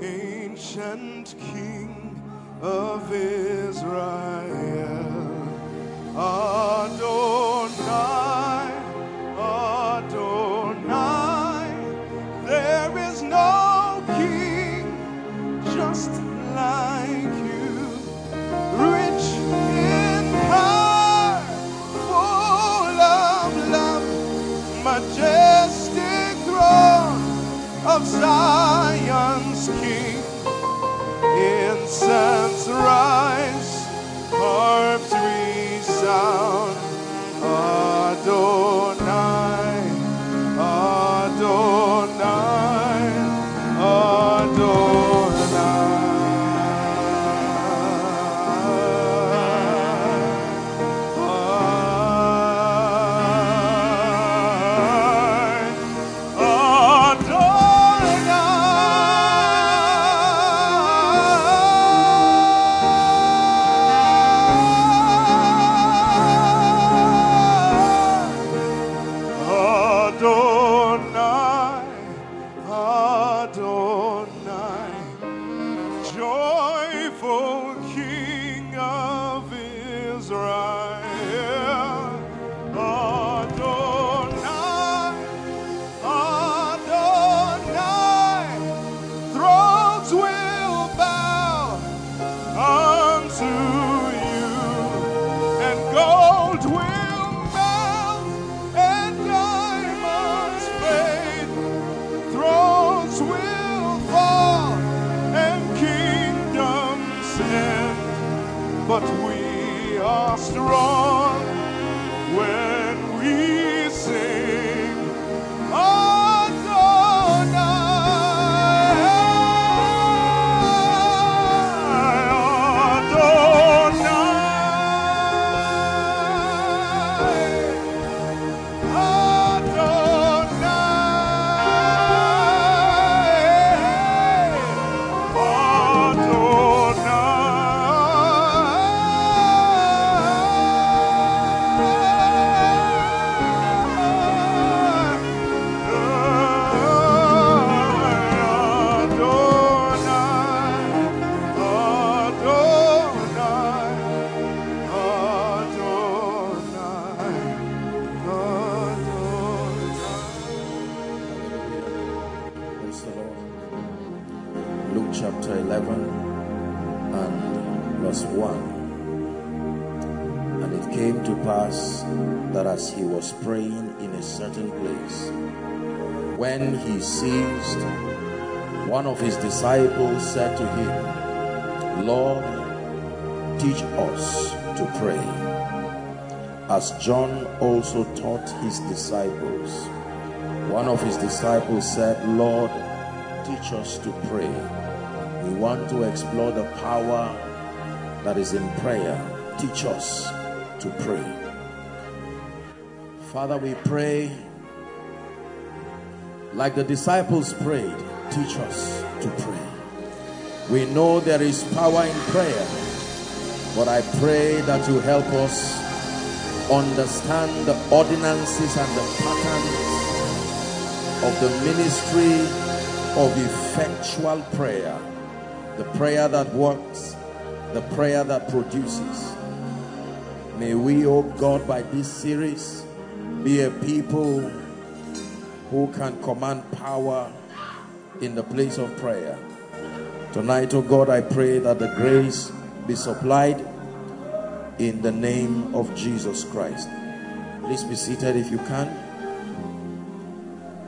ancient King of Israel. Adonai, Adonai, there is no king just like of Zion's King. Incense rise, harps resound. Adonai, disciples said to him, Lord, teach us to pray, as John also taught his disciples. One of his disciples said, Lord, teach us to pray. We want to explore the power that is in prayer. Teach us to pray. Father, we pray like the disciples prayed. Teach us to pray. We know there is power in prayer, but I pray that you help us understand the ordinances and the patterns of the ministry of effectual prayer, the prayer that works, the prayer that produces. May we, oh God, by this series, be a people who can command power in the place of prayer. Tonight, oh God, I pray that the grace be supplied in the name of Jesus Christ. Please be seated if you can.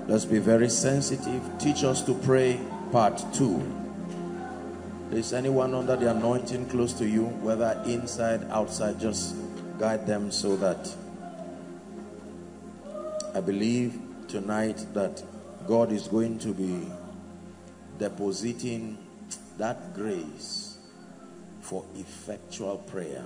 Let's be very sensitive. Teach us to pray, part two. Is anyone under the anointing close to you, whether inside, outside? Just guide them so that I believe tonight that God is going to be depositing that grace for effectual prayer.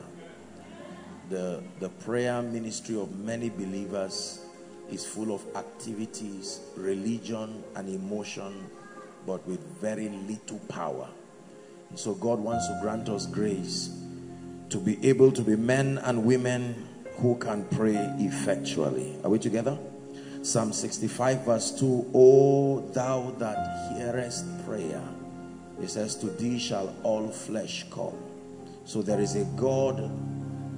The, the prayer ministry of many believers is full of activities, religion, and emotion, but with very little power. And so God wants to grant us grace to be able to be men and women who can pray effectually. Are we together? Psalm 65 verse 2, O thou that hearest prayer, it says, to thee shall all flesh come. So there is a God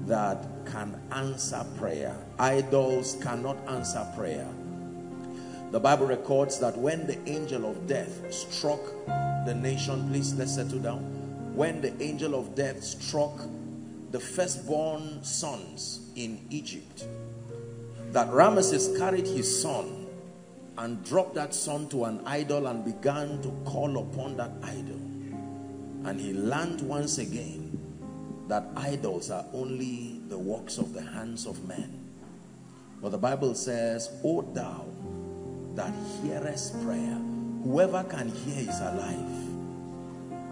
that can answer prayer. Idols cannot answer prayer. The Bible records that when the angel of death struck the nation, please let's settle down. When the angel of death struck the firstborn sons in Egypt, that Ramesses carried his son and dropped that son to an idol and began to call upon that idol. And he learned once again that idols are only the works of the hands of men. But the Bible says, O thou that hearest prayer, whoever can hear is alive.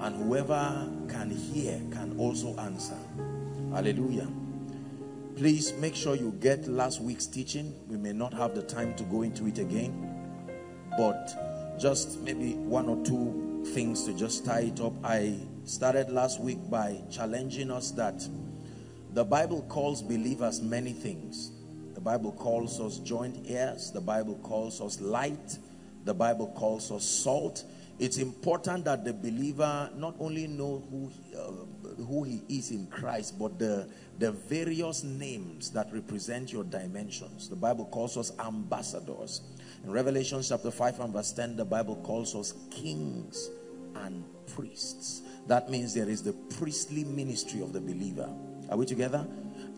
And whoever can hear can also answer. Hallelujah. Please make sure you get last week's teaching. We may not have the time to go into it again. But just maybe one or two things to just tie it up. I started last week by challenging us that the Bible calls believers many things. The Bible calls us joint heirs. The Bible calls us light. The Bible calls us salt. It's important that the believer not only know who he, uh, who he is in Christ, but the, the various names that represent your dimensions. The Bible calls us ambassadors. In Revelation chapter 5 and verse 10, the Bible calls us kings and priests. That means there is the priestly ministry of the believer. Are we together?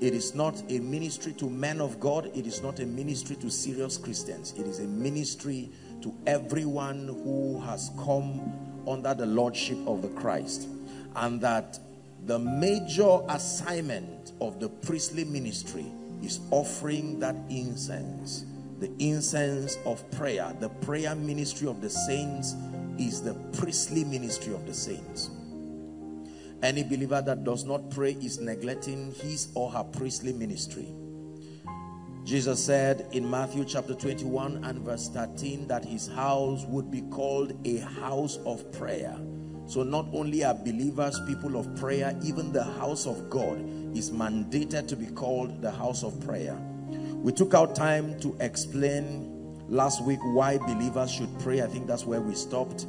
It is not a ministry to men of God. It is not a ministry to serious Christians. It is a ministry to everyone who has come under the lordship of the Christ. And that the major assignment of the priestly ministry is offering that incense. The incense of prayer. The prayer ministry of the saints is the priestly ministry of the saints. Any believer that does not pray is neglecting his or her priestly ministry. Jesus said in Matthew chapter 21 and verse 13 that his house would be called a house of prayer. So not only are believers people of prayer, even the house of God is mandated to be called the house of prayer. We took out time to explain last week why believers should pray. I think that's where we stopped.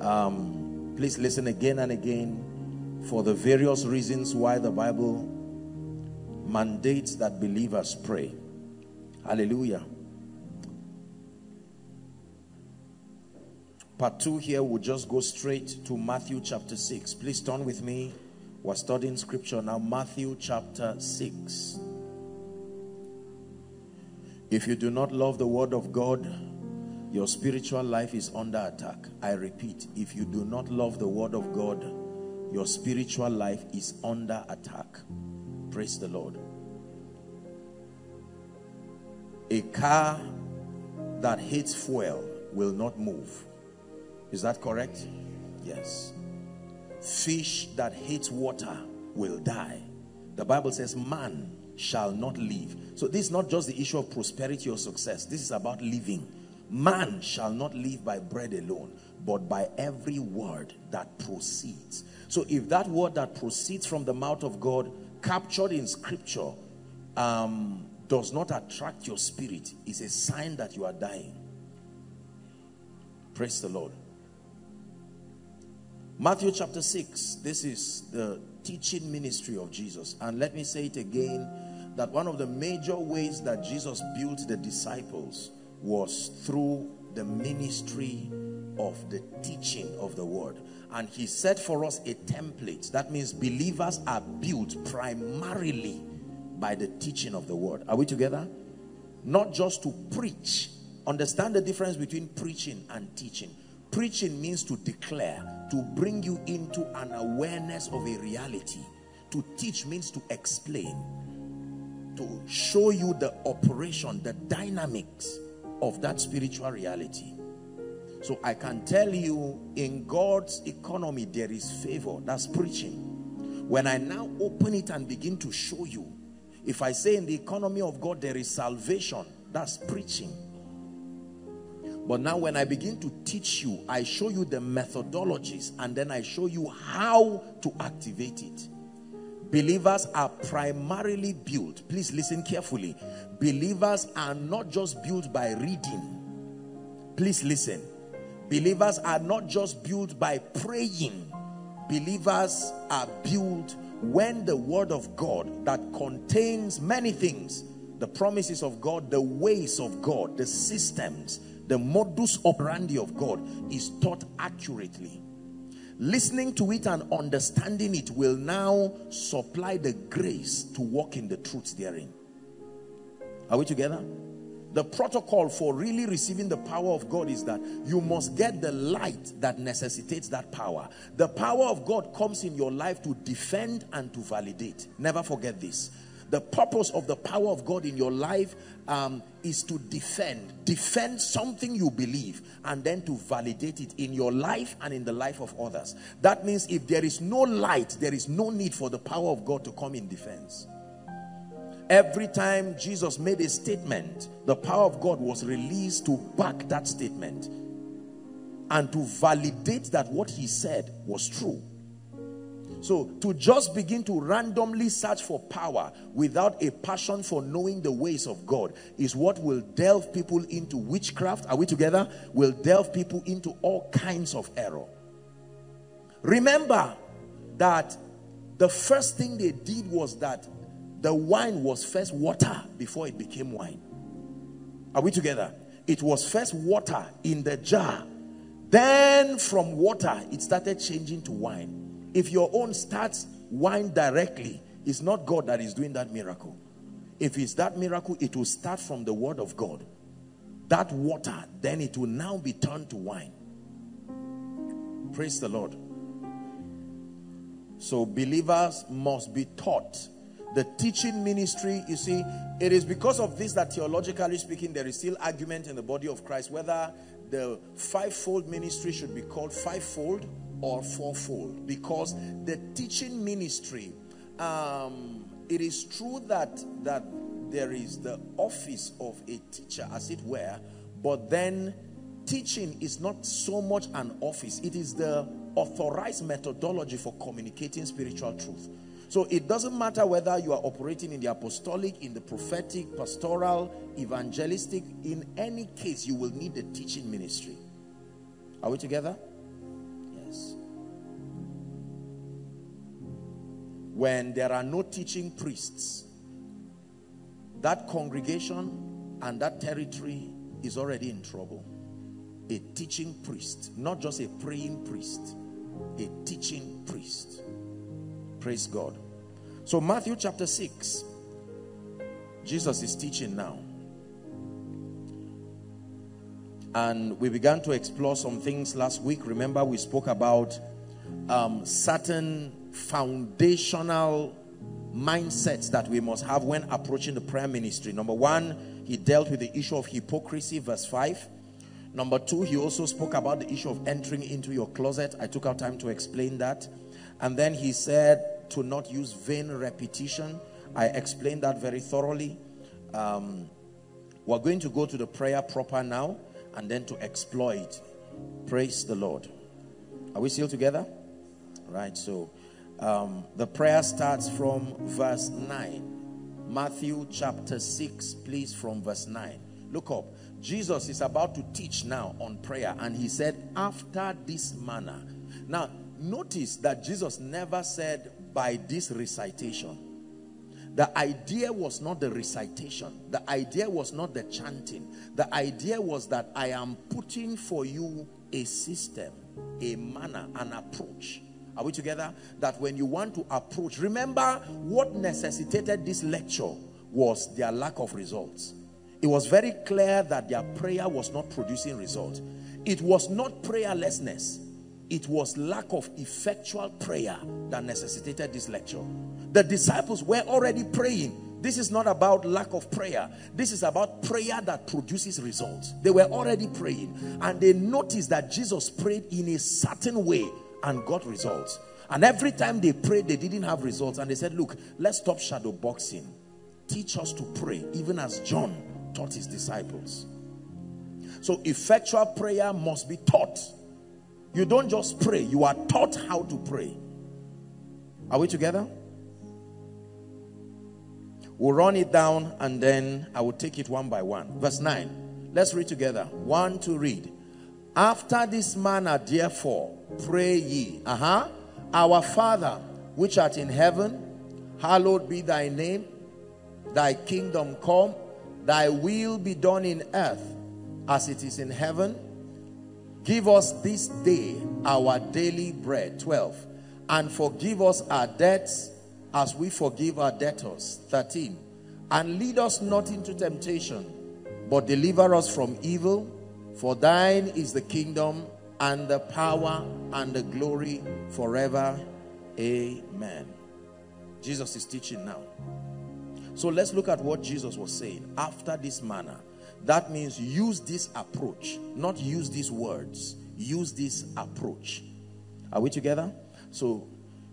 Um, please listen again and again for the various reasons why the Bible mandates that believers pray. Hallelujah. Part 2 here will just go straight to Matthew chapter 6. Please turn with me. We're studying scripture now. Matthew chapter 6. If you do not love the word of God, your spiritual life is under attack. I repeat, if you do not love the word of God, your spiritual life is under attack. Praise the Lord. A car that hits fuel will not move. Is that correct? Yes. Fish that hates water will die. The Bible says man shall not live. So this is not just the issue of prosperity or success. This is about living. Man shall not live by bread alone, but by every word that proceeds so if that word that proceeds from the mouth of God, captured in scripture, um, does not attract your spirit, is a sign that you are dying. Praise the Lord. Matthew chapter 6, this is the teaching ministry of Jesus. And let me say it again, that one of the major ways that Jesus built the disciples was through the ministry of the teaching of the word. And he set for us a template. That means believers are built primarily by the teaching of the word. Are we together? Not just to preach. Understand the difference between preaching and teaching preaching means to declare to bring you into an awareness of a reality to teach means to explain to show you the operation the dynamics of that spiritual reality So I can tell you in God's economy, there is favor. That's preaching. When I now open it and begin to show you, if I say in the economy of God, there is salvation, that's preaching. But now when I begin to teach you, I show you the methodologies and then I show you how to activate it. Believers are primarily built. Please listen carefully. Believers are not just built by reading. Please listen. Believers are not just built by praying. Believers are built when the word of God that contains many things, the promises of God, the ways of God, the systems, the modus operandi of God is taught accurately listening to it and understanding it will now supply the grace to walk in the truth therein. Are we together? The protocol for really receiving the power of God is that you must get the light that necessitates that power. The power of God comes in your life to defend and to validate. Never forget this. The purpose of the power of God in your life um, is to defend. Defend something you believe and then to validate it in your life and in the life of others. That means if there is no light, there is no need for the power of God to come in defense. Every time Jesus made a statement, the power of God was released to back that statement and to validate that what he said was true. So to just begin to randomly search for power without a passion for knowing the ways of God is what will delve people into witchcraft. Are we together? Will delve people into all kinds of error. Remember that the first thing they did was that the wine was first water before it became wine. Are we together? It was first water in the jar. Then from water, it started changing to wine. If your own starts wine directly, it's not God that is doing that miracle. If it's that miracle, it will start from the word of God. That water, then it will now be turned to wine. Praise the Lord. So believers must be taught. The teaching ministry, you see, it is because of this that theologically speaking, there is still argument in the body of Christ whether the fivefold ministry should be called fivefold or fourfold. Because the teaching ministry um, it is true that that there is the office of a teacher as it were but then teaching is not so much an office. It is the authorized methodology for communicating spiritual truth. So it doesn't matter whether you are operating in the apostolic in the prophetic pastoral evangelistic in any case you will need the teaching ministry. Are we together when there are no teaching priests, that congregation and that territory is already in trouble. A teaching priest, not just a praying priest, a teaching priest. Praise God. So, Matthew chapter 6, Jesus is teaching now. And we began to explore some things last week. Remember, we spoke about um, certain foundational mindsets that we must have when approaching the prayer ministry. Number one, he dealt with the issue of hypocrisy, verse 5. Number two, he also spoke about the issue of entering into your closet. I took out time to explain that. And then he said to not use vain repetition. I explained that very thoroughly. Um, we're going to go to the prayer proper now and then to exploit. Praise the Lord. Are we still together? Right, so um, the prayer starts from verse 9. Matthew chapter 6, please, from verse 9. Look up. Jesus is about to teach now on prayer, and he said, After this manner. Now, notice that Jesus never said by this recitation. The idea was not the recitation, the idea was not the chanting. The idea was that I am putting for you a system, a manner, an approach are we together? That when you want to approach, remember what necessitated this lecture was their lack of results. It was very clear that their prayer was not producing results. It was not prayerlessness. It was lack of effectual prayer that necessitated this lecture. The disciples were already praying. This is not about lack of prayer. This is about prayer that produces results. They were already praying and they noticed that Jesus prayed in a certain way and got results. And every time they prayed, they didn't have results. And they said, look, let's stop shadow boxing. Teach us to pray, even as John taught his disciples. So effectual prayer must be taught. You don't just pray, you are taught how to pray. Are we together? We'll run it down and then I will take it one by one. Verse 9. Let's read together. One to read. After this manner, therefore, pray ye. Uh-huh. Our Father, which art in heaven, hallowed be thy name. Thy kingdom come. Thy will be done in earth as it is in heaven. Give us this day our daily bread. 12. And forgive us our debts as we forgive our debtors. 13. And lead us not into temptation, but deliver us from evil. For thine is the kingdom and the power and the glory forever. Amen. Jesus is teaching now. So let's look at what Jesus was saying. After this manner, that means use this approach, not use these words. Use this approach. Are we together? So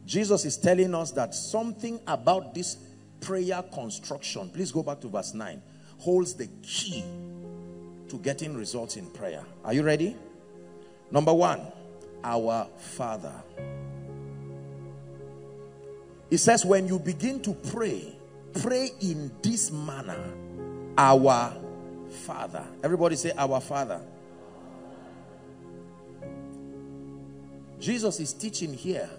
Jesus is telling us that something about this prayer construction, please go back to verse 9, holds the key to getting results in prayer. Are you ready? Number one, our Father. It says, when you begin to pray, pray in this manner. Our Father. Everybody say, Our Father. Jesus is teaching here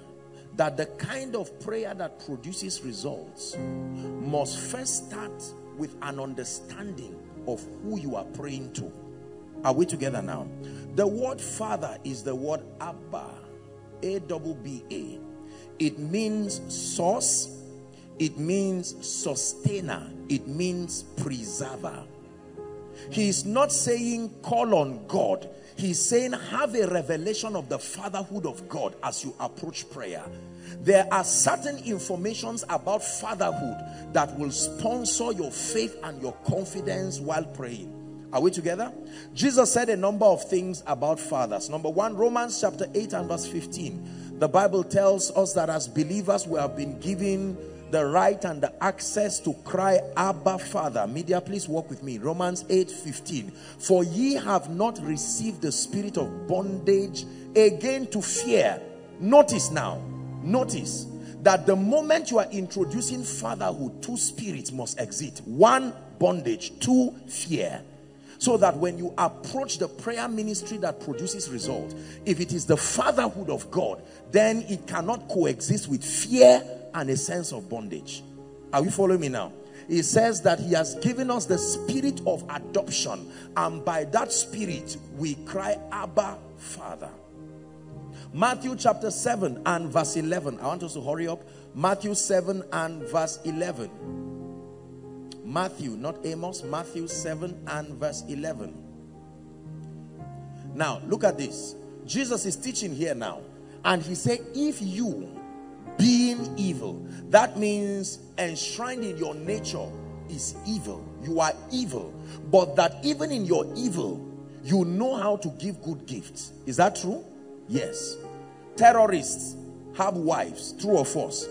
that the kind of prayer that produces results must first start with an understanding of who you are praying to. Are we together now? The word father is the word Abba, A-B-B-A. It means source, it means sustainer, it means preserver. He is not saying call on God. He's saying have a revelation of the fatherhood of God as you approach prayer. There are certain informations about fatherhood that will sponsor your faith and your confidence while praying. Are we together? Jesus said a number of things about fathers. Number one, Romans chapter 8 and verse 15. The Bible tells us that as believers we have been given the right and the access to cry abba father media please walk with me romans 8 15 for ye have not received the spirit of bondage again to fear notice now notice that the moment you are introducing fatherhood two spirits must exit one bondage two fear so that when you approach the prayer ministry that produces result if it is the fatherhood of god then it cannot coexist with fear and a sense of bondage. Are you following me now? He says that he has given us the spirit of adoption and by that spirit we cry Abba Father. Matthew chapter 7 and verse 11. I want us to hurry up. Matthew 7 and verse 11. Matthew, not Amos, Matthew 7 and verse 11. Now, look at this. Jesus is teaching here now. And he said, if you being evil. That means enshrined in your nature is evil. You are evil. But that even in your evil, you know how to give good gifts. Is that true? Yes. Terrorists have wives, true or false?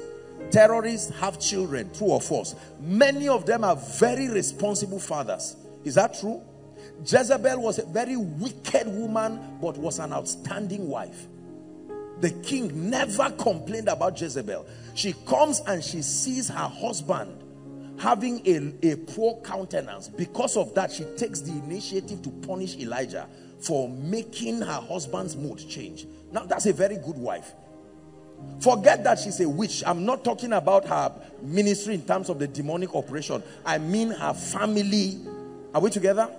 Terrorists have children, true or false? Many of them are very responsible fathers. Is that true? Jezebel was a very wicked woman, but was an outstanding wife. The king never complained about Jezebel. She comes and she sees her husband having a, a poor countenance. Because of that, she takes the initiative to punish Elijah for making her husband's mood change. Now, that's a very good wife. Forget that she's a witch. I'm not talking about her ministry in terms of the demonic operation. I mean her family. Are we together?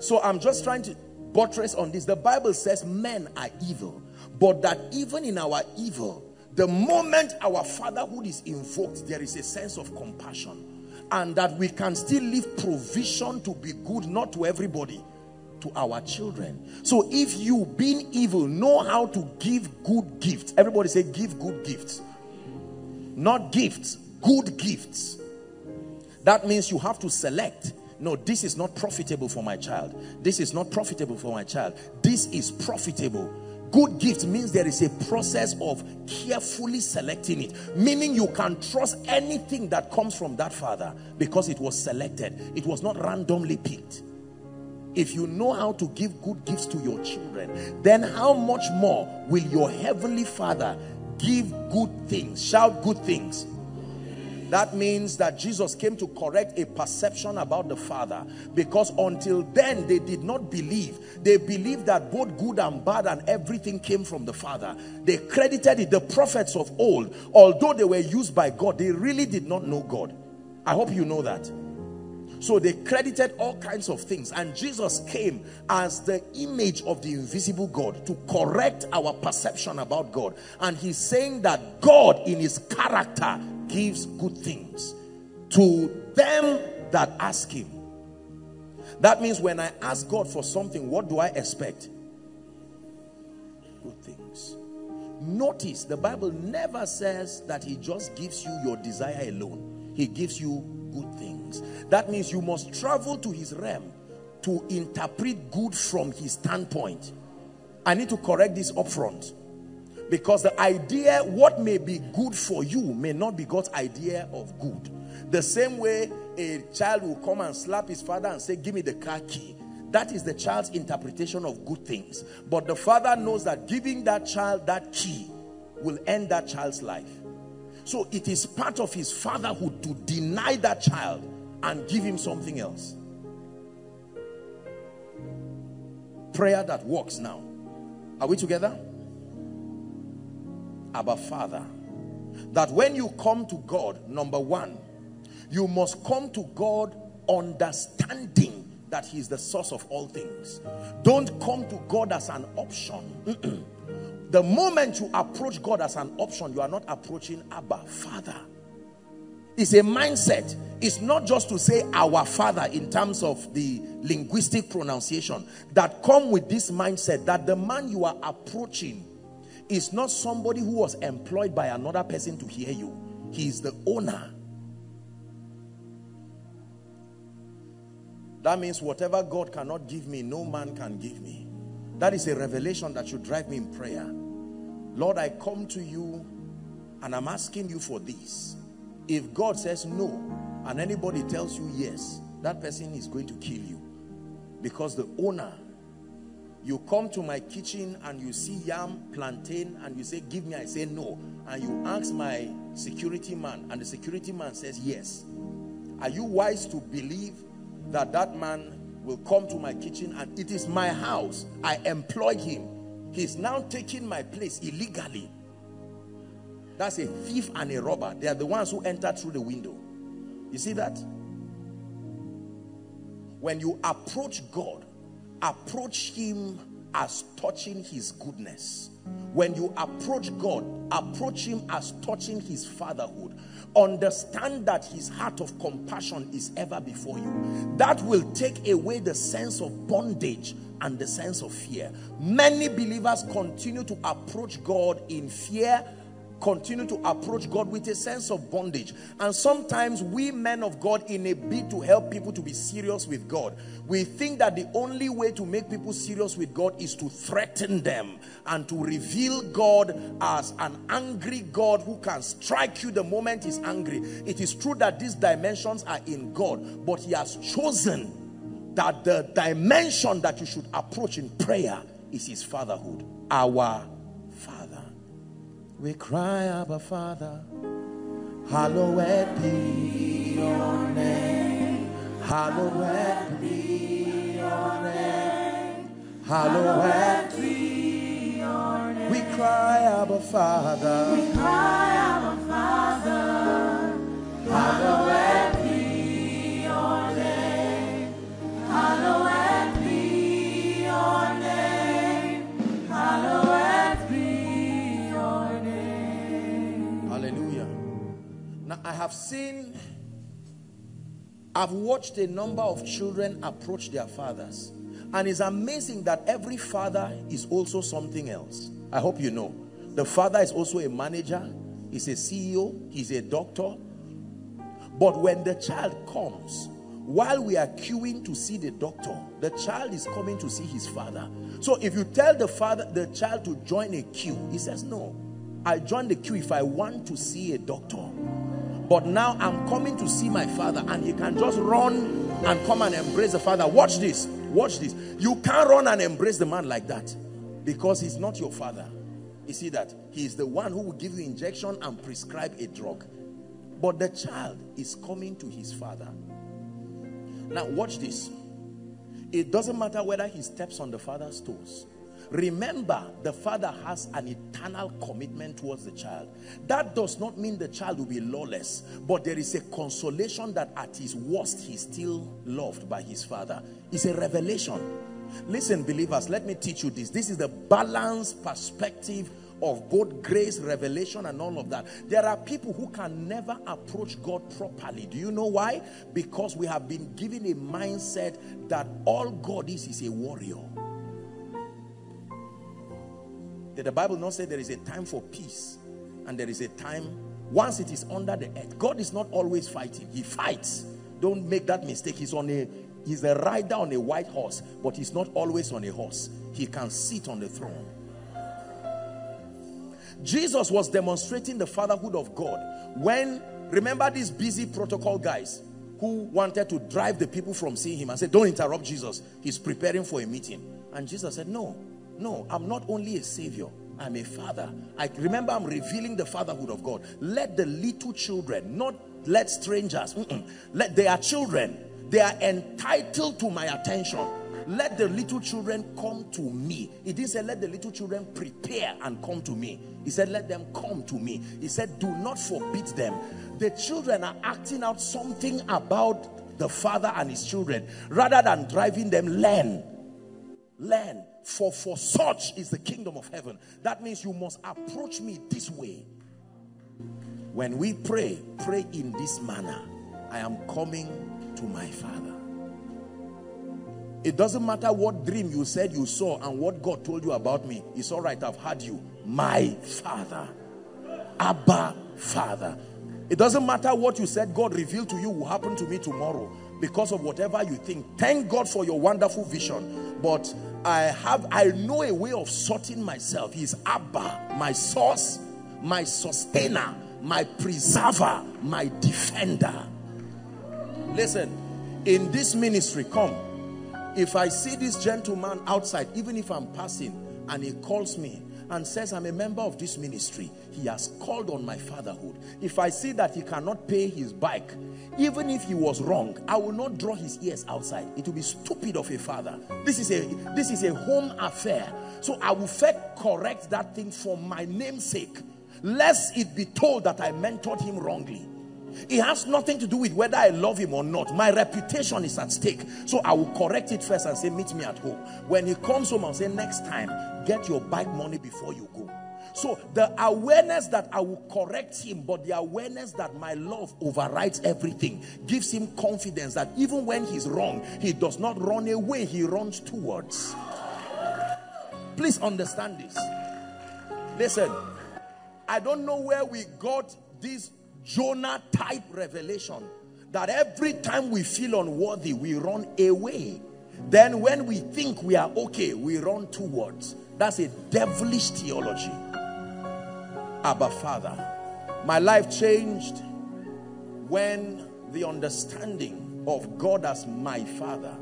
So I'm just trying to buttress on this. The Bible says men are evil. But that even in our evil, the moment our fatherhood is invoked, there is a sense of compassion. And that we can still leave provision to be good, not to everybody, to our children. So if you, being evil, know how to give good gifts, everybody say, give good gifts. Not gifts, good gifts. That means you have to select. No, this is not profitable for my child. This is not profitable for my child. This is profitable. Good gift means there is a process of carefully selecting it. Meaning you can trust anything that comes from that father because it was selected. It was not randomly picked. If you know how to give good gifts to your children, then how much more will your heavenly father give good things? Shout good things that means that Jesus came to correct a perception about the Father because until then they did not believe. They believed that both good and bad and everything came from the Father. They credited it. The prophets of old, although they were used by God, they really did not know God. I hope you know that. So they credited all kinds of things and Jesus came as the image of the invisible God to correct our perception about God. And he's saying that God in his character gives good things to them that ask him. That means when I ask God for something, what do I expect? Good things. Notice the Bible never says that he just gives you your desire alone. He gives you good things. That means you must travel to his realm to interpret good from his standpoint. I need to correct this up front. Because the idea, what may be good for you, may not be God's idea of good. The same way a child will come and slap his father and say, give me the car key. That is the child's interpretation of good things. But the father knows that giving that child that key will end that child's life. So it is part of his fatherhood to deny that child and give him something else. Prayer that works now. Are we together? Abba Father. That when you come to God, number one, you must come to God understanding that he is the source of all things. Don't come to God as an option. the moment you approach God as an option, you are not approaching Abba, Father. It's a mindset. It's not just to say our Father in terms of the linguistic pronunciation. That come with this mindset that the man you are approaching is not somebody who was employed by another person to hear you. He is the owner. That means whatever God cannot give me, no man can give me. That is a revelation that should drive me in prayer. Lord, I come to you and I'm asking you for this. If God says no and anybody tells you yes, that person is going to kill you. Because the owner you come to my kitchen and you see yam, plantain, and you say, give me, I say no. And you ask my security man, and the security man says yes. Are you wise to believe that that man will come to my kitchen and it is my house? I employ him. He's now taking my place illegally. That's a thief and a robber. They are the ones who enter through the window. You see that? When you approach God, approach him as touching his goodness when you approach God approach him as touching his fatherhood understand that his heart of compassion is ever before you that will take away the sense of bondage and the sense of fear many believers continue to approach God in fear continue to approach God with a sense of bondage. And sometimes we men of God in a bid to help people to be serious with God, we think that the only way to make people serious with God is to threaten them and to reveal God as an angry God who can strike you the moment he's angry. It is true that these dimensions are in God, but he has chosen that the dimension that you should approach in prayer is his fatherhood, our we cry, Abba Father, hallowed be your name, hallowed be your name, hallowed be your name. We cry, Abba Father, we cry, Abba Father, hallowed I have seen, I've watched a number of children approach their fathers. And it's amazing that every father is also something else. I hope you know. The father is also a manager, he's a CEO, he's a doctor. But when the child comes, while we are queuing to see the doctor, the child is coming to see his father. So if you tell the father, the child to join a queue, he says, no, I join the queue if I want to see a doctor. But now I'm coming to see my father and he can just run and come and embrace the father. Watch this, watch this. You can't run and embrace the man like that because he's not your father. You see that? He is the one who will give you injection and prescribe a drug. But the child is coming to his father. Now watch this. It doesn't matter whether he steps on the father's toes. Remember, the father has an eternal commitment towards the child. That does not mean the child will be lawless, but there is a consolation that at his worst, he's still loved by his father. It's a revelation. Listen, believers, let me teach you this. This is the balanced perspective of both grace, revelation, and all of that. There are people who can never approach God properly. Do you know why? Because we have been given a mindset that all God is is a warrior. Did the Bible not say there is a time for peace and there is a time once it is under the earth? God is not always fighting. He fights. Don't make that mistake. He's on a he's a rider on a white horse, but he's not always on a horse. He can sit on the throne. Jesus was demonstrating the fatherhood of God when, remember these busy protocol guys who wanted to drive the people from seeing him and said, don't interrupt Jesus. He's preparing for a meeting. And Jesus said, no, no, I'm not only a savior. I'm a father. I remember I'm revealing the fatherhood of God. Let the little children, not let strangers, mm -mm, let they are children. They are entitled to my attention let the little children come to me. He didn't say, let the little children prepare and come to me. He said, let them come to me. He said, do not forbid them. The children are acting out something about the father and his children. Rather than driving them, learn. Learn. For, for such is the kingdom of heaven. That means you must approach me this way. When we pray, pray in this manner. I am coming to my father. It doesn't matter what dream you said you saw and what God told you about me. It's all right, I've had you. My father. Abba, father. It doesn't matter what you said God revealed to you will happen to me tomorrow because of whatever you think. Thank God for your wonderful vision. But I have, I know a way of sorting myself. He's Abba, my source, my sustainer, my preserver, my defender. Listen, in this ministry, come if I see this gentleman outside, even if I'm passing, and he calls me and says, I'm a member of this ministry, he has called on my fatherhood. If I see that he cannot pay his bike, even if he was wrong, I will not draw his ears outside. It will be stupid of a father. This is a, this is a home affair. So I will first correct that thing for my namesake, lest it be told that I mentored him wrongly. It has nothing to do with whether I love him or not. My reputation is at stake. So I will correct it first and say, meet me at home. When he comes home, I'll say, next time, get your bike money before you go. So the awareness that I will correct him, but the awareness that my love overrides everything, gives him confidence that even when he's wrong, he does not run away, he runs towards. Please understand this. Listen, I don't know where we got this Jonah type revelation that every time we feel unworthy, we run away. Then when we think we are okay, we run towards. That's a devilish theology. Abba Father, my life changed when the understanding of God as my Father.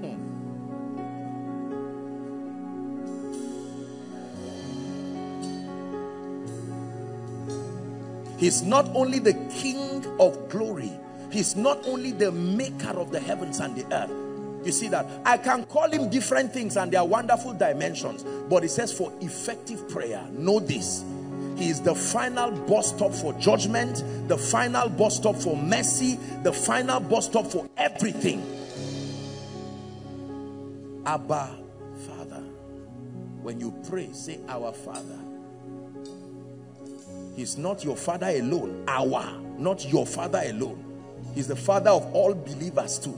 Hmm. He's not only the King of glory, He's not only the maker of the heavens and the earth. You see that? I can call him different things and they are wonderful dimensions. But it says for effective prayer, know this. He is the final bus stop for judgment, the final bus stop for mercy, the final bus stop for everything. Abba, Father. When you pray, say, Our Father He's not your father alone. Our, not your father alone. He's the father of all believers too.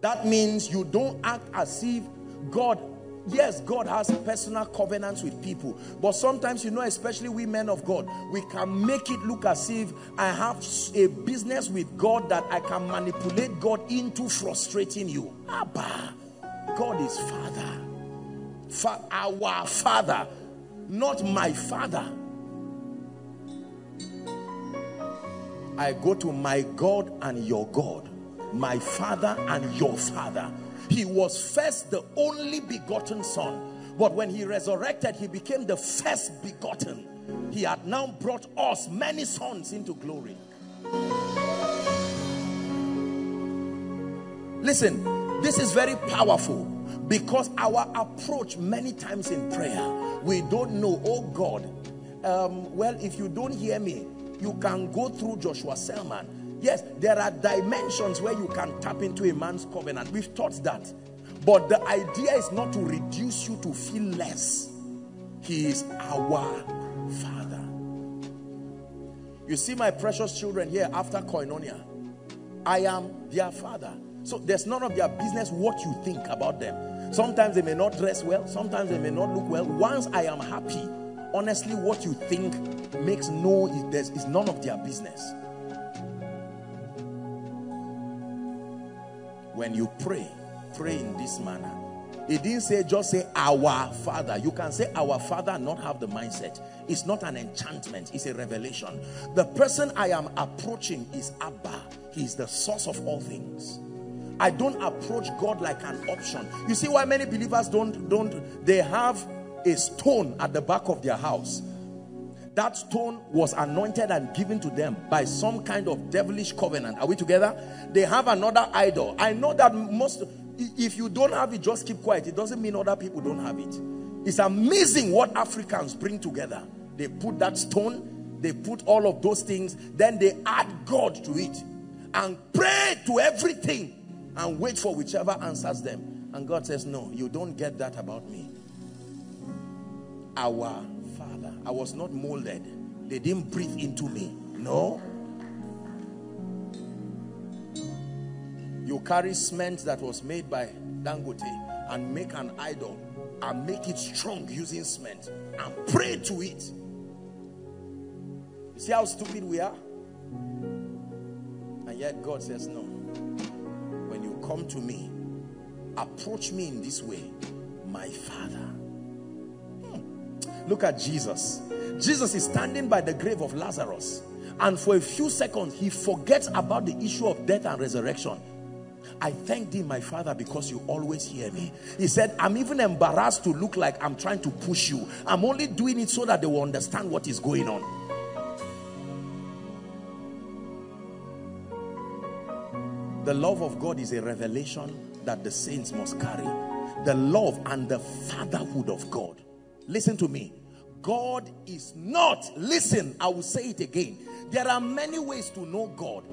That means you don't act as if God, yes, God has personal covenants with people, but sometimes, you know, especially we men of God, we can make it look as if I have a business with God that I can manipulate God into frustrating you. Abba, God is Father, Fa our Father, not my Father. I go to my God and your God, my Father and your Father. He was first the only begotten son. But when he resurrected, he became the first begotten. He had now brought us, many sons, into glory. Listen, this is very powerful because our approach many times in prayer, we don't know, oh God, um, well, if you don't hear me, you can go through Joshua Selman Yes, there are dimensions where you can tap into a man's covenant. We've taught that. But the idea is not to reduce you to feel less. He is our Father. You see my precious children here after koinonia. I am their father. So there's none of their business what you think about them. Sometimes they may not dress well. Sometimes they may not look well. Once I am happy, honestly, what you think makes no, is none of their business. When you pray pray in this manner. He didn't say just say our father. You can say our father not have the mindset. It's not an enchantment. It's a revelation. The person i am approaching is abba. He's the source of all things. I don't approach god like an option. You see why many believers don't don't they have a stone at the back of their house that stone was anointed and given to them by some kind of devilish covenant. Are we together? They have another idol. I know that most if you don't have it just keep quiet. It doesn't mean other people don't have it. It's amazing what africans bring together. They put that stone they put all of those things then they add god to it and pray to everything and wait for whichever answers them. And god says no you don't get that about me. Our I was not molded. They didn't breathe into me. No. You carry cement that was made by Dangote and make an idol and make it strong using cement and pray to it. See how stupid we are? And yet God says, no. When you come to me, approach me in this way, my Father Look at Jesus. Jesus is standing by the grave of Lazarus. And for a few seconds, he forgets about the issue of death and resurrection. I thank thee, my father, because you always hear me. He said, I'm even embarrassed to look like I'm trying to push you. I'm only doing it so that they will understand what is going on. The love of God is a revelation that the saints must carry. The love and the fatherhood of God. Listen to me. God is not, listen, I will say it again. There are many ways to know God.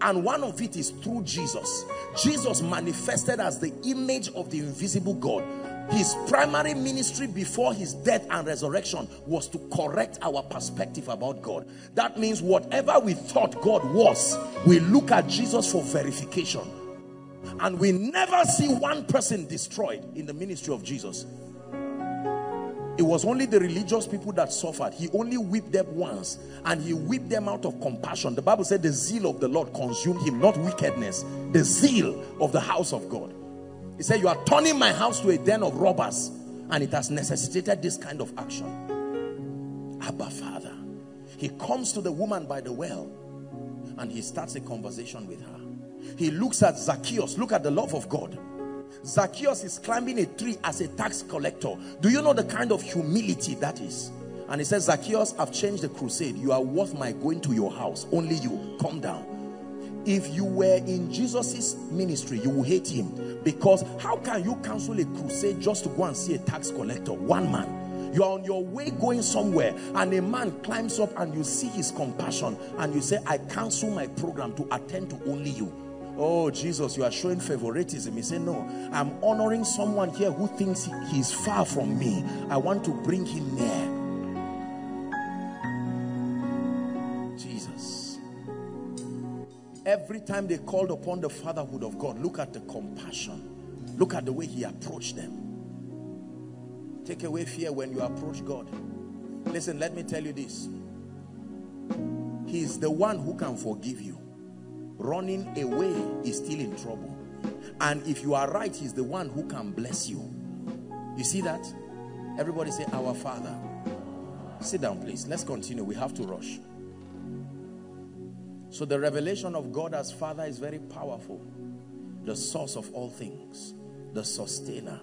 And one of it is through Jesus. Jesus manifested as the image of the invisible God. His primary ministry before his death and resurrection was to correct our perspective about God. That means whatever we thought God was, we look at Jesus for verification. And we never see one person destroyed in the ministry of Jesus. It was only the religious people that suffered. He only whipped them once and he whipped them out of compassion. The Bible said the zeal of the Lord consumed him, not wickedness. The zeal of the house of God. He said, you are turning my house to a den of robbers and it has necessitated this kind of action. Abba Father. He comes to the woman by the well and he starts a conversation with her. He looks at Zacchaeus. Look at the love of God. Zacchaeus is climbing a tree as a tax collector. Do you know the kind of humility that is? And he says, Zacchaeus, I've changed the crusade. You are worth my going to your house. Only you. Come down. If you were in Jesus's ministry, you will hate him. Because how can you cancel a crusade just to go and see a tax collector? One man. You are on your way going somewhere and a man climbs up and you see his compassion and you say, I cancel my program to attend to only you oh jesus you are showing favoritism he said no i'm honoring someone here who thinks he's far from me. I want to bring him near. Jesus. Every time they called upon the fatherhood of god look at the compassion. Look at the way he approached them. Take away fear when you approach God. Listen, let me tell you this. He's the one who can forgive you. Running away is still in trouble. And if you are right, he's the one who can bless you. You see that? Everybody say, Our Father. Sit down, please. Let's continue. We have to rush. So the revelation of God as Father is very powerful. The source of all things. The sustainer.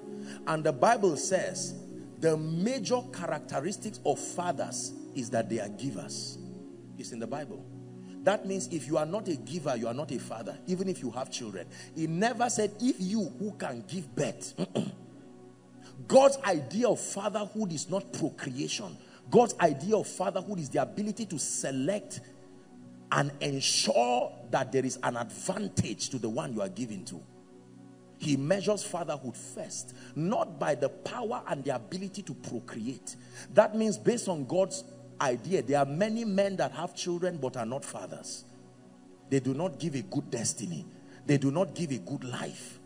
And the Bible says the major characteristics of fathers is that they are givers. It's in the Bible. That means if you are not a giver, you are not a father, even if you have children. He never said, if you who can give birth. God's idea of fatherhood is not procreation. God's idea of fatherhood is the ability to select and ensure that there is an advantage to the one you are giving to. He measures fatherhood first, not by the power and the ability to procreate. That means based on God's idea, there are many men that have children but are not fathers. They do not give a good destiny. They do not give a good life.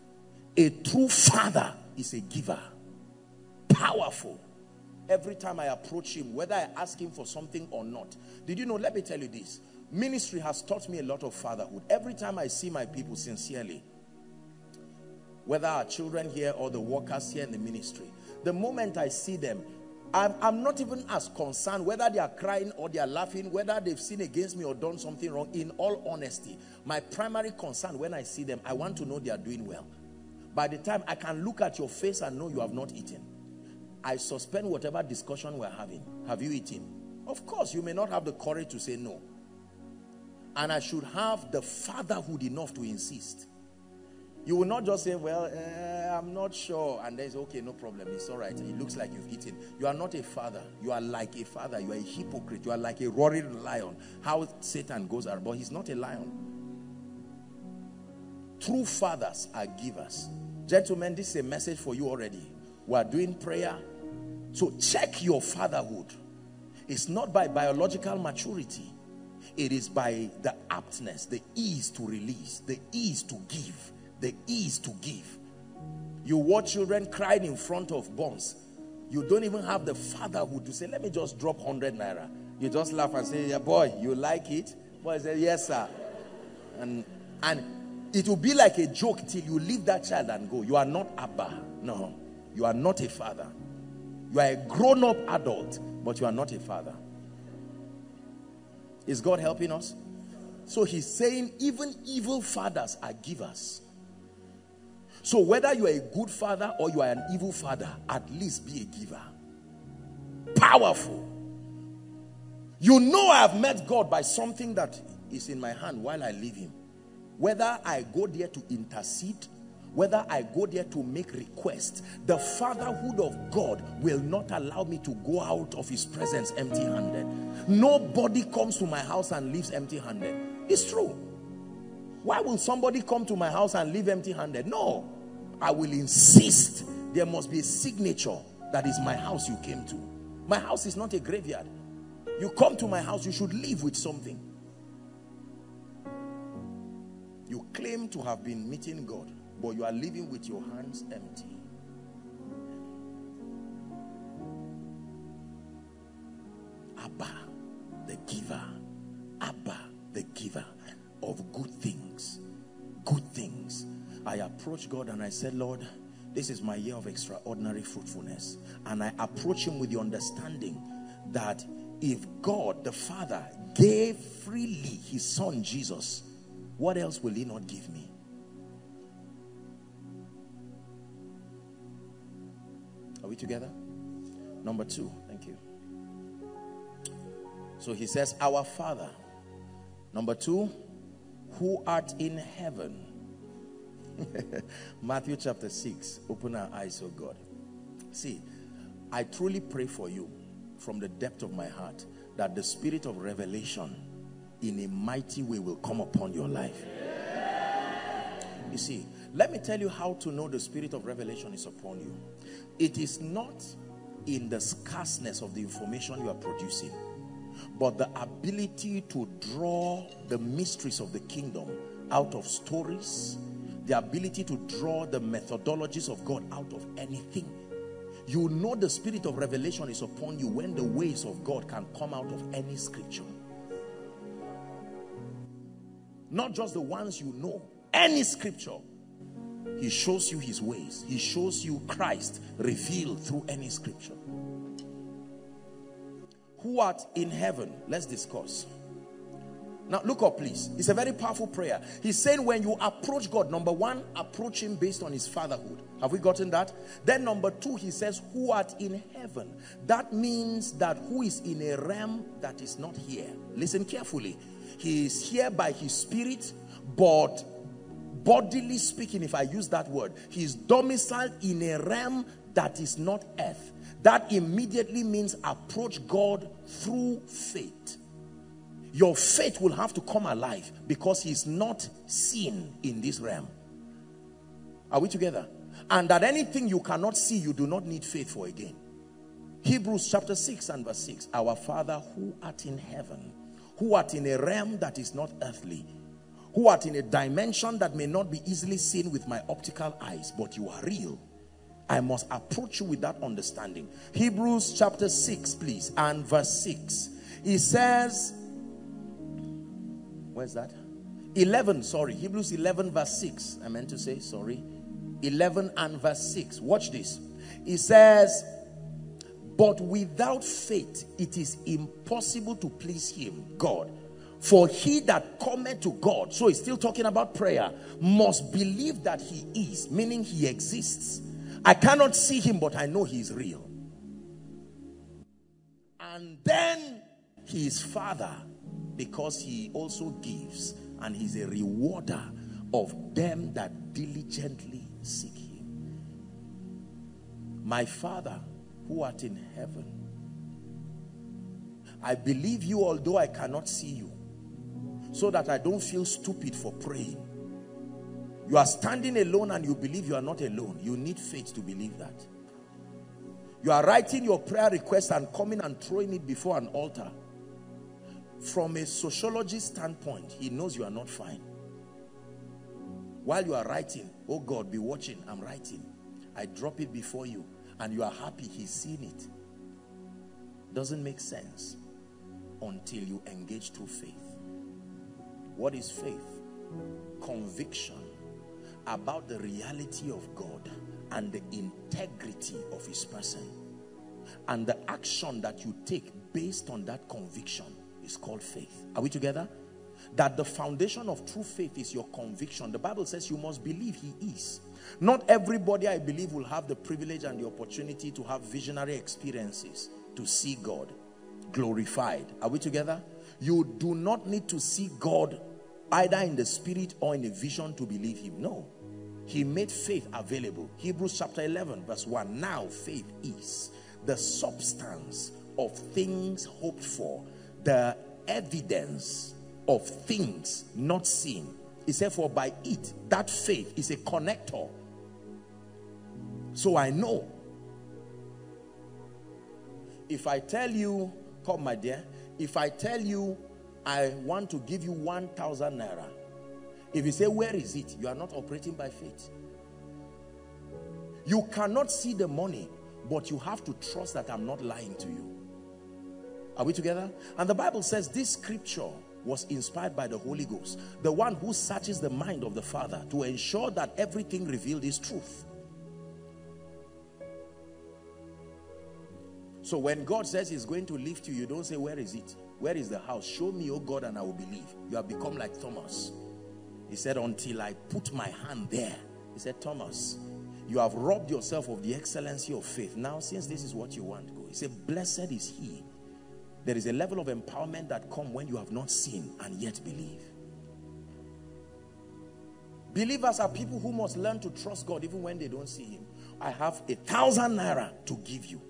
A true father is a giver. Powerful. Every time I approach him, whether I ask him for something or not. Did you know, let me tell you this. Ministry has taught me a lot of fatherhood. Every time I see my people sincerely, whether our children here or the workers here in the ministry, the moment I see them, I'm, I'm, not even as concerned whether they are crying or they are laughing, whether they've sinned against me or done something wrong. In all honesty, my primary concern when I see them, I want to know they are doing well. By the time I can look at your face and know you have not eaten, I suspend whatever discussion we're having. Have you eaten? Of course, you may not have the courage to say no. And I should have the fatherhood enough to insist. You will not just say, well, uh, I'm not sure. And then there's okay, no problem. It's all right. It looks like you've eaten. You are not a father. You are like a father. You are a hypocrite. You are like a roaring lion. How Satan goes out, but he's not a lion. True fathers are givers. Gentlemen, this is a message for you already. We are doing prayer. So check your fatherhood. It's not by biological maturity. It is by the aptness, the ease to release, the ease to give the ease to give. You watch children crying in front of bombs. You don't even have the fatherhood to say, let me just drop 100 naira. You just laugh and say, yeah, boy, you like it? Boy says, yes, sir. And, and it will be like a joke till you leave that child and go. You are not Abba. No, you are not a father. You are a grown-up adult, but you are not a father. Is God helping us? So he's saying even evil fathers are givers. So whether you are a good father or you are an evil father, at least be a giver. Powerful. You know I have met God by something that is in my hand while I leave him. Whether I go there to intercede, whether I go there to make requests, the fatherhood of God will not allow me to go out of his presence empty-handed. Nobody comes to my house and leaves empty-handed. It's true. Why will somebody come to my house and leave empty-handed? No. I will insist there must be a signature that is my house you came to. My house is not a graveyard. You come to my house, you should leave with something. You claim to have been meeting God, but you are living with your hands empty. Abba, the giver. Abba, the giver of good things. Good things. I approached God and I said, Lord, this is my year of extraordinary fruitfulness. And I approach him with the understanding that if God, the Father, gave freely his son Jesus, what else will he not give me? Are we together? Number two, thank you. So he says, Our Father. Number two, who art in heaven. Matthew chapter 6. Open our eyes, oh God. See, I truly pray for you from the depth of my heart that the spirit of revelation in a mighty way will come upon your life. You see, let me tell you how to know the spirit of revelation is upon you. It is not in the scarceness of the information you are producing but the ability to draw the mysteries of the kingdom out of stories, the ability to draw the methodologies of God out of anything. You know the spirit of revelation is upon you when the ways of God can come out of any scripture. Not just the ones you know, any scripture. He shows you his ways. He shows you Christ revealed through any scripture. Who art in heaven? Let's discuss. Now look up please. It's a very powerful prayer. He's saying when you approach God, number one, approach him based on his fatherhood. Have we gotten that? Then number two, he says, who art in heaven. That means that who is in a realm that is not here. Listen carefully. He is here by his spirit, but bodily speaking, if I use that word, he is domiciled in a realm that is not earth. That immediately means approach God through faith your faith will have to come alive because he's not seen in this realm. Are we together? And that anything you cannot see, you do not need faith for again. Hebrews chapter 6 and verse 6. Our Father who art in heaven, who art in a realm that is not earthly, who art in a dimension that may not be easily seen with my optical eyes, but you are real. I must approach you with that understanding. Hebrews chapter 6, please, and verse 6. He says, Where's that? 11, sorry. Hebrews 11 verse 6. I meant to say, sorry. 11 and verse 6. Watch this. He says, But without faith it is impossible to please him, God. For he that cometh to God, so he's still talking about prayer, must believe that he is, meaning he exists. I cannot see him, but I know he is real. And then he is Father because he also gives and he's a rewarder of them that diligently seek him. My Father who art in heaven, I believe you although I cannot see you so that I don't feel stupid for praying. You are standing alone and you believe you are not alone. You need faith to believe that. You are writing your prayer request and coming and throwing it before an altar from a sociologist standpoint, he knows you are not fine. While you are writing, oh God, be watching, I'm writing. I drop it before you and you are happy he's seen it. Doesn't make sense until you engage through faith. What is faith? Conviction about the reality of God and the integrity of his person and the action that you take based on that conviction is called faith. Are we together? That the foundation of true faith is your conviction. The Bible says you must believe he is. Not everybody, I believe, will have the privilege and the opportunity to have visionary experiences to see God glorified. Are we together? You do not need to see God either in the spirit or in a vision to believe him. No. He made faith available. Hebrews chapter 11 verse 1. Now faith is the substance of things hoped for the evidence of things not seen. He said, for by it, that faith is a connector. So I know. If I tell you, come my dear, if I tell you I want to give you 1,000 naira, if you say, where is it? You are not operating by faith. You cannot see the money, but you have to trust that I'm not lying to you. Are we together? And the Bible says this scripture was inspired by the Holy Ghost, the one who searches the mind of the Father to ensure that everything revealed is truth. So when God says he's going to lift you, you don't say, where is it? Where is the house? Show me, oh God, and I will believe. You have become like Thomas. He said, until I put my hand there. He said, Thomas, you have robbed yourself of the excellency of faith. Now, since this is what you want, go. He said, blessed is he there is a level of empowerment that come when you have not seen and yet believe. Believers are people who must learn to trust God even when they don't see him. I have a thousand naira to give you.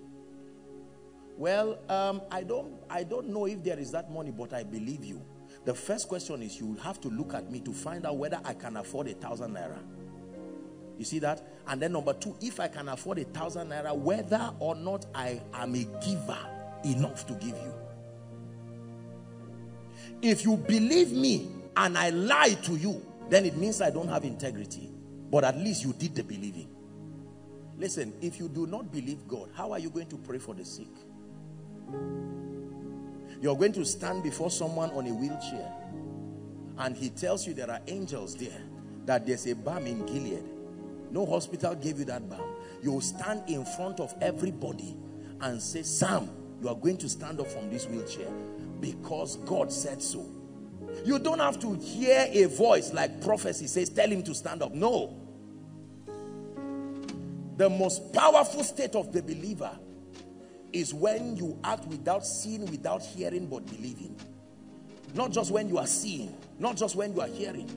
Well, um, I don't I don't know if there is that money, but I believe you. The first question is you will have to look at me to find out whether I can afford a thousand naira. You see that? And then number two, if I can afford a thousand naira, whether or not I am a giver enough to give you. If you believe me and I lie to you, then it means I don't have integrity. But at least you did the believing. Listen, if you do not believe God, how are you going to pray for the sick? You're going to stand before someone on a wheelchair and he tells you there are angels there, that there's a balm in Gilead. No hospital gave you that balm. You'll stand in front of everybody and say, Sam, you are going to stand up from this wheelchair because God said so. You don't have to hear a voice like prophecy says, tell him to stand up. No. The most powerful state of the believer is when you act without seeing, without hearing, but believing. Not just when you are seeing, not just when you are hearing.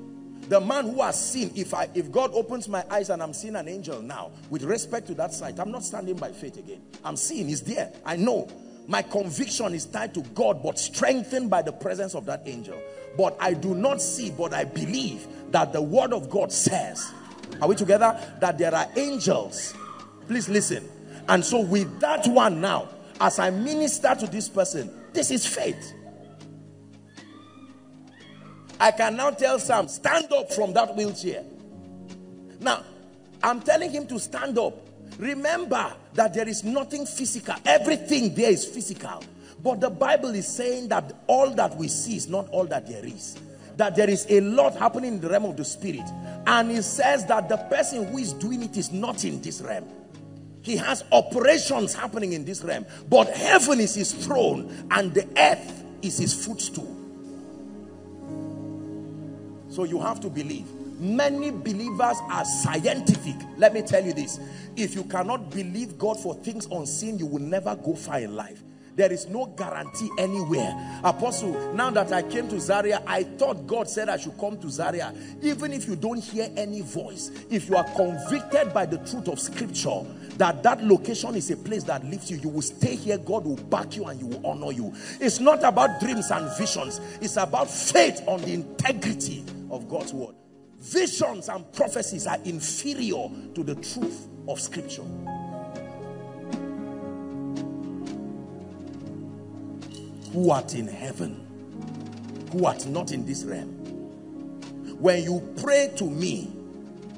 The man who has seen, if I if God opens my eyes and I'm seeing an angel now, with respect to that sight, I'm not standing by faith again. I'm seeing, he's there. I know. My conviction is tied to God, but strengthened by the presence of that angel. But I do not see, but I believe that the word of God says are we together? That there are angels. Please listen. And so with that one now, as I minister to this person, this is faith. I can now tell Sam, stand up from that wheelchair. Now, I'm telling him to stand up. Remember that there is nothing physical. Everything there is physical. But the Bible is saying that all that we see is not all that there is that there is a lot happening in the realm of the spirit and it says that the person who is doing it is not in this realm he has operations happening in this realm but heaven is his throne and the earth is his footstool. So you have to believe. Many believers are scientific. Let me tell you this. If you cannot believe god for things unseen you will never go far in life. There is no guarantee anywhere. Apostle, now that I came to Zaria, I thought God said I should come to Zaria. Even if you don't hear any voice, if you are convicted by the truth of scripture, that that location is a place that lifts you, you will stay here, God will back you and you will honor you. It's not about dreams and visions. It's about faith on the integrity of God's word. Visions and prophecies are inferior to the truth of scripture. who art in heaven, who art not in this realm. When you pray to me,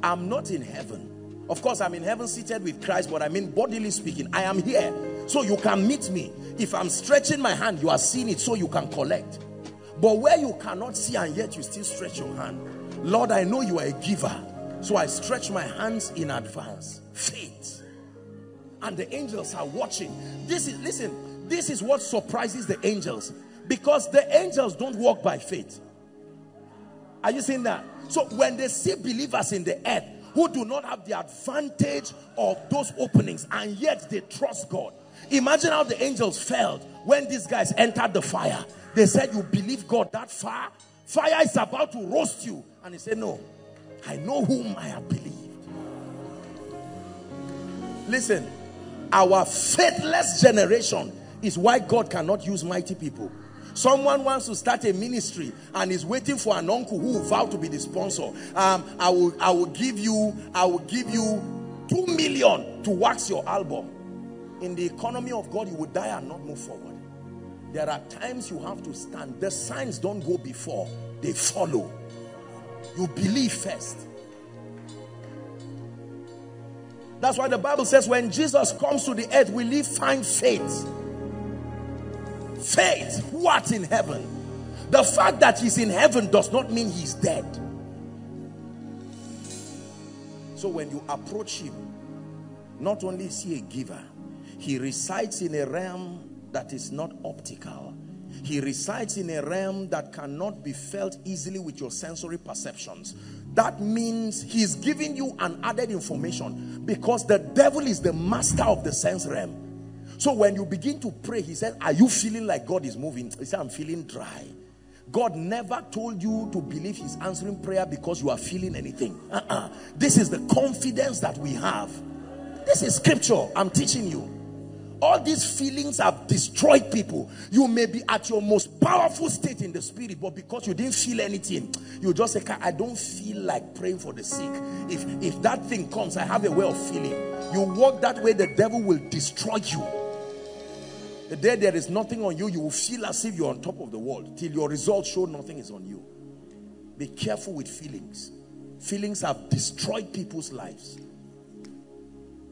I'm not in heaven. Of course, I'm in heaven seated with Christ, but I mean bodily speaking, I am here. So you can meet me. If I'm stretching my hand, you are seeing it so you can collect. But where you cannot see and yet you still stretch your hand. Lord, I know you are a giver. So I stretch my hands in advance. Faith. And the angels are watching. This is, listen, this is what surprises the angels because the angels don't walk by faith. Are you seeing that? So when they see believers in the earth who do not have the advantage of those openings and yet they trust God. Imagine how the angels felt when these guys entered the fire. They said, you believe God that far? Fire is about to roast you. And he said, no, I know whom I have believed. Listen, our faithless generation is why God cannot use mighty people. Someone wants to start a ministry and is waiting for an uncle who will vow to be the sponsor. Um, I will, I will give you, I will give you two million to wax your album. In the economy of God, you will die and not move forward. There are times you have to stand. The signs don't go before, they follow. You believe first. That's why the Bible says when Jesus comes to the earth, will he find faith? Faith what in heaven? The fact that he's in heaven does not mean he's dead. So when you approach him not only is he a giver he resides in a realm that is not optical. He resides in a realm that cannot be felt easily with your sensory perceptions. That means he's giving you an added information because the devil is the master of the sense realm so when you begin to pray, he said, are you feeling like God is moving? He said, I'm feeling dry. God never told you to believe he's answering prayer because you are feeling anything. Uh -uh. This is the confidence that we have. This is scripture. I'm teaching you. All these feelings have destroyed people. You may be at your most powerful state in the spirit, but because you didn't feel anything, you just say, I don't feel like praying for the sick. If, if that thing comes, I have a way of feeling. You walk that way, the devil will destroy you. The day there is nothing on you, you will feel as if you're on top of the world till your results show nothing is on you. Be careful with feelings. Feelings have destroyed people's lives.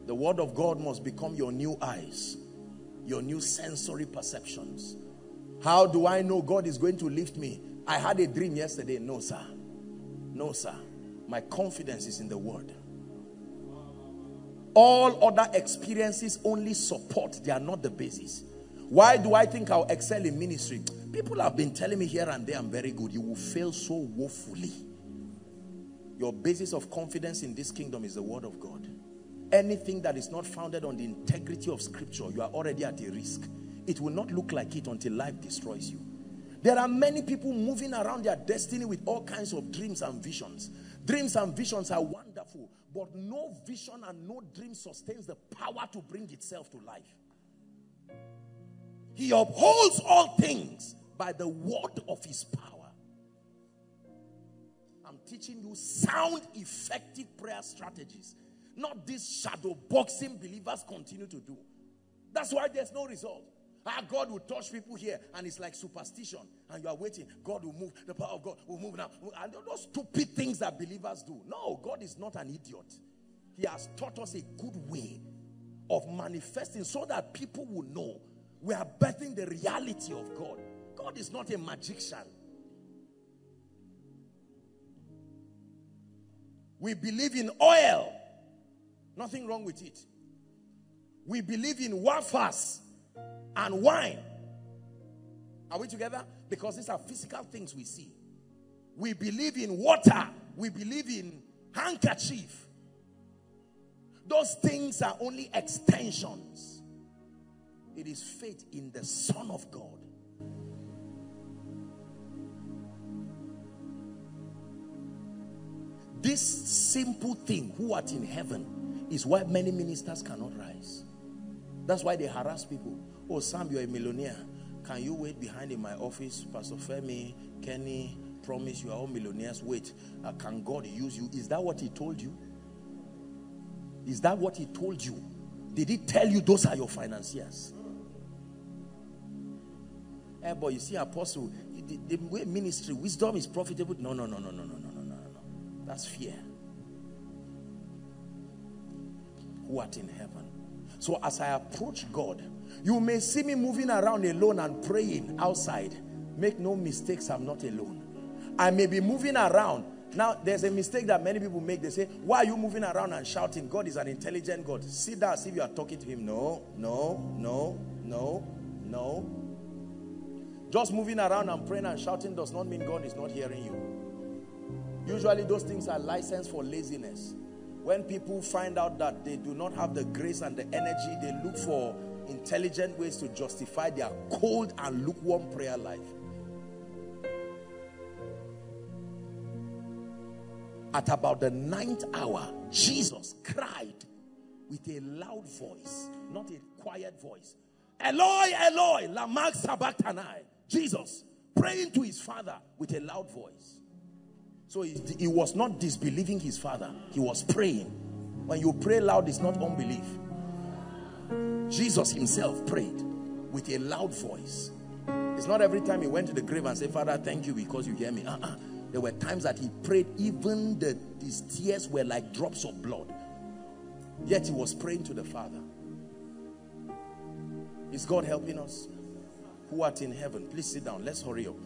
The word of God must become your new eyes, your new sensory perceptions. How do I know God is going to lift me? I had a dream yesterday. No, sir. No, sir. My confidence is in the word. All other experiences only support, they are not the basis. Why do I think I'll excel in ministry? People have been telling me here and there I'm very good. You will fail so woefully. Your basis of confidence in this kingdom is the word of God. Anything that is not founded on the integrity of scripture, you are already at a risk. It will not look like it until life destroys you. There are many people moving around their destiny with all kinds of dreams and visions. Dreams and visions are wonderful, but no vision and no dream sustains the power to bring itself to life. He upholds all things by the word of his power. I'm teaching you sound, effective prayer strategies. Not these shadow boxing believers continue to do. That's why there's no result. Ah, God will touch people here, and it's like superstition. And you are waiting. God will move. The power of God will move now. And those stupid things that believers do. No, God is not an idiot. He has taught us a good way of manifesting so that people will know we are birthing the reality of God. God is not a magician. We believe in oil. Nothing wrong with it. We believe in wafers and wine. Are we together? Because these are physical things we see. We believe in water. We believe in handkerchief. Those things are only extensions. It is faith in the Son of God. This simple thing, who art in heaven, is why many ministers cannot rise. That's why they harass people. Oh, Sam, you're a millionaire. Can you wait behind in my office? Pastor Femi, Kenny, promise you are all millionaires. Wait, uh, can God use you? Is that what he told you? Is that what he told you? Did he tell you those are your financiers? Hey, eh, boy, you see, apostle, the, the way ministry, wisdom is profitable. No, no, no, no, no, no, no, no, no, no. That's fear. Who art in heaven? So as I approach God, you may see me moving around alone and praying outside. Make no mistakes, I'm not alone. I may be moving around. Now, there's a mistake that many people make. They say, why are you moving around and shouting? God is an intelligent God. Sit down, see if you are talking to him. No, no, no, no, no. Just moving around and praying and shouting does not mean God is not hearing you. Usually those things are licensed for laziness. When people find out that they do not have the grace and the energy, they look for intelligent ways to justify their cold and lukewarm prayer life. At about the ninth hour, Jesus cried with a loud voice, not a quiet voice. Eloi, Eloi, lama sabachthani. Jesus praying to his father with a loud voice. So he, he was not disbelieving his father. He was praying. When you pray loud, it's not unbelief. Jesus himself prayed with a loud voice. It's not every time he went to the grave and said, Father, thank you because you hear me. Uh -uh. There were times that he prayed, even the, his tears were like drops of blood. Yet he was praying to the Father. Is God helping us? Who art in heaven? Please sit down. Let's hurry up.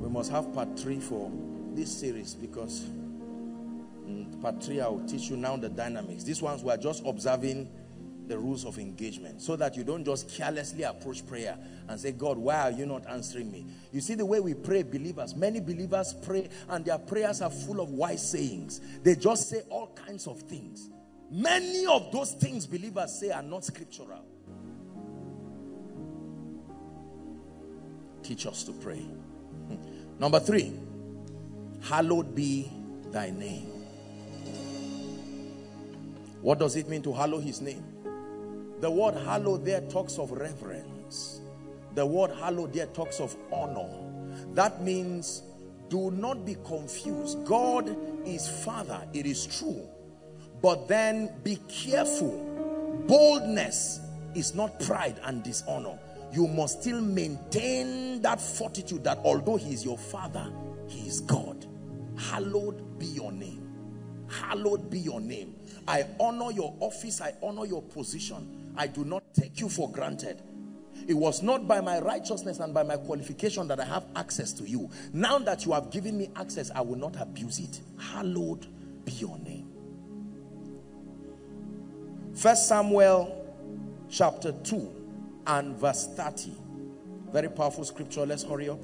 We must have part three for this series because mm, part three I will teach you now the dynamics. These ones we're just observing the rules of engagement so that you don't just carelessly approach prayer and say, God, why are you not answering me? You see the way we pray, believers, many believers pray and their prayers are full of wise sayings. They just say all kinds of things. Many of those things believers say are not scriptural. Teach us to pray. Number three, hallowed be thy name. What does it mean to hallow his name? The word hallow there talks of reverence. The word hallow there talks of honor. That means do not be confused. God is Father, it is true. But then be careful. Boldness is not pride and dishonor. You must still maintain that fortitude that although he is your Father, he is God. Hallowed be your name. Hallowed be your name. I honor your office. I honor your position. I do not take you for granted. It was not by my righteousness and by my qualification that I have access to you. Now that you have given me access, I will not abuse it. Hallowed be your name. First Samuel chapter 2 and verse 30. Very powerful scripture. Let's hurry up.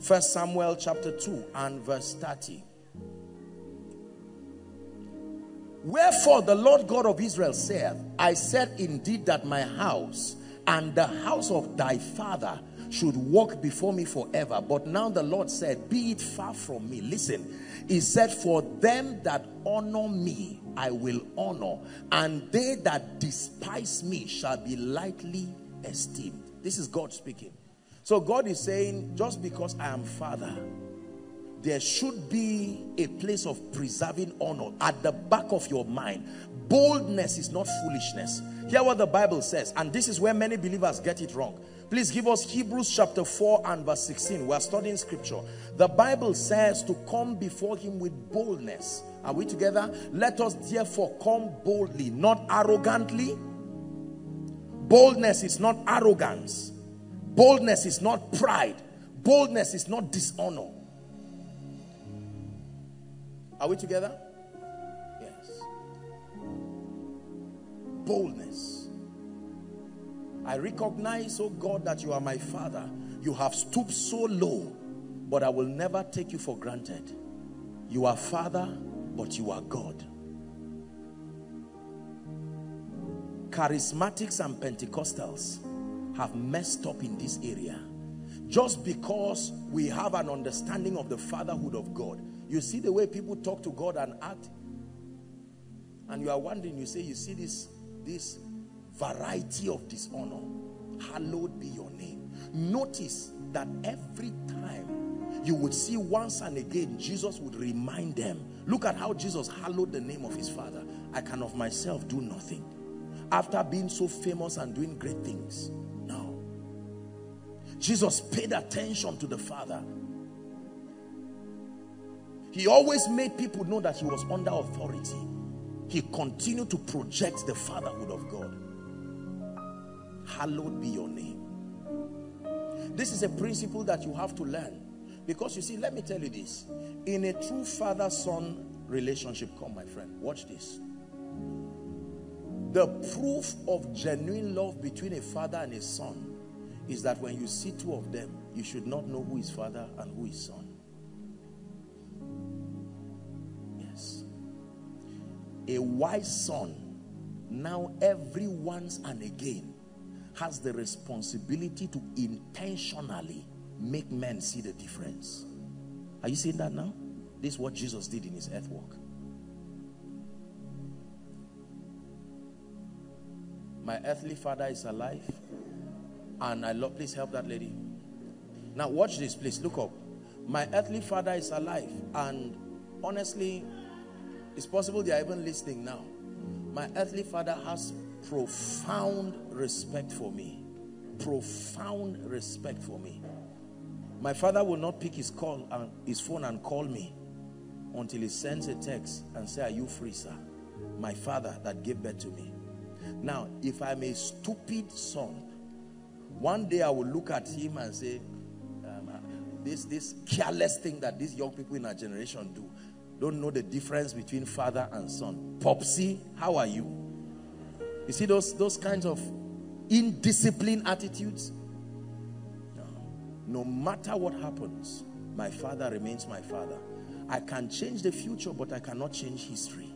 First Samuel chapter 2 and verse 30. Wherefore the Lord God of Israel saith, I said indeed that my house and the house of thy father should walk before me forever. But now the Lord said, Be it far from me. Listen, He said, For them that honor me, I will honor, and they that despise me shall be lightly esteemed. This is God speaking. So God is saying, Just because I am Father, there should be a place of preserving honor at the back of your mind. Boldness is not foolishness. Hear what the Bible says, and this is where many believers get it wrong. Please give us Hebrews chapter 4 and verse 16. We are studying scripture. The Bible says to come before him with boldness. Are we together? Let us therefore come boldly, not arrogantly. Boldness is not arrogance. Boldness is not pride. Boldness is not dishonor. Are we together? Yes. Boldness. I recognize, oh God, that you are my father. You have stooped so low, but I will never take you for granted. You are father, but you are God. Charismatics and Pentecostals have messed up in this area. Just because we have an understanding of the fatherhood of God, you see the way people talk to God and act. And you are wondering, you say, you see this, this variety of dishonor. Hallowed be your name. Notice that every time you would see once and again, Jesus would remind them. Look at how Jesus hallowed the name of his father. I can of myself do nothing. After being so famous and doing great things. No. Jesus paid attention to the father he always made people know that he was under authority. He continued to project the fatherhood of God. Hallowed be your name. This is a principle that you have to learn. Because you see, let me tell you this. In a true father-son relationship, come my friend, watch this. The proof of genuine love between a father and a son is that when you see two of them, you should not know who is father and who is son. Yes. A wise son now every once and again has the responsibility to intentionally make men see the difference. Are you seeing that now? This is what Jesus did in his earth walk. My earthly father is alive and I love, please help that lady. Now watch this, please look up. My earthly father is alive and honestly, it's possible they are even listening now. My earthly father has profound respect for me. Profound respect for me. My father will not pick his call and his phone and call me until he sends a text and say, Are you free, sir? My father that gave birth to me. Now, if I'm a stupid son, one day I will look at him and say, um, uh, this, this careless thing that these young people in our generation do don't know the difference between father and son. Popsy, how are you? You see those, those kinds of indisciplined attitudes? No. no matter what happens, my father remains my father. I can change the future, but I cannot change history.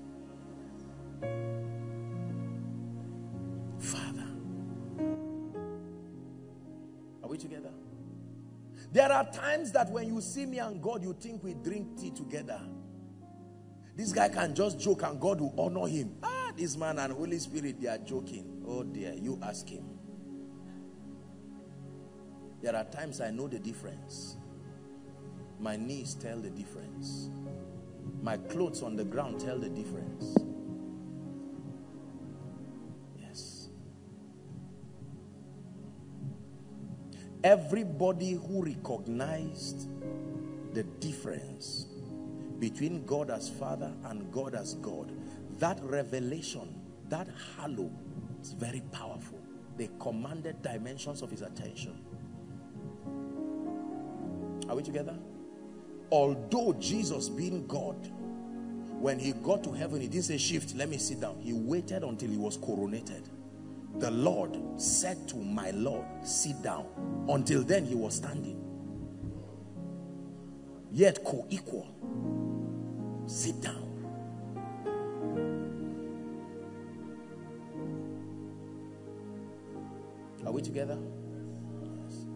There are times that when you see me and God, you think we drink tea together. This guy can just joke and God will honor him. Ah, this man and Holy Spirit, they are joking. Oh dear, you ask him. There are times I know the difference. My knees tell the difference. My clothes on the ground tell the difference. Everybody who recognized the difference between God as Father and God as God. that revelation, that halo, is very powerful. They commanded dimensions of his attention. Are we together? Although Jesus being God, when he got to heaven, he didn't say shift, let me sit down. He waited until he was coronated. The Lord said to my Lord, sit down. Until then, he was standing. Yet co-equal. Sit down. Are we together? Yes.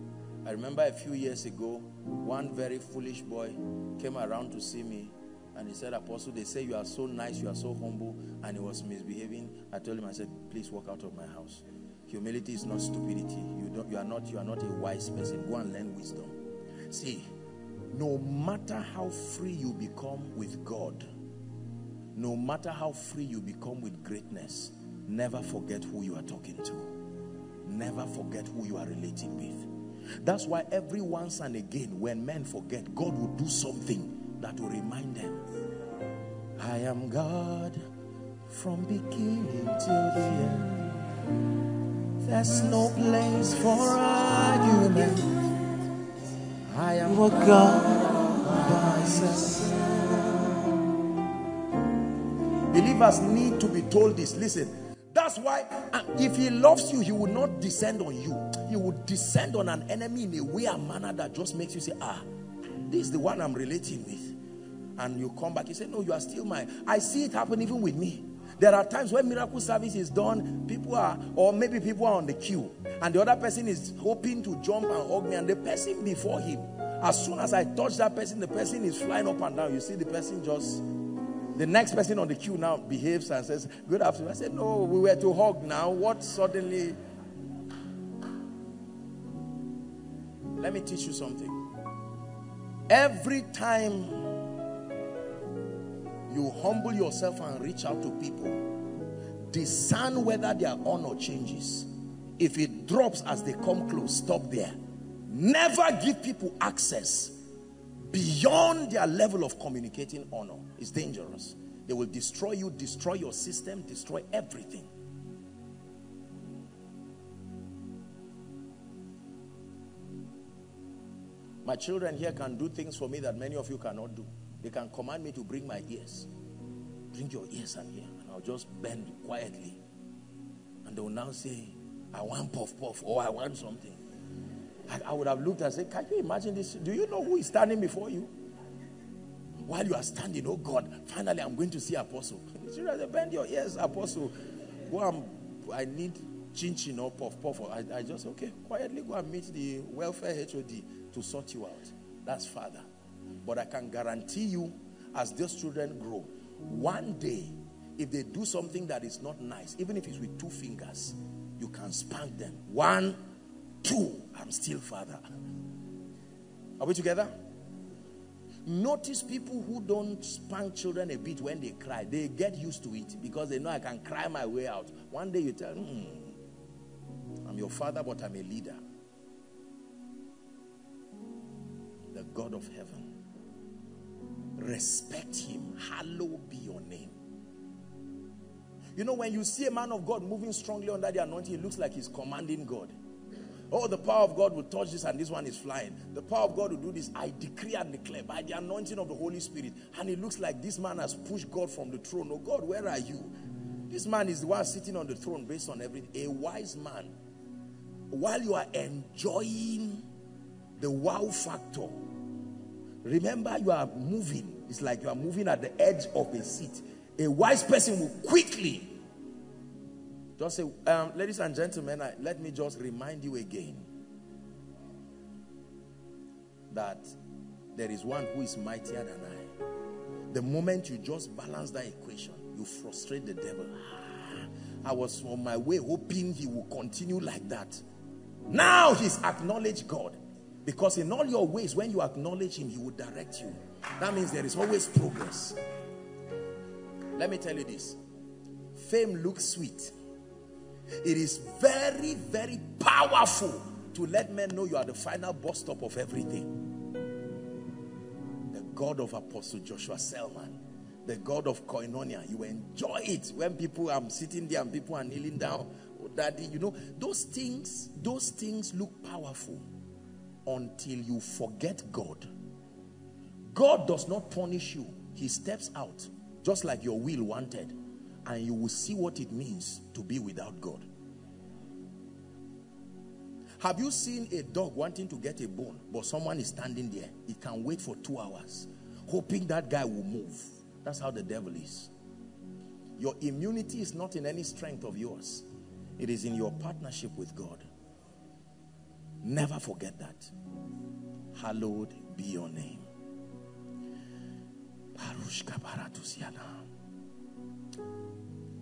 I remember a few years ago, one very foolish boy came around to see me and he said, Apostle, they say you are so nice, you are so humble, and he was misbehaving. I told him, I said, please walk out of my house. Humility is not stupidity. You don't you are not you are not a wise person. Go and learn wisdom. See, no matter how free you become with God, no matter how free you become with greatness, never forget who you are talking to. Never forget who you are relating with. That's why every once and again, when men forget, God will do something that will remind them. I am God from beginning to the end. There's no place for argument. I am a God by myself. Believers need to be told this. Listen, that's why uh, if he loves you, he will not descend on you. He will descend on an enemy in a way and manner that just makes you say, ah, this is the one I'm relating with. And you come back, you say, no, you are still mine. I see it happen even with me. There are times when miracle service is done, people are, or maybe people are on the queue, and the other person is hoping to jump and hug me, and the person before him, as soon as I touch that person, the person is flying up and down. You see the person just the next person on the queue now behaves and says, Good afternoon. I said, No, we were to hug now. What suddenly? Let me teach you something. Every time you humble yourself and reach out to people, discern whether their honor changes. If it drops as they come close, stop there. Never give people access beyond their level of communicating honor is dangerous. They will destroy you, destroy your system, destroy everything. My children here can do things for me that many of you cannot do. They can command me to bring my ears. Bring your ears and here. And I'll just bend quietly. And they will now say, I want puff puff or I want something. I, I would have looked and said, Can you imagine this? Do you know who is standing before you? While you are standing, oh God, finally I'm going to see Apostle. Seriously, bend your ears, Apostle. Go and, I need chin chin or puff puff. I, I just, okay, quietly go and meet the welfare HOD to sort you out. That's Father. But I can guarantee you, as those children grow, one day, if they do something that is not nice, even if it's with two fingers, you can spank them. One, two, I'm still Father. Are we together? Notice people who don't spank children a bit when they cry. They get used to it because they know I can cry my way out. One day you tell, hmm, I'm your father, but I'm a leader. The God of heaven. Respect him. Hallowed be your name. You know, when you see a man of God moving strongly under the anointing, it looks like he's commanding God. Oh, the power of God will touch this and this one is flying. The power of God will do this. I decree and declare by the anointing of the Holy Spirit. And it looks like this man has pushed God from the throne. Oh God, where are you? This man is the one sitting on the throne based on everything. A wise man. While you are enjoying the wow factor, remember you are moving. It's like you are moving at the edge of a seat. A wise person will quickly just say, um, ladies and gentlemen, I, let me just remind you again that there is one who is mightier than I. The moment you just balance that equation, you frustrate the devil. I was on my way hoping he will continue like that. Now he's acknowledged God. Because in all your ways, when you acknowledge him, he will direct you. That means there is always progress. Let me tell you this. Fame looks sweet it is very, very powerful to let men know you are the final bus stop of everything. The God of Apostle Joshua Selman, the God of koinonia. You enjoy it when people are sitting there and people are kneeling down. Oh, daddy, you know, those things, those things look powerful until you forget God. God does not punish you. He steps out just like your will wanted and you will see what it means to be without God. Have you seen a dog wanting to get a bone, but someone is standing there? He can wait for two hours, hoping that guy will move. That's how the devil is. Your immunity is not in any strength of yours. It is in your partnership with God. Never forget that. Hallowed be your name.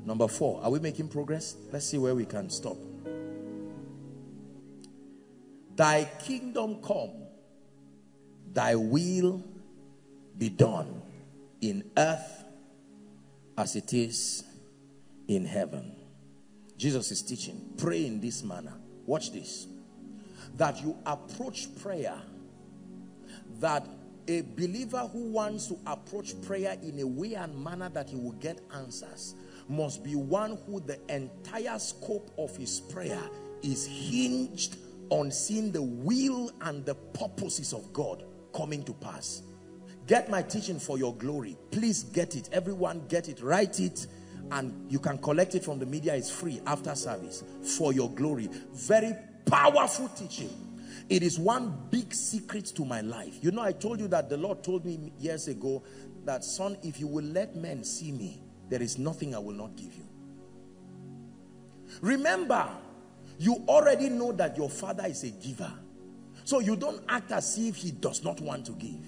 Number four, are we making progress? Let's see where we can stop. Thy kingdom come, thy will be done in earth as it is in heaven. Jesus is teaching, pray in this manner. Watch this. That you approach prayer, that a believer who wants to approach prayer in a way and manner that he will get answers must be one who the entire scope of his prayer is hinged on seeing the will and the purposes of God coming to pass. Get my teaching for your glory. Please get it. Everyone get it. Write it and you can collect it from the media. It's free after service for your glory. Very powerful teaching. It is one big secret to my life. You know, I told you that the Lord told me years ago that, son, if you will let men see me, there is nothing I will not give you. Remember, you already know that your father is a giver. So you don't act as if he does not want to give.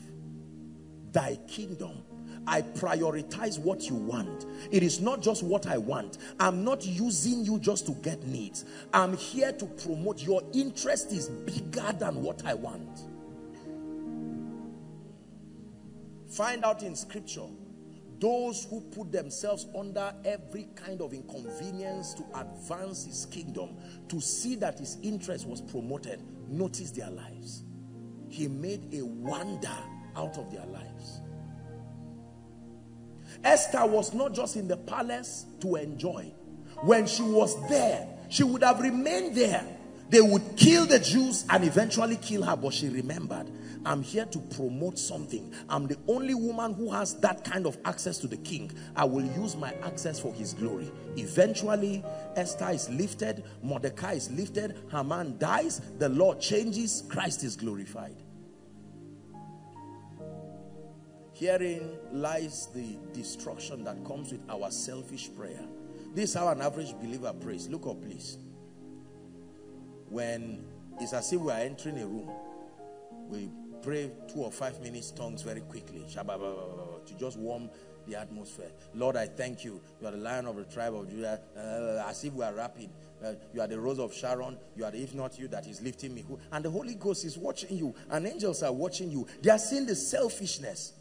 Thy kingdom. I prioritize what you want. It is not just what I want. I'm not using you just to get needs. I'm here to promote. Your interest is bigger than what I want. Find out in scripture those who put themselves under every kind of inconvenience to advance his kingdom, to see that his interest was promoted, notice their lives. He made a wonder out of their lives. Esther was not just in the palace to enjoy. When she was there, she would have remained there. They would kill the Jews and eventually kill her, but she remembered I'm here to promote something. I'm the only woman who has that kind of access to the king. I will use my access for his glory. Eventually, Esther is lifted, Mordecai is lifted, Haman dies, the Lord changes, Christ is glorified. Herein lies the destruction that comes with our selfish prayer. This is how an average believer prays. Look up, please. When it's as if we are entering a room, we pray two or five minutes tongues very quickly to just warm the atmosphere. Lord, I thank you. You are the lion of the tribe of Judah. Uh, as if we are rapping. Uh, you are the rose of Sharon. You are the, if not you that is lifting me. And the Holy Ghost is watching you. And angels are watching you. They are seeing the selfishness.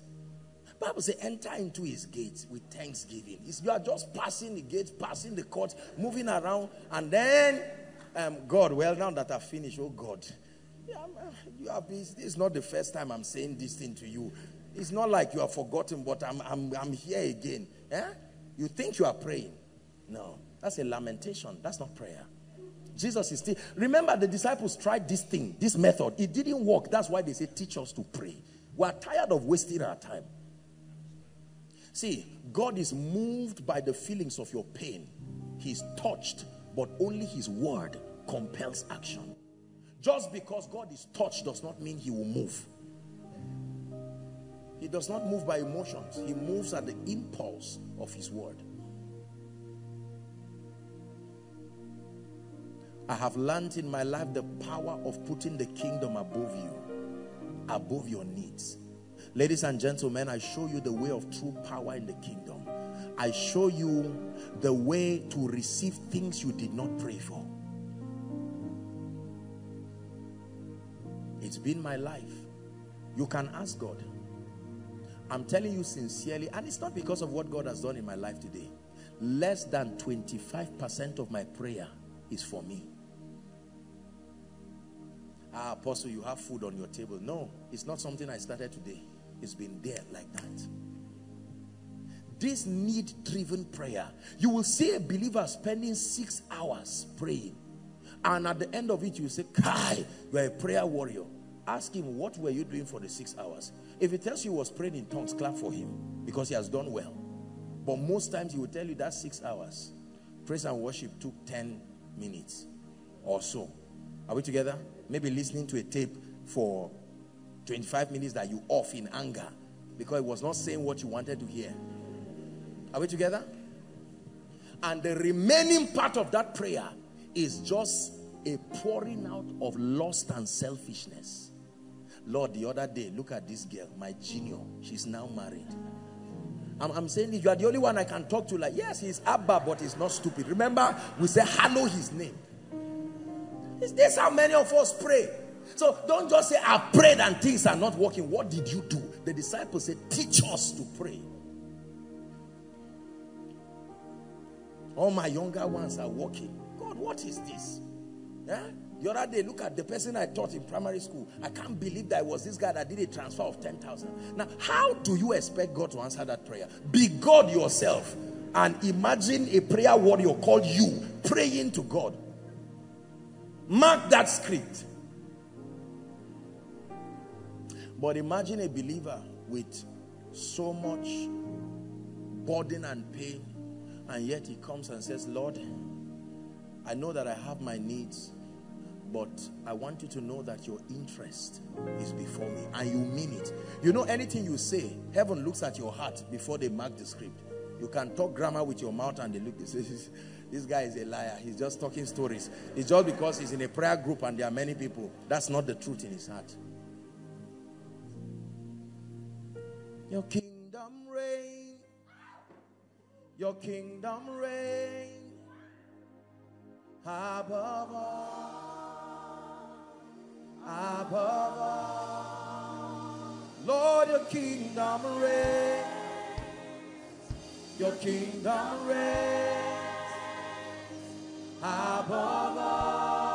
Bible says enter into his gates with thanksgiving. It's, you are just passing the gates, passing the court, moving around. And then, um, God, well, now that I've finished, oh God, yeah, you have, is not the first time I'm saying this thing to you. It's not like you have forgotten, but I'm, I'm, I'm here again. Eh? You think you are praying. No, that's a lamentation. That's not prayer. Jesus is still. Remember, the disciples tried this thing, this method. It didn't work. That's why they say, teach us to pray. We are tired of wasting our time. See, God is moved by the feelings of your pain. He's touched, but only his word compels action. Just because God is touched does not mean he will move. He does not move by emotions. He moves at the impulse of his word. I have learned in my life the power of putting the kingdom above you, above your needs. Ladies and gentlemen, I show you the way of true power in the kingdom. I show you the way to receive things you did not pray for. It's been my life. You can ask God. I'm telling you sincerely, and it's not because of what God has done in my life today. Less than 25% of my prayer is for me. Ah, Apostle, you have food on your table. No, it's not something I started today. It's been there like that. this need-driven prayer. You will see a believer spending six hours praying. And at the end of it, you say, Kai, you are a prayer warrior. Ask him, what were you doing for the six hours? If he tells you he was praying in tongues, clap for him because he has done well. But most times he will tell you that six hours. Praise and worship took 10 minutes or so. Are we together? Maybe listening to a tape for 25 minutes that you off in anger because it was not saying what you wanted to hear. Are we together? And the remaining part of that prayer is just a pouring out of lust and selfishness. Lord, the other day, look at this girl, my junior. She's now married. I'm, I'm saying you are the only one I can talk to. Like, yes, he's Abba, but he's not stupid. Remember, we say, hallow his name. Is this how many of us pray? So don't just say, I prayed and things are not working. What did you do? The disciples said, teach us to pray. All my younger ones are working. God, what is this? Yeah? The other day, look at the person I taught in primary school. I can't believe that it was this guy that did a transfer of 10,000. Now, how do you expect God to answer that prayer? Be God yourself and imagine a prayer warrior called you praying to God. Mark that script. But imagine a believer with so much burden and pain and yet he comes and says, Lord, I know that I have my needs but I want you to know that your interest is before me and you mean it. You know, anything you say, heaven looks at your heart before they mark the script. You can talk grammar with your mouth and they look, this, this, this guy is a liar. He's just talking stories. It's just because he's in a prayer group and there are many people. That's not the truth in his heart. Your kingdom reign. Your kingdom reign above all, above all. Lord, your kingdom reigns, your kingdom reigns above all,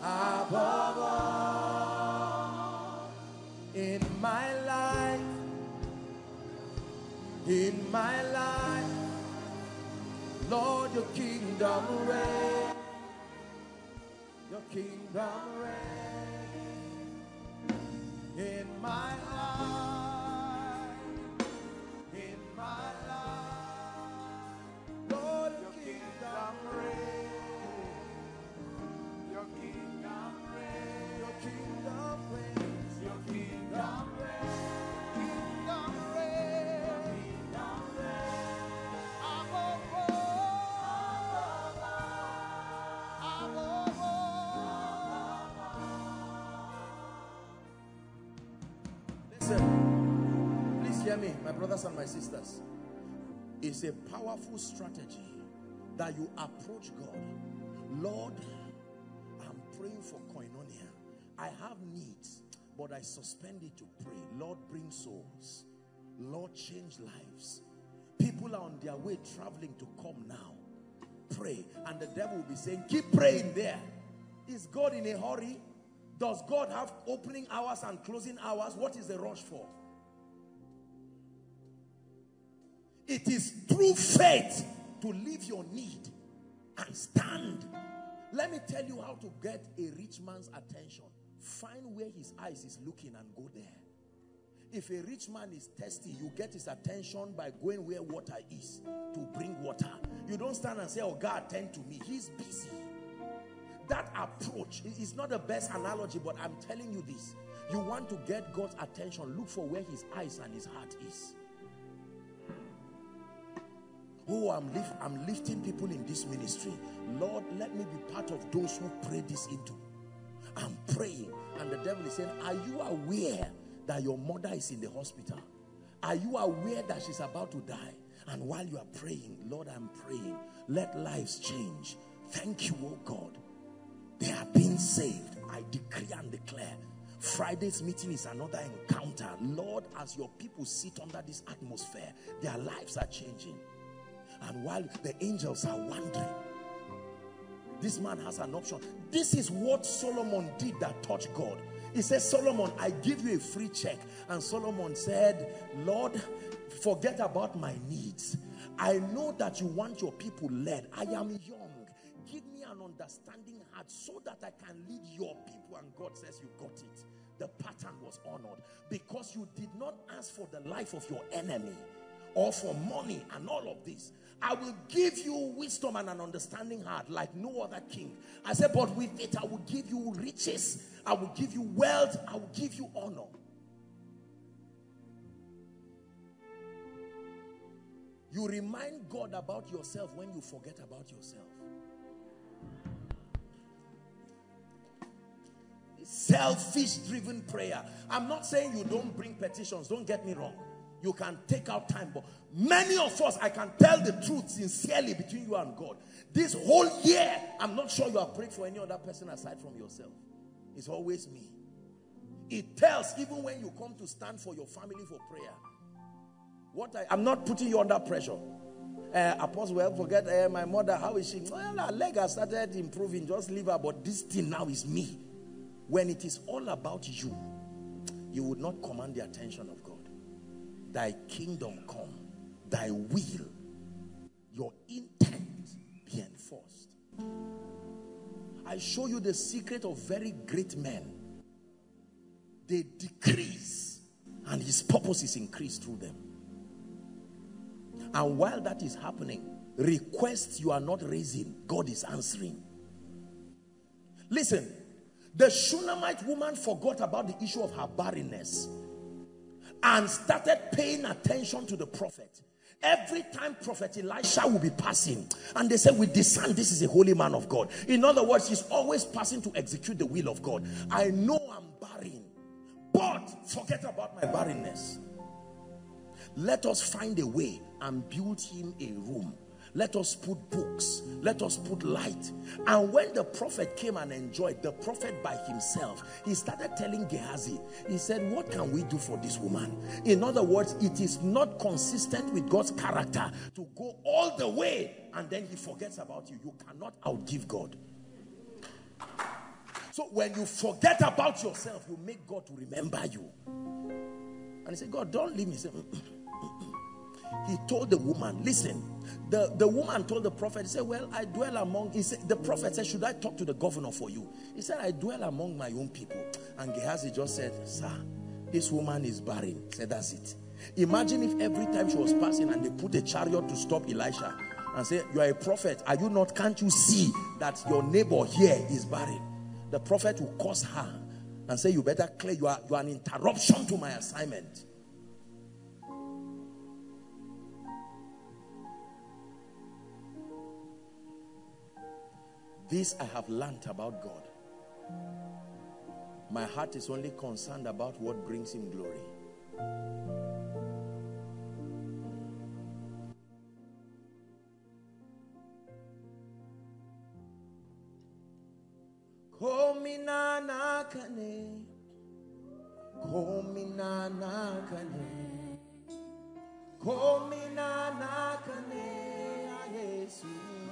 above all. My life. Lord, your kingdom reign. Your kingdom reign hear me, my brothers and my sisters. It's a powerful strategy that you approach God. Lord, I'm praying for koinonia. I have needs, but I suspend it to pray. Lord, bring souls. Lord, change lives. People are on their way traveling to come now. Pray. And the devil will be saying, keep praying there. Is God in a hurry? Does God have opening hours and closing hours? What is the rush for? It is through faith to leave your need and stand. Let me tell you how to get a rich man's attention. Find where his eyes is looking and go there. If a rich man is thirsty, you get his attention by going where water is to bring water. You don't stand and say, oh God, attend to me. He's busy. That approach is not the best analogy, but I'm telling you this. You want to get God's attention, look for where his eyes and his heart is. Oh, I'm, lift, I'm lifting people in this ministry. Lord, let me be part of those who pray this into. I'm praying. And the devil is saying, are you aware that your mother is in the hospital? Are you aware that she's about to die? And while you are praying, Lord, I'm praying. Let lives change. Thank you, oh God. They are being saved. I decree and declare. Friday's meeting is another encounter. Lord, as your people sit under this atmosphere, their lives are changing. And while the angels are wandering, this man has an option. This is what Solomon did that touched God. He says, Solomon, I give you a free check. And Solomon said, Lord, forget about my needs. I know that you want your people led. I am young. Give me an understanding heart so that I can lead your people. And God says, You got it. The pattern was honored because you did not ask for the life of your enemy or for money and all of this. I will give you wisdom and an understanding heart like no other king. I said, but with it, I will give you riches. I will give you wealth. I will give you honor. You remind God about yourself when you forget about yourself. Selfish driven prayer. I'm not saying you don't bring petitions, don't get me wrong. You can take out time, but many of us, I can tell the truth sincerely between you and God. This whole year, I'm not sure you have prayed for any other person aside from yourself. It's always me. It tells even when you come to stand for your family for prayer what I, am not putting you under pressure. Uh, Apostle, well, forget uh, my mother. How is she? Well, her leg has started improving. Just leave her. But this thing now is me. When it is all about you, you would not command the attention of God. Thy kingdom come, thy will, your intent be enforced. I show you the secret of very great men. They decrease, and his purpose is increased through them. And while that is happening, requests you are not raising, God is answering. Listen, the Shunammite woman forgot about the issue of her barrenness and started paying attention to the prophet. Every time Prophet Elisha will be passing, and they say, We discern this is a holy man of God. In other words, he's always passing to execute the will of God. I know I'm barren, but forget about my barrenness. Let us find a way and build him a room. Let us put books. Let us put light. And when the prophet came and enjoyed, the prophet by himself, he started telling Gehazi, he said, What can we do for this woman? In other words, it is not consistent with God's character to go all the way and then he forgets about you. You cannot outgive God. So when you forget about yourself, you make God to remember you. And he said, God, don't leave me. He told the woman, listen, the, the woman told the prophet, he said, well, I dwell among, he said, the prophet said, should I talk to the governor for you? He said, I dwell among my own people. And Gehazi just said, sir, this woman is barren. He said, that's it. Imagine if every time she was passing and they put a chariot to stop Elisha and say, you are a prophet. Are you not, can't you see that your neighbor here is barren? The prophet will curse her and say, you better clear, you are, you are an interruption to my assignment. This I have learnt about God. My heart is only concerned about what brings him glory. Komina nakane Komina nakane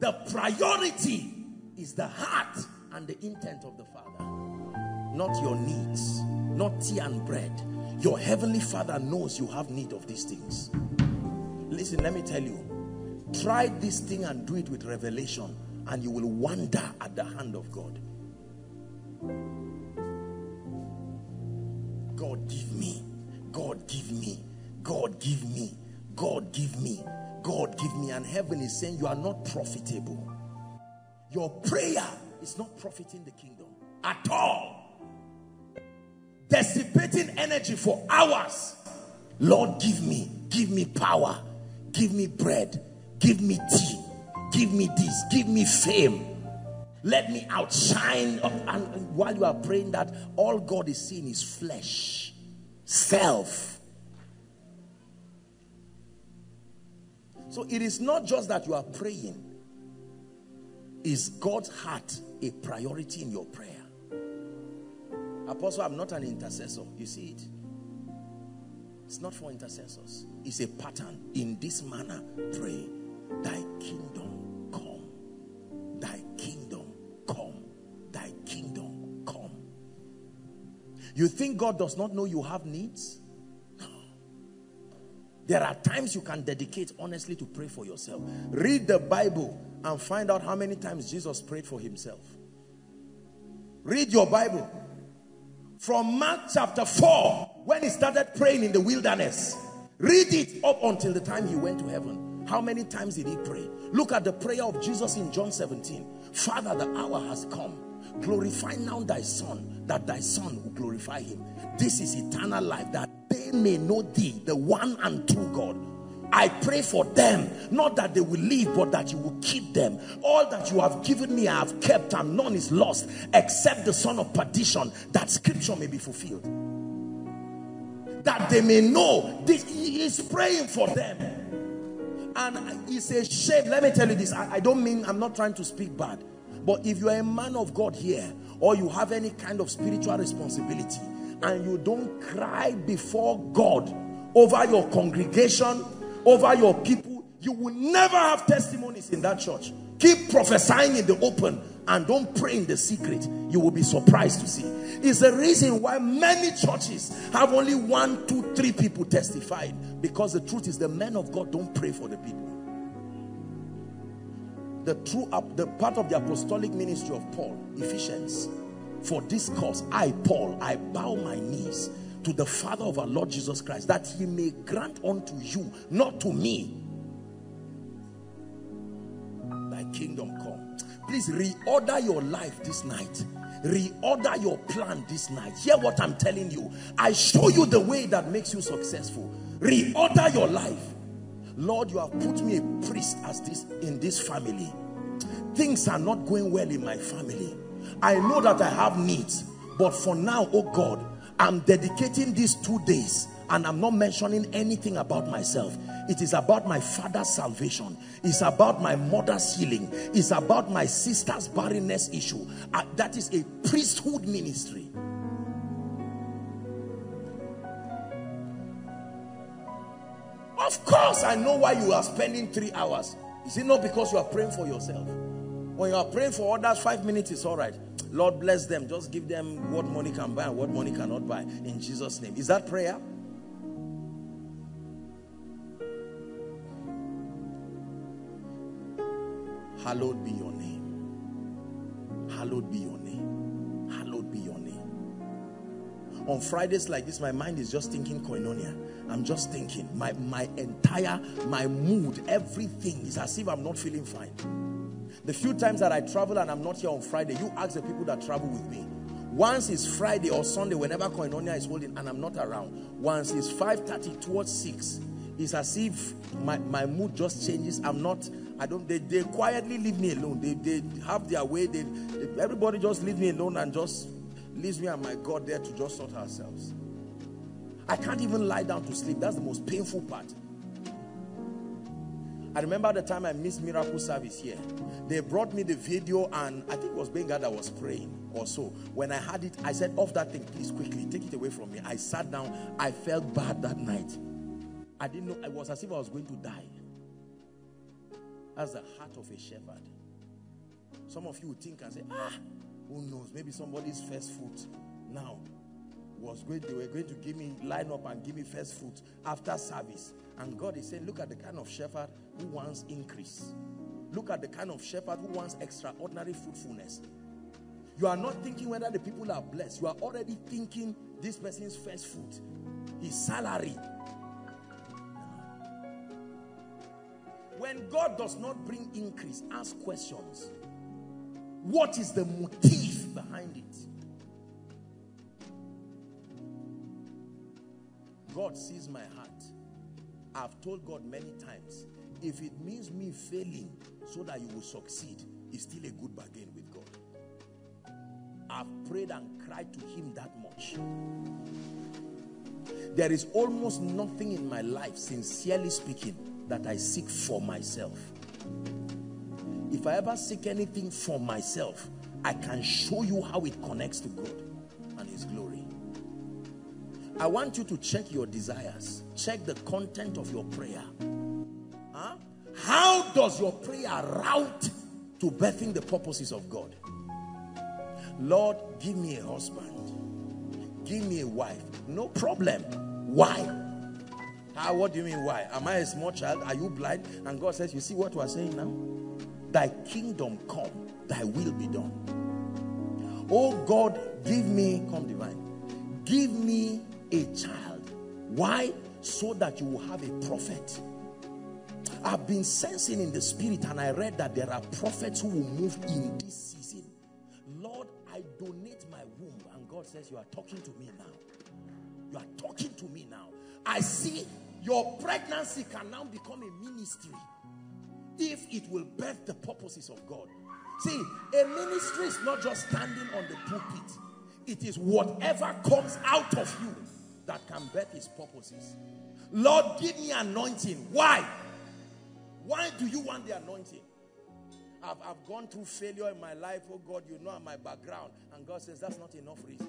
the priority is the heart and the intent of the Father, not your needs, not tea and bread. Your heavenly Father knows you have need of these things. Listen, let me tell you, try this thing and do it with revelation, and you will wonder at the hand of God. God, give me, God, give me, God, give me, God, give me. God give me and heaven is saying you are not profitable. Your prayer is not profiting the kingdom at all. Dissipating energy for hours. Lord, give me, give me power, give me bread, give me tea, give me this, give me fame. Let me outshine. And while you are praying that, all God is seeing is flesh, self. So it is not just that you are praying. Is God's heart a priority in your prayer? Apostle, I'm not an intercessor. You see it? It's not for intercessors. It's a pattern. In this manner, pray. Thy kingdom come. Thy kingdom come. Thy kingdom come. You think God does not know you have needs? There are times you can dedicate honestly to pray for yourself. Read the Bible and find out how many times Jesus prayed for himself. Read your Bible. From Mark chapter 4, when he started praying in the wilderness, read it up until the time he went to heaven. How many times did he pray? Look at the prayer of Jesus in John 17. Father, the hour has come. Glorify now thy son, that thy son will glorify him. This is eternal life, that they may know thee, the one and true God I pray for them, not that they will leave, but that you will keep them. All that you have given me, I have kept, and none is lost except the son of perdition, that scripture may be fulfilled. That they may know this, he is praying for them. And it's a shame. Let me tell you this. I, I don't mean, I'm not trying to speak bad. But if you are a man of God here, or you have any kind of spiritual responsibility, and you don't cry before God over your congregation, over your people, you will never have testimonies in that church. Keep prophesying in the open and don't pray in the secret. You will be surprised to see. It's the reason why many churches have only one, two, three people testified. Because the truth is the men of God don't pray for the people. The true up the part of the apostolic ministry of Paul, Ephesians, for this cause, I, Paul, I bow my knees to the Father of our Lord Jesus Christ that he may grant unto you, not to me, thy kingdom come. Please reorder your life this night. Reorder your plan this night. Hear what I'm telling you. I show you the way that makes you successful. Reorder your life. Lord, you have put me a priest as this in this family. Things are not going well in my family. I know that I have needs, but for now, oh God, I'm dedicating these two days and I'm not mentioning anything about myself. It is about my father's salvation. It's about my mother's healing. It's about my sister's barrenness issue. Uh, that is a priesthood ministry. Of course, I know why you are spending three hours. Is it not because you are praying for yourself? When you are praying for others, five minutes is all right. Lord, bless them. Just give them what money can buy and what money cannot buy. In Jesus' name. Is that prayer? Hallowed be your name. Hallowed be your name. On Fridays like this, my mind is just thinking koinonia. I'm just thinking. My, my entire, my mood, everything is as if I'm not feeling fine. The few times that I travel and I'm not here on Friday, you ask the people that travel with me. Once it's Friday or Sunday, whenever Koinonia is holding and I'm not around. Once it's 5.30 towards 6, it's as if my, my mood just changes. I'm not, I don't, they, they quietly leave me alone. They, they have their way. They, they, everybody just leave me alone and just leaves me and my God there to just sort ourselves. I can't even lie down to sleep. That's the most painful part. I remember the time I missed miracle service here. They brought me the video and I think it was Benga that was praying or so. When I had it, I said, off that thing, please quickly, take it away from me. I sat down. I felt bad that night. I didn't know, it was as if I was going to die. That's the heart of a shepherd. Some of you think and say, ah, who knows, maybe somebody's first fruit now was going, they were going to give me, line up and give me first fruit after service. And God is saying, look at the kind of shepherd who wants increase. Look at the kind of shepherd who wants extraordinary fruitfulness. You are not thinking whether the people are blessed. You are already thinking this person's first fruit, his salary. When God does not bring increase, ask questions. What is the motive behind it? God sees my heart. I've told God many times, if it means me failing so that you will succeed, it's still a good bargain with God. I've prayed and cried to him that much. There is almost nothing in my life, sincerely speaking, that I seek for myself. If I ever seek anything for myself, I can show you how it connects to God and his glory. I want you to check your desires. Check the content of your prayer. Huh? How does your prayer route to birthing the purposes of God? Lord, give me a husband. Give me a wife. No problem. Why? How, what do you mean why? Am I a small child? Are you blind? And God says, you see what we're saying now? Thy kingdom come, thy will be done. Oh God, give me, come divine, give me a child. Why? So that you will have a prophet. I've been sensing in the spirit and I read that there are prophets who will move in this season. Lord, I donate my womb. And God says, you are talking to me now. You are talking to me now. I see your pregnancy can now become a ministry if it will birth the purposes of God. See, a ministry is not just standing on the pulpit. It is whatever comes out of you that can birth his purposes. Lord, give me anointing. Why? Why do you want the anointing? I've, I've gone through failure in my life. Oh God, you know my background. And God says, that's not enough reason.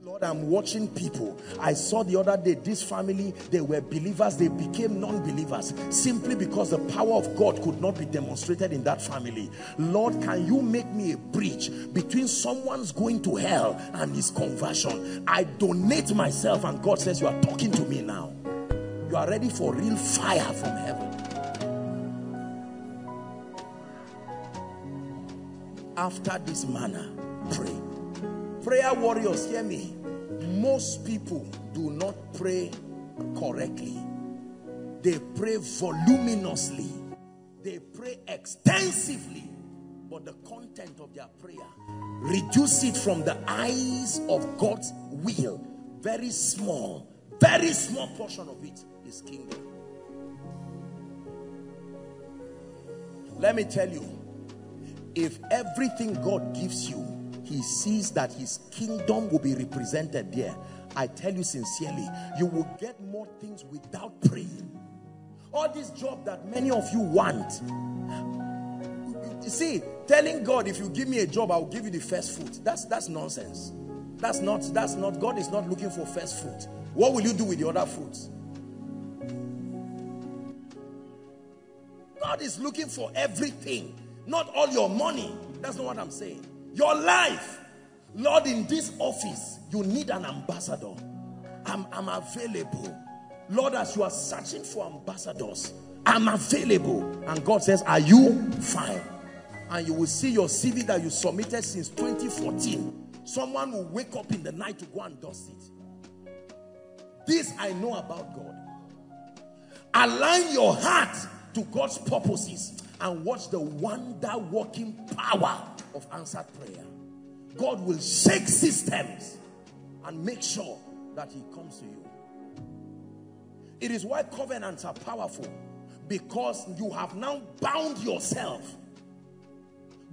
Lord, I'm watching people. I saw the other day, this family, they were believers, they became non-believers simply because the power of God could not be demonstrated in that family. Lord, can you make me a bridge between someone's going to hell and his conversion? I donate myself and God says, you are talking to me now. You are ready for real fire from heaven. After this manner, pray. Prayer warriors, hear me. Most people do not pray correctly. They pray voluminously. They pray extensively. But the content of their prayer, reduce it from the eyes of God's will. Very small, very small portion of it is kingdom. Let me tell you, if everything God gives you he sees that his kingdom will be represented there i tell you sincerely you will get more things without praying. All this job that many of you want you see telling god if you give me a job i'll give you the first fruit that's that's nonsense. That's not that's not god is not looking for first fruit. What will you do with the other fruits? God is looking for everything not all your money. That's not what i'm saying your life. Lord, in this office, you need an ambassador. I'm, I'm available. Lord, as you are searching for ambassadors, I'm available. And God says, are you fine? And you will see your CV that you submitted since 2014. Someone will wake up in the night to go and dust it. This I know about God. Align your heart to God's purposes and watch the wonder working power of answered prayer. God will shake systems and make sure that he comes to you. It is why covenants are powerful because you have now bound yourself.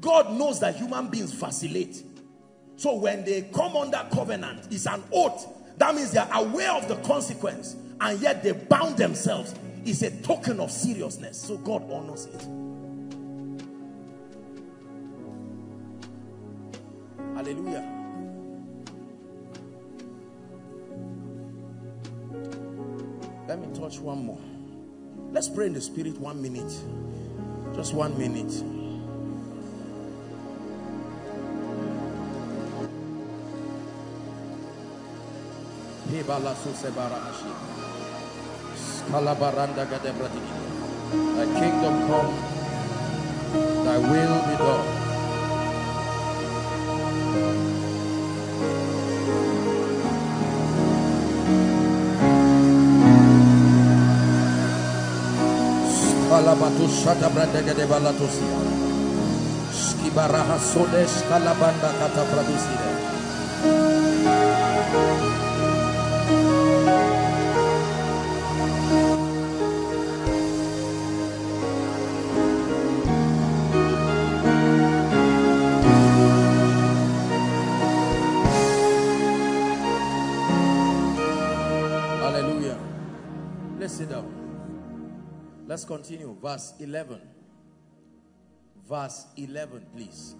God knows that human beings vacillate. So when they come under covenant, it's an oath. That means they are aware of the consequence and yet they bound themselves. It's a token of seriousness. So God honors it. Hallelujah. Let me touch one more. Let's pray in the spirit one minute. Just one minute. Thy kingdom come, thy will be done Kalabatu Shata Brandega de Balatosia. Skibaraha Sodes Kalabanda Kata Praduside. Let's continue. Verse 11. Verse 11, please.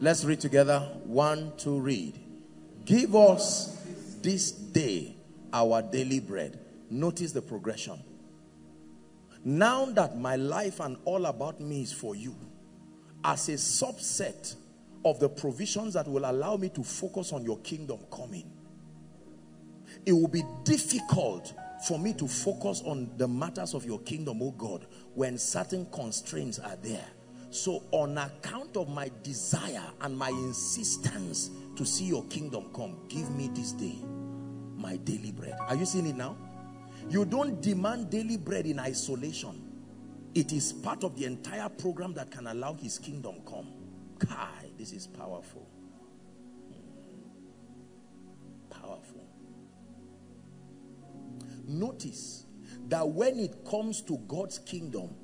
Let's read together. One, two, read. Give us this day our daily bread. Notice the progression. Now that my life and all about me is for you, as a subset of the provisions that will allow me to focus on your kingdom coming, it will be difficult for me to focus on the matters of your kingdom, oh God, when certain constraints are there. So on account of my desire and my insistence to see your kingdom come, give me this day my daily bread. Are you seeing it now? You don't demand daily bread in isolation. It is part of the entire program that can allow his kingdom come. Kai, this is powerful. Notice that when it comes to God's kingdom,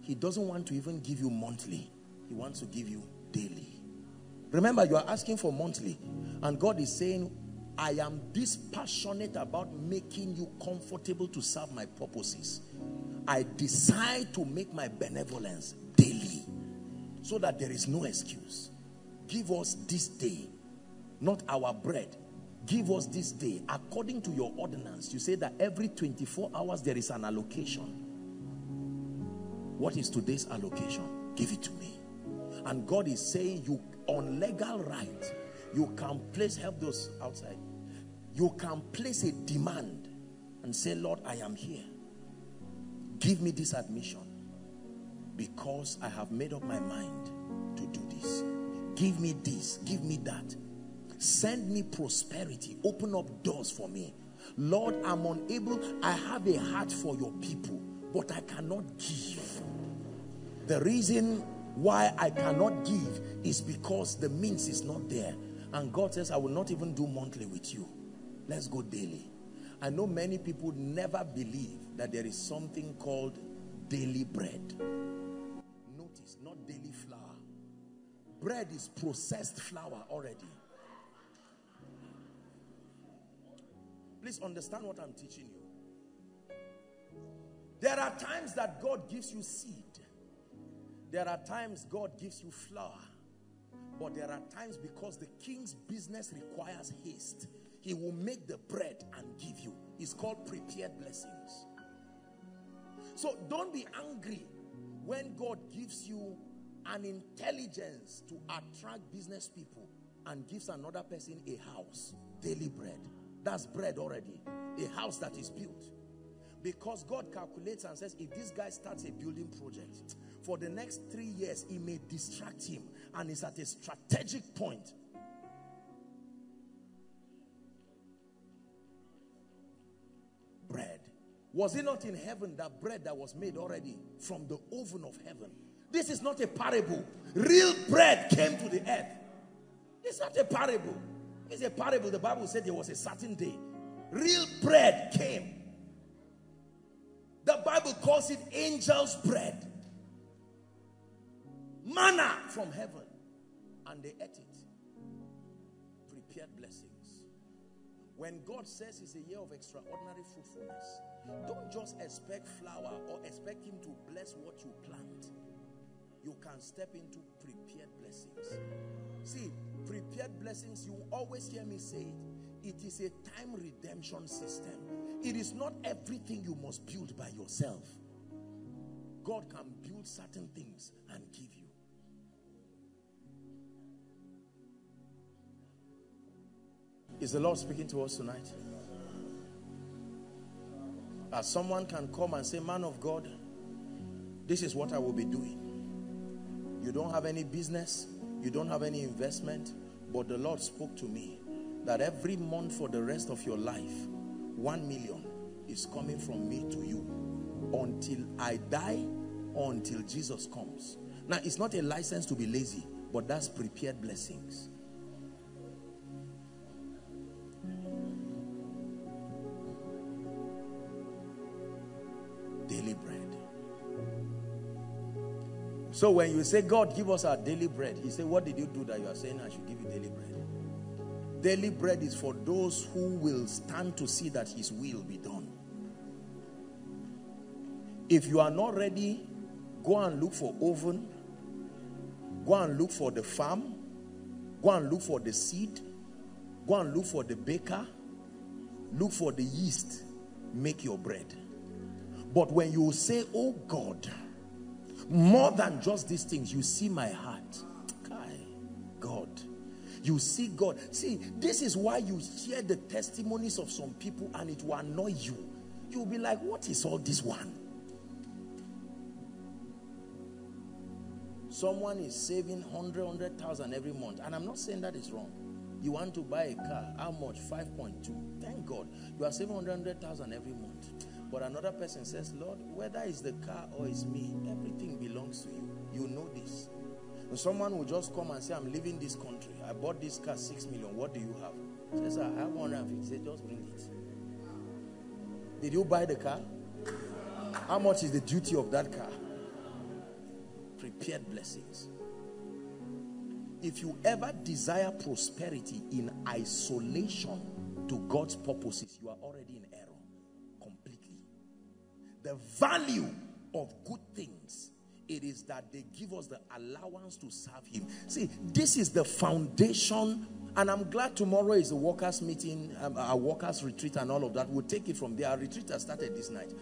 he doesn't want to even give you monthly. He wants to give you daily. Remember, you are asking for monthly. And God is saying, I am this passionate about making you comfortable to serve my purposes. I decide to make my benevolence daily so that there is no excuse. Give us this day, not our bread. Give us this day according to your ordinance. You say that every 24 hours there is an allocation. What is today's allocation? Give it to me. And God is saying you on legal right, you can place, help those outside. You can place a demand and say, Lord, I am here. Give me this admission because I have made up my mind to do this. Give me this, give me that. Send me prosperity, open up doors for me. Lord, I'm unable, I have a heart for your people, but I cannot give. The reason why I cannot give is because the means is not there. And God says, I will not even do monthly with you. Let's go daily. I know many people never believe that there is something called daily bread. Notice, not daily flour. Bread is processed flour already. Please understand what I'm teaching you. There are times that God gives you seed. There are times God gives you flour. But there are times because the king's business requires haste, he will make the bread and give you. It's called prepared blessings. So don't be angry when God gives you an intelligence to attract business people and gives another person a house, daily bread. That's bread already. A house that is built. Because God calculates and says, if this guy starts a building project, for the next three years, he may distract him and is at a strategic point. Bread. Was it not in heaven that bread that was made already from the oven of heaven? This is not a parable. Real bread came to the earth. It's not a parable. It's a parable. The Bible said there was a certain day. Real bread came. The Bible calls it angel's bread. Manna from heaven. And they ate it. Prepared blessings. When God says it's a year of extraordinary fruitfulness, don't just expect flour or expect him to bless what you plant. You can step into prepared blessings. See, prepared blessings, you always hear me say it. It is a time redemption system. It is not everything you must build by yourself. God can build certain things and give you. Is the Lord speaking to us tonight? As someone can come and say, Man of God, this is what I will be doing. You don't have any business, you don't have any investment, but the Lord spoke to me that every month for the rest of your life, one million is coming from me to you until I die until Jesus comes. Now, it's not a license to be lazy, but that's prepared blessings. So when you say, God, give us our daily bread, he said, what did you do that you are saying I should give you daily bread? Daily bread is for those who will stand to see that his will be done. If you are not ready, go and look for oven. Go and look for the farm. Go and look for the seed. Go and look for the baker. Look for the yeast. Make your bread. But when you say, oh God, more than just these things, you see my heart. God you see God. See, this is why you hear the testimonies of some people and it will annoy you. You'll be like, what is all this one? Someone is saving 100, 100,000 every month. And I'm not saying that is wrong. You want to buy a car. How much? 5.2. Thank God. You are saving 100,000 every month. But another person says, Lord, whether it's the car or it's me, everything belongs to you. You know this. Someone will just come and say, I'm leaving this country. I bought this car, six million. What do you have? Says, I have 150. Say, just bring it. Did you buy the car? How much is the duty of that car? Prepared blessings. If you ever desire prosperity in isolation to God's purposes, you are already in. The value of good things it is that they give us the allowance to serve him. See this is the foundation and i'm glad tomorrow is a workers meeting um, our workers retreat and all of that. We'll take it from there. Our retreat has started this night.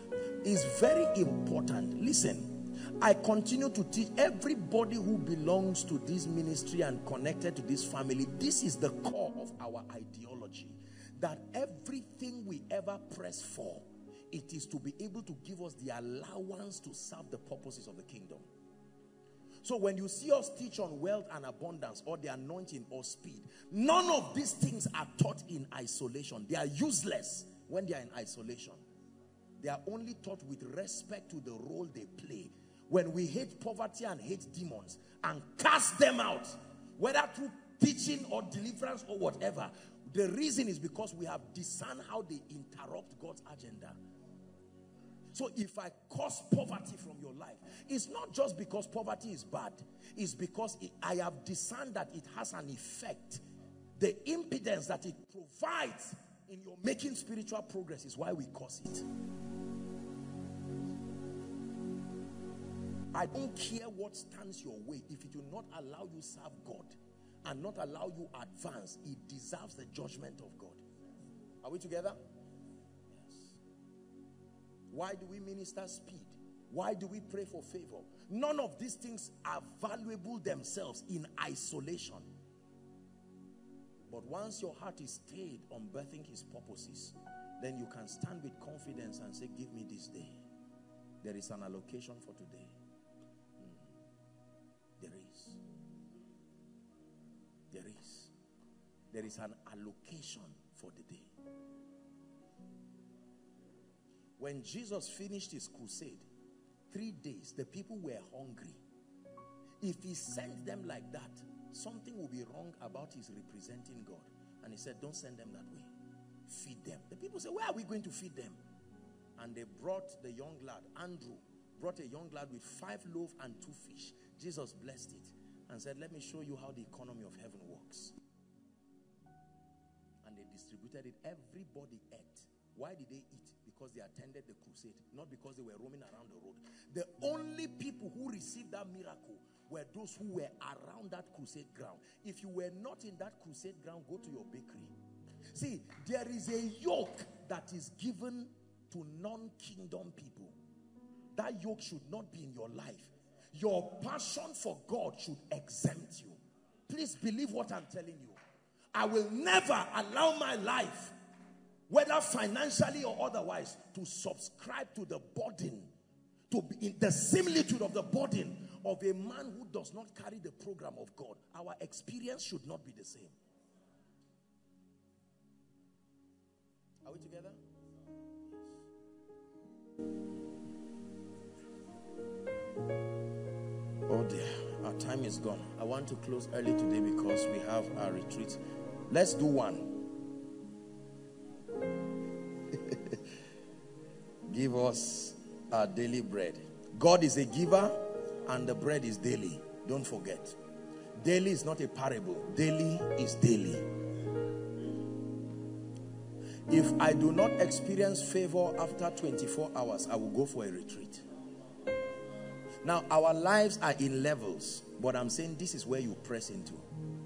Is very important. Listen I continue to teach everybody who belongs to this ministry and connected to this family. This is the core of our ideology that everything we ever press for it is to be able to give us the allowance to serve the purposes of the kingdom. So when you see us teach on wealth and abundance or the anointing or speed, none of these things are taught in isolation. They are useless when they are in isolation. They are only taught with respect to the role they play. When we hate poverty and hate demons and cast them out, whether through teaching or deliverance or whatever, the reason is because we have discerned how they interrupt God's agenda. So if I cause poverty from your life, it's not just because poverty is bad. It's because it, I have discerned that it has an effect. The impedance that it provides in your making spiritual progress is why we cause it. I don't care what stands your way. If it will not allow you serve God and not allow you advance, it deserves the judgment of God. Are we together? Why do we minister speed? Why do we pray for favor? None of these things are valuable themselves in isolation. But once your heart is stayed on birthing his purposes, then you can stand with confidence and say, Give me this day. There is an allocation for today. Hmm. There is. There is. There is an allocation for the day. When Jesus finished his crusade, three days, the people were hungry. If he sent them like that, something will be wrong about his representing God. And he said, Don't send them that way. Feed them. The people said, Where are we going to feed them? And they brought the young lad, Andrew, brought a young lad with five loaves and two fish. Jesus blessed it and said, Let me show you how the economy of heaven works. And they distributed it. Everybody ate. Why did they eat? Because they attended the crusade, not because they were roaming around the road. The only people who received that miracle were those who were around that crusade ground. If you were not in that crusade ground, go to your bakery. See, there is a yoke that is given to non kingdom people. That yoke should not be in your life. Your passion for God should exempt you. Please believe what I'm telling you. I will never allow my life whether financially or otherwise, to subscribe to the burden, to be in the similitude of the burden of a man who does not carry the program of God. Our experience should not be the same. Are we together? Oh dear, our time is gone. I want to close early today because we have our retreat. Let's do one. Give us our daily bread. God is a giver and the bread is daily. Don't forget. Daily is not a parable. Daily is daily. If I do not experience favor after 24 hours, I will go for a retreat. Now, our lives are in levels, but I'm saying this is where you press into.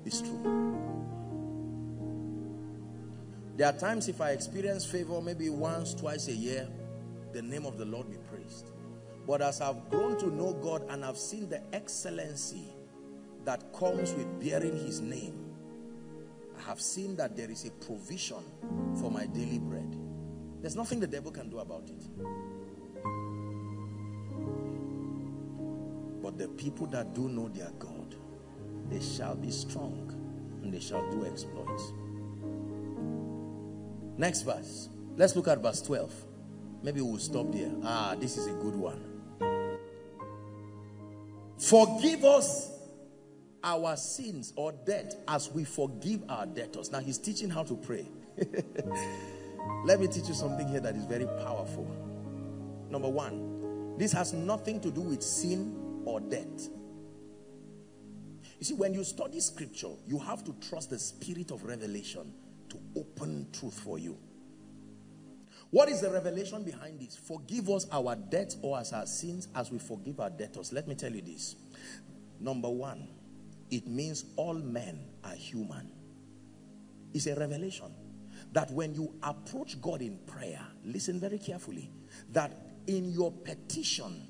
It's true. There are times if I experience favor, maybe once, twice a year, the name of the Lord be praised. But as I've grown to know God and I've seen the excellency that comes with bearing his name, I have seen that there is a provision for my daily bread. There's nothing the devil can do about it. But the people that do know their God, they shall be strong and they shall do exploits. Next verse. Let's look at verse 12. Maybe we'll stop there. Ah, this is a good one. Forgive us our sins or debt as we forgive our debtors. Now he's teaching how to pray. Let me teach you something here that is very powerful. Number one, this has nothing to do with sin or debt. You see, when you study scripture, you have to trust the spirit of revelation to open truth for you. What is the revelation behind this? Forgive us our debts or as our sins as we forgive our debtors. Let me tell you this. Number one, it means all men are human. It's a revelation that when you approach God in prayer, listen very carefully, that in your petition,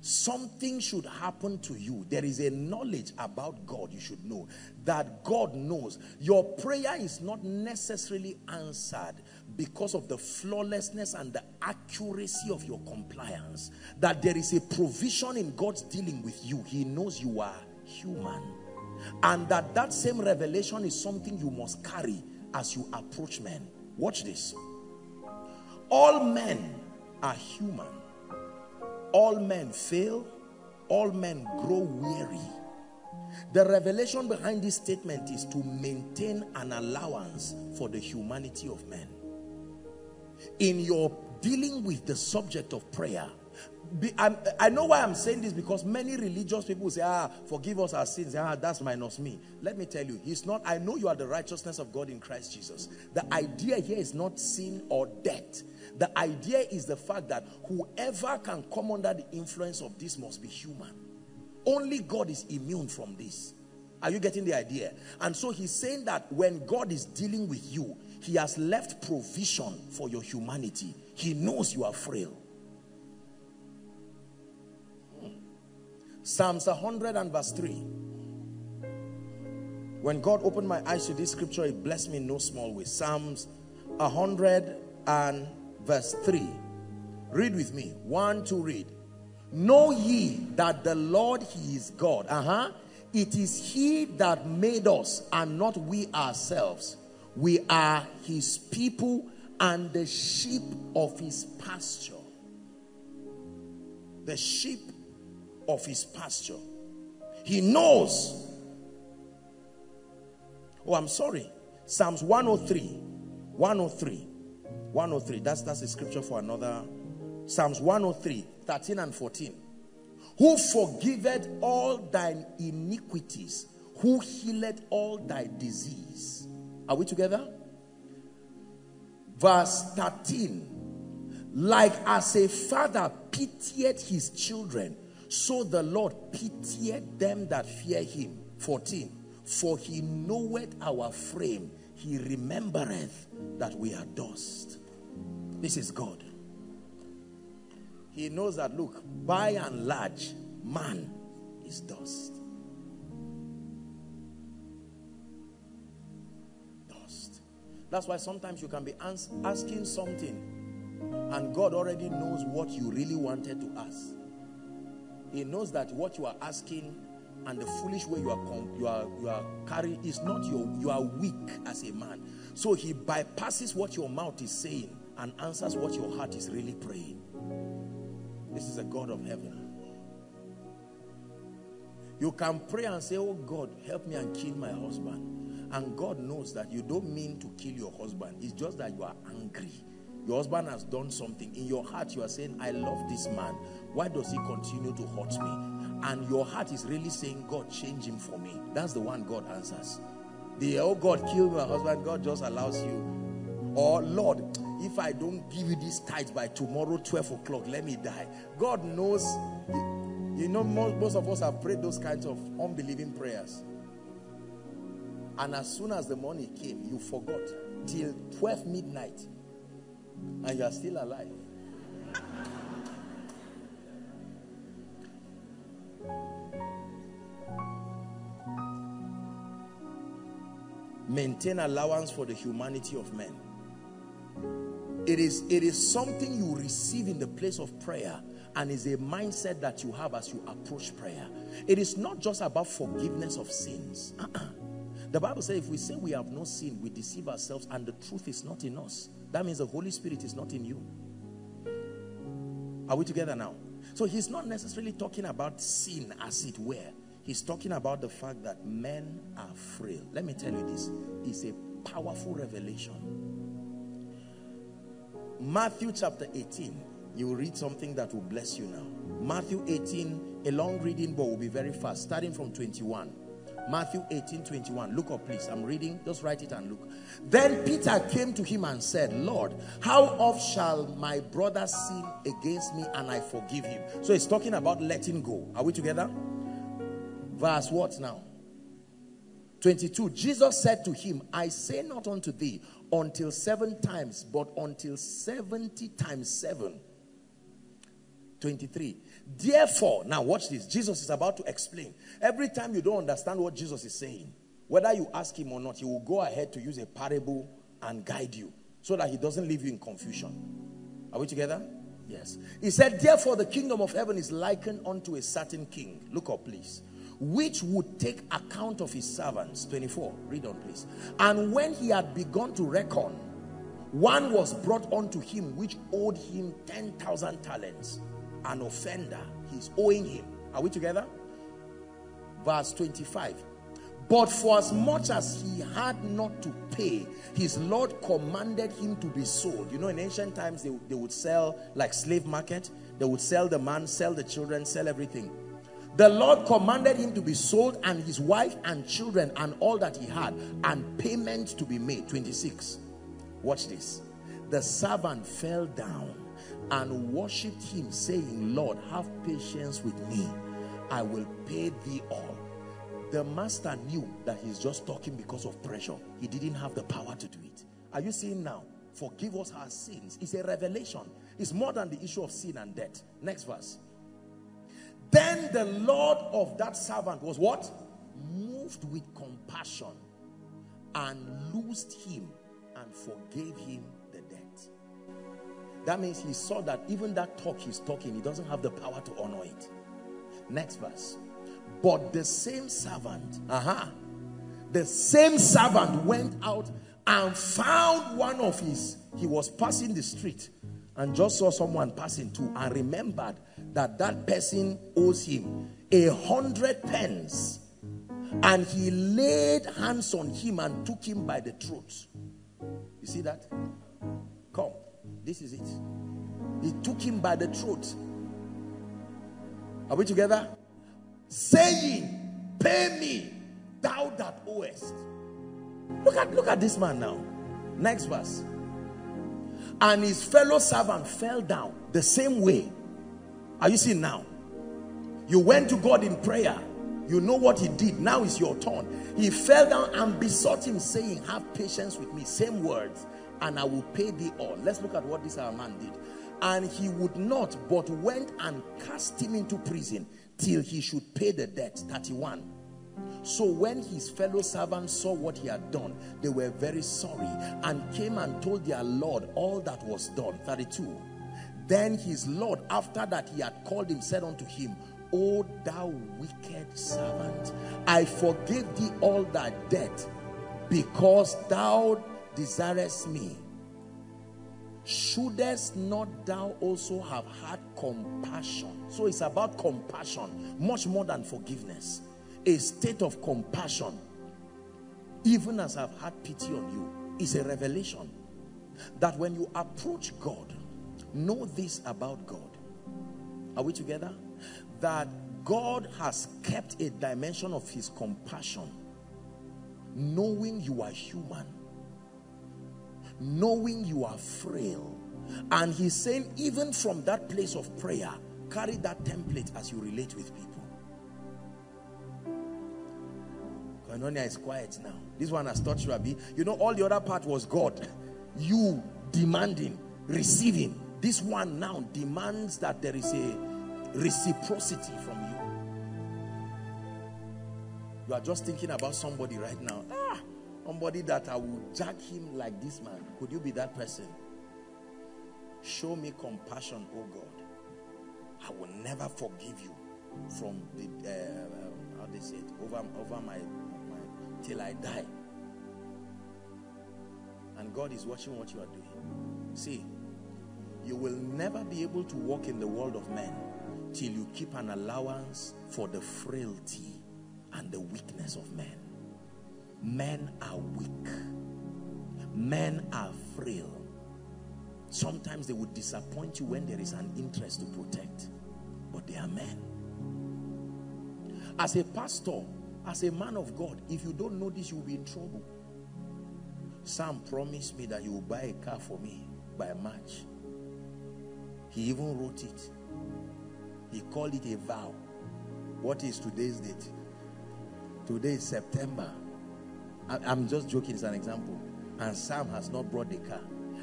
something should happen to you. There is a knowledge about God you should know that God knows. Your prayer is not necessarily answered because of the flawlessness and the accuracy of your compliance. That there is a provision in God's dealing with you. He knows you are human. And that that same revelation is something you must carry as you approach men. Watch this. All men are human. All men fail. All men grow weary. The revelation behind this statement is to maintain an allowance for the humanity of men. In your dealing with the subject of prayer, be, i know why I'm saying this because many religious people say, ah, forgive us our sins. Ah, that's minus me. Let me tell you, he's not. I know you are the righteousness of God in Christ Jesus. The idea here is not sin or death. The idea is the fact that whoever can come under the influence of this must be human. Only God is immune from this. Are you getting the idea? And so he's saying that when God is dealing with you, he has left provision for your humanity. He knows you are frail. Psalms 100 and verse 3. When God opened my eyes to this scripture, it blessed me no small way. Psalms 100 and verse 3. Read with me. One, to read. Know ye that the Lord, he is God. Uh-huh. It is he that made us and not we ourselves. We are his people and the sheep of his pasture. The sheep of his pasture. He knows. Oh, I'm sorry. Psalms 103. 103. 103. That's that's a scripture for another. Psalms 103, 13 and 14. Who forgiveth all thine iniquities, who healeth all thy disease. Are we together? Verse 13. Like as a father pitied his children, so the Lord pitied them that fear him. 14. For he knoweth our frame. He remembereth that we are dust. This is God. He knows that, look, by and large, man is dust. That's why sometimes you can be asking something and God already knows what you really wanted to ask. He knows that what you are asking and the foolish way you are you are you are carrying is not your you are weak as a man. So he bypasses what your mouth is saying and answers what your heart is really praying. This is a God of heaven. You can pray and say, oh God, help me and kill my husband. And God knows that you don't mean to kill your husband. It's just that you are angry. Your husband has done something. In your heart, you are saying, I love this man. Why does he continue to hurt me? And your heart is really saying, God, change him for me. That's the one God answers. The, oh God, kill my husband. God just allows you. Or, Lord, if I don't give you this tithe by tomorrow, 12 o'clock, let me die. God knows you know, most, most of us have prayed those kinds of unbelieving prayers. And as soon as the money came, you forgot till 12 midnight. And you are still alive. Maintain allowance for the humanity of men. It is, it is something you receive in the place of prayer and is a mindset that you have as you approach prayer. It is not just about forgiveness of sins. Uh-uh. The Bible says if we say we have no sin, we deceive ourselves and the truth is not in us. That means the Holy Spirit is not in you. Are we together now? So he's not necessarily talking about sin as it were. He's talking about the fact that men are frail. Let me tell you this. It's a powerful revelation. Matthew chapter 18 you will read something that will bless you now. Matthew 18, a long reading, but will be very fast, starting from 21. Matthew 18, 21. Look up, please. I'm reading. Just write it and look. Then Peter came to him and said, Lord, how oft shall my brother sin against me and I forgive him? So he's talking about letting go. Are we together? Verse what now? 22. Jesus said to him, I say not unto thee until seven times, but until 70 times seven. 23. Therefore, now watch this. Jesus is about to explain. Every time you don't understand what Jesus is saying, whether you ask him or not, he will go ahead to use a parable and guide you so that he doesn't leave you in confusion. Are we together? Yes. He said, Therefore, the kingdom of heaven is likened unto a certain king. Look up, please. Which would take account of his servants. 24. Read on, please. And when he had begun to reckon, one was brought unto him which owed him 10,000 talents an offender. He's owing him. Are we together? Verse 25. But for as much as he had not to pay, his Lord commanded him to be sold. You know, in ancient times, they, they would sell like slave market. They would sell the man, sell the children, sell everything. The Lord commanded him to be sold and his wife and children and all that he had and payment to be made. 26. Watch this. The servant fell down and worshipped him saying lord have patience with me. I will pay thee all. The master knew that he's just talking because of pressure. He didn't have the power to do it. Are you seeing now? Forgive us our sins. It's a revelation. It's more than the issue of sin and death. Next verse. Then the lord of that servant was what? Moved with compassion and loosed him and forgave him that means he saw that even that talk he's talking, he doesn't have the power to honor it. Next verse. But the same servant, aha, uh -huh, the same servant went out and found one of his, he was passing the street and just saw someone passing too and remembered that that person owes him a hundred pence and he laid hands on him and took him by the throat. You see that? This is it. He took him by the throat. Are we together? Saying, Pay me, thou that owest. Look at look at this man now. Next verse. And his fellow servant fell down the same way. Are you seeing now? You went to God in prayer. You know what he did. Now is your turn. He fell down and besought him, saying, Have patience with me. Same words and I will pay thee all. Let's look at what this our man did. And he would not, but went and cast him into prison till he should pay the debt. 31. So when his fellow servants saw what he had done, they were very sorry and came and told their Lord all that was done. 32. Then his Lord, after that he had called him, said unto him, O thou wicked servant, I forgive thee all thy debt because thou desirest me, shouldest not thou also have had compassion? So it's about compassion, much more than forgiveness. a state of compassion, even as I've had pity on you, is a revelation that when you approach God, know this about God. Are we together? That God has kept a dimension of his compassion, knowing you are human, knowing you are frail. And he's saying, even from that place of prayer, carry that template as you relate with people. Koinonia is quiet now. This one has touched you. You know, all the other part was God. You demanding, receiving. This one now demands that there is a reciprocity from you. You are just thinking about somebody right now. Ah, somebody that I will jack him like this man. Could you be that person? Show me compassion, oh God. I will never forgive you from the, uh, how they say it, over, over my, my, till I die. And God is watching what you are doing. See, you will never be able to walk in the world of men till you keep an allowance for the frailty and the weakness of men. Men are weak. Men are frail. Sometimes they would disappoint you when there is an interest to protect. But they are men. As a pastor, as a man of God, if you don't know this, you'll be in trouble. Sam promised me that he will buy a car for me by March. He even wrote it. He called it a vow. What is today's date? Today is September. I, am just joking as an example. And Sam has not brought the car.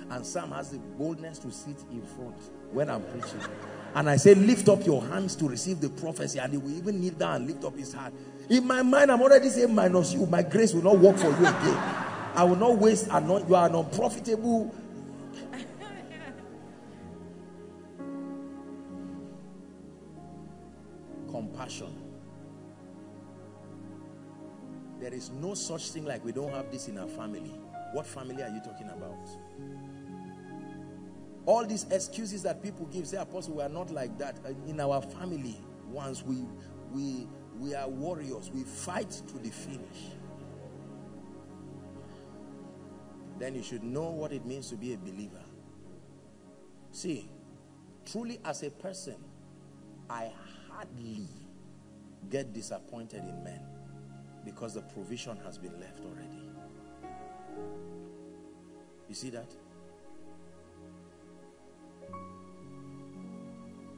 And Sam has the boldness to sit in front when I'm preaching. And I say, lift up your hands to receive the prophecy. And he will even kneel down and lift up his hand. In my mind, I'm already saying minus you. My grace will not work for you again. I will not waste. Not, you are an unprofitable compassion. There is no such thing like we don't have this in our family. What family are you talking about? All these excuses that people give, say, Apostle, we are not like that. Uh, in our family, once we we we are warriors, we fight to the finish. Then you should know what it means to be a believer. See, truly as a person, I hardly get disappointed in men because the provision has been left already. You see that?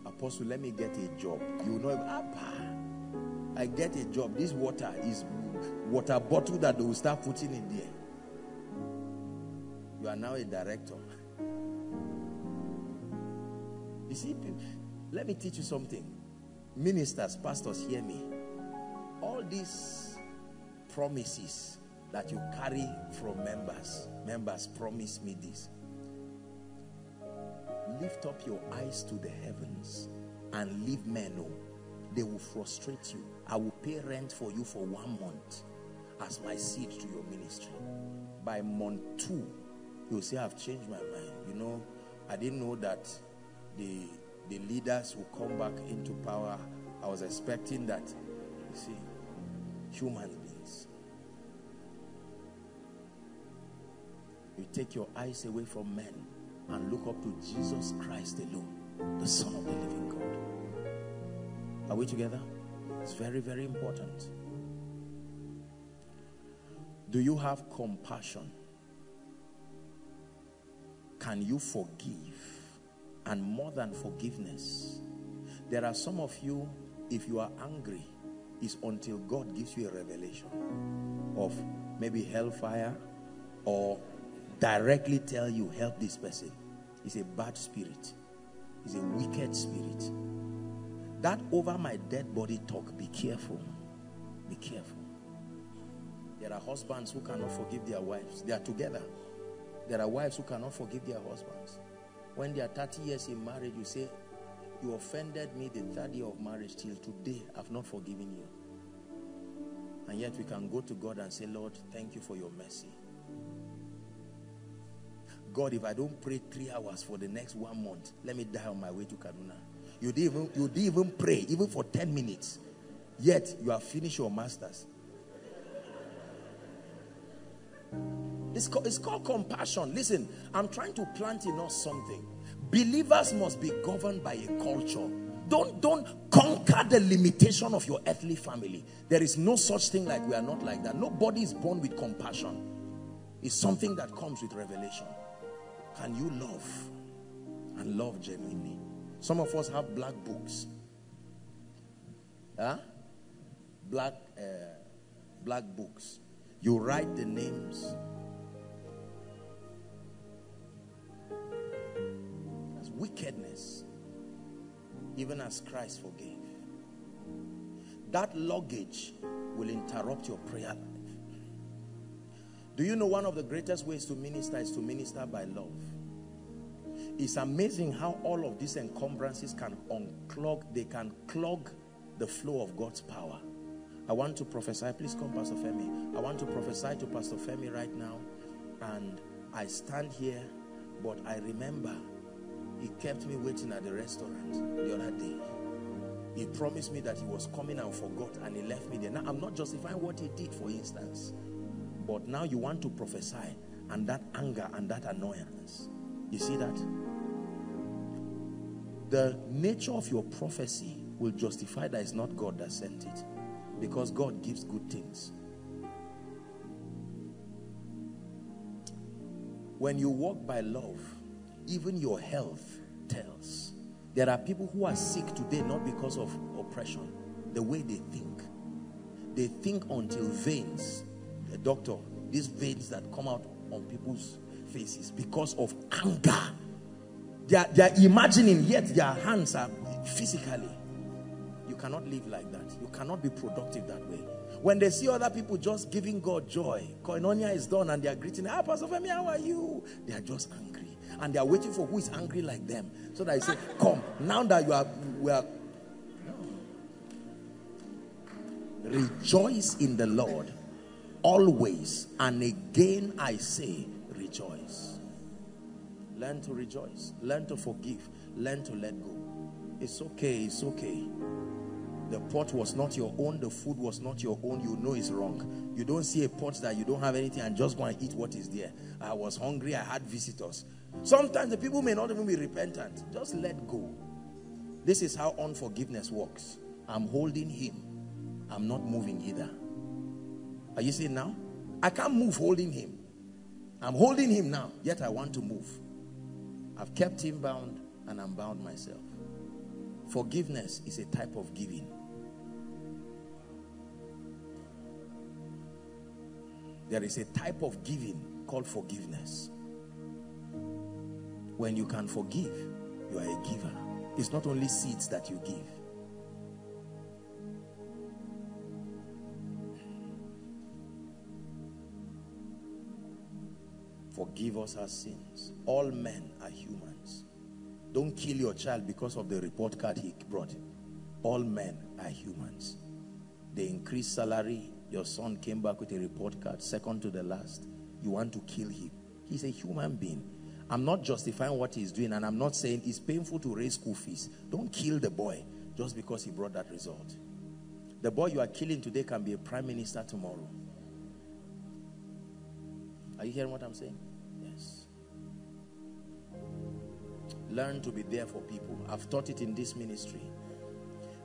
Apostle, let me get a job. You know, Abba, I get a job. This water is water bottle that they will start putting in there. You are now a director. You see, let me teach you something ministers, pastors, hear me. All these promises that you carry from members, members promise me this. Lift up your eyes to the heavens and leave men know. They will frustrate you. I will pay rent for you for one month as my seed to your ministry. By month two, you'll say, I've changed my mind. You know, I didn't know that the the leaders will come back into power. I was expecting that. You see, human You take your eyes away from men and look up to Jesus Christ alone, the Son of the living God. Are we together? It's very, very important. Do you have compassion? Can you forgive? and more than forgiveness. There are some of you, if you are angry, it's until God gives you a revelation of maybe hellfire or directly tell you, help this person. It's a bad spirit. It's a wicked spirit. That over my dead body talk, be careful. Be careful. There are husbands who cannot forgive their wives. They are together. There are wives who cannot forgive their husbands. When they are 30 years in marriage, you say, you offended me the third year of marriage till today. I've not forgiven you. And yet we can go to God and say, Lord, thank you for your mercy. God, if I don't pray three hours for the next one month, let me die on my way to Kaduna. You didn't even, you didn't even pray, even for 10 minutes. Yet you have finished your master's. It's called, it's called compassion. Listen, I'm trying to plant in us something. Believers must be governed by a culture. Don't, don't conquer the limitation of your earthly family. There is no such thing like we are not like that. Nobody is born with compassion. It's something that comes with revelation. Can you love and love genuinely? Some of us have black books. Huh? Black, uh, black books. You write the names. That's wickedness. Even as Christ forgave. That luggage will interrupt your prayer. Do you know one of the greatest ways to minister is to minister by love? It's amazing how all of these encumbrances can unclog, they can clog the flow of God's power. I want to prophesy. Please come, Pastor Femi. I want to prophesy to Pastor Femi right now. And I stand here, but I remember he kept me waiting at the restaurant the other day. He promised me that he was coming and forgot and he left me there. Now, I'm not justifying what he did, for instance. But now you want to prophesy and that anger and that annoyance. You see that? The nature of your prophecy will justify that it's not God that sent it. Because God gives good things. When you walk by love, even your health tells. There are people who are sick today not because of oppression, the way they think. They think until veins, the doctor, these veins that come out on people's faces because of anger. They are, they are imagining, yet their hands are physically. You cannot live like that. You cannot be productive that way. When they see other people just giving God joy, koinonia is done and they are greeting, ah, Pastor Femi, how are you? They are just angry. And they are waiting for who is angry like them. So that I say, come, now that you are, we are, rejoice in the Lord always. And again I say, rejoice. Learn to rejoice. Learn to forgive. Learn to let go. It's okay. It's okay. The pot was not your own. The food was not your own. You know it's wrong. You don't see a pot that you don't have anything and just go and eat what is there. I was hungry. I had visitors. Sometimes the people may not even be repentant. Just let go. This is how unforgiveness works. I'm holding him. I'm not moving either. Are you seeing now? I can't move holding him. I'm holding him now, yet I want to move. I've kept him bound and I'm bound myself. Forgiveness is a type of giving. There is a type of giving called forgiveness. When you can forgive, you are a giver. It's not only seeds that you give. Forgive us our sins. All men are humans. Don't kill your child because of the report card he brought. All men are humans. They increase salary. Your son came back with a report card, second to the last. You want to kill him. He's a human being. I'm not justifying what he's doing, and I'm not saying it's painful to raise school fees. Don't kill the boy just because he brought that result. The boy you are killing today can be a prime minister tomorrow. Are you hearing what I'm saying? Learn to be there for people. I've taught it in this ministry.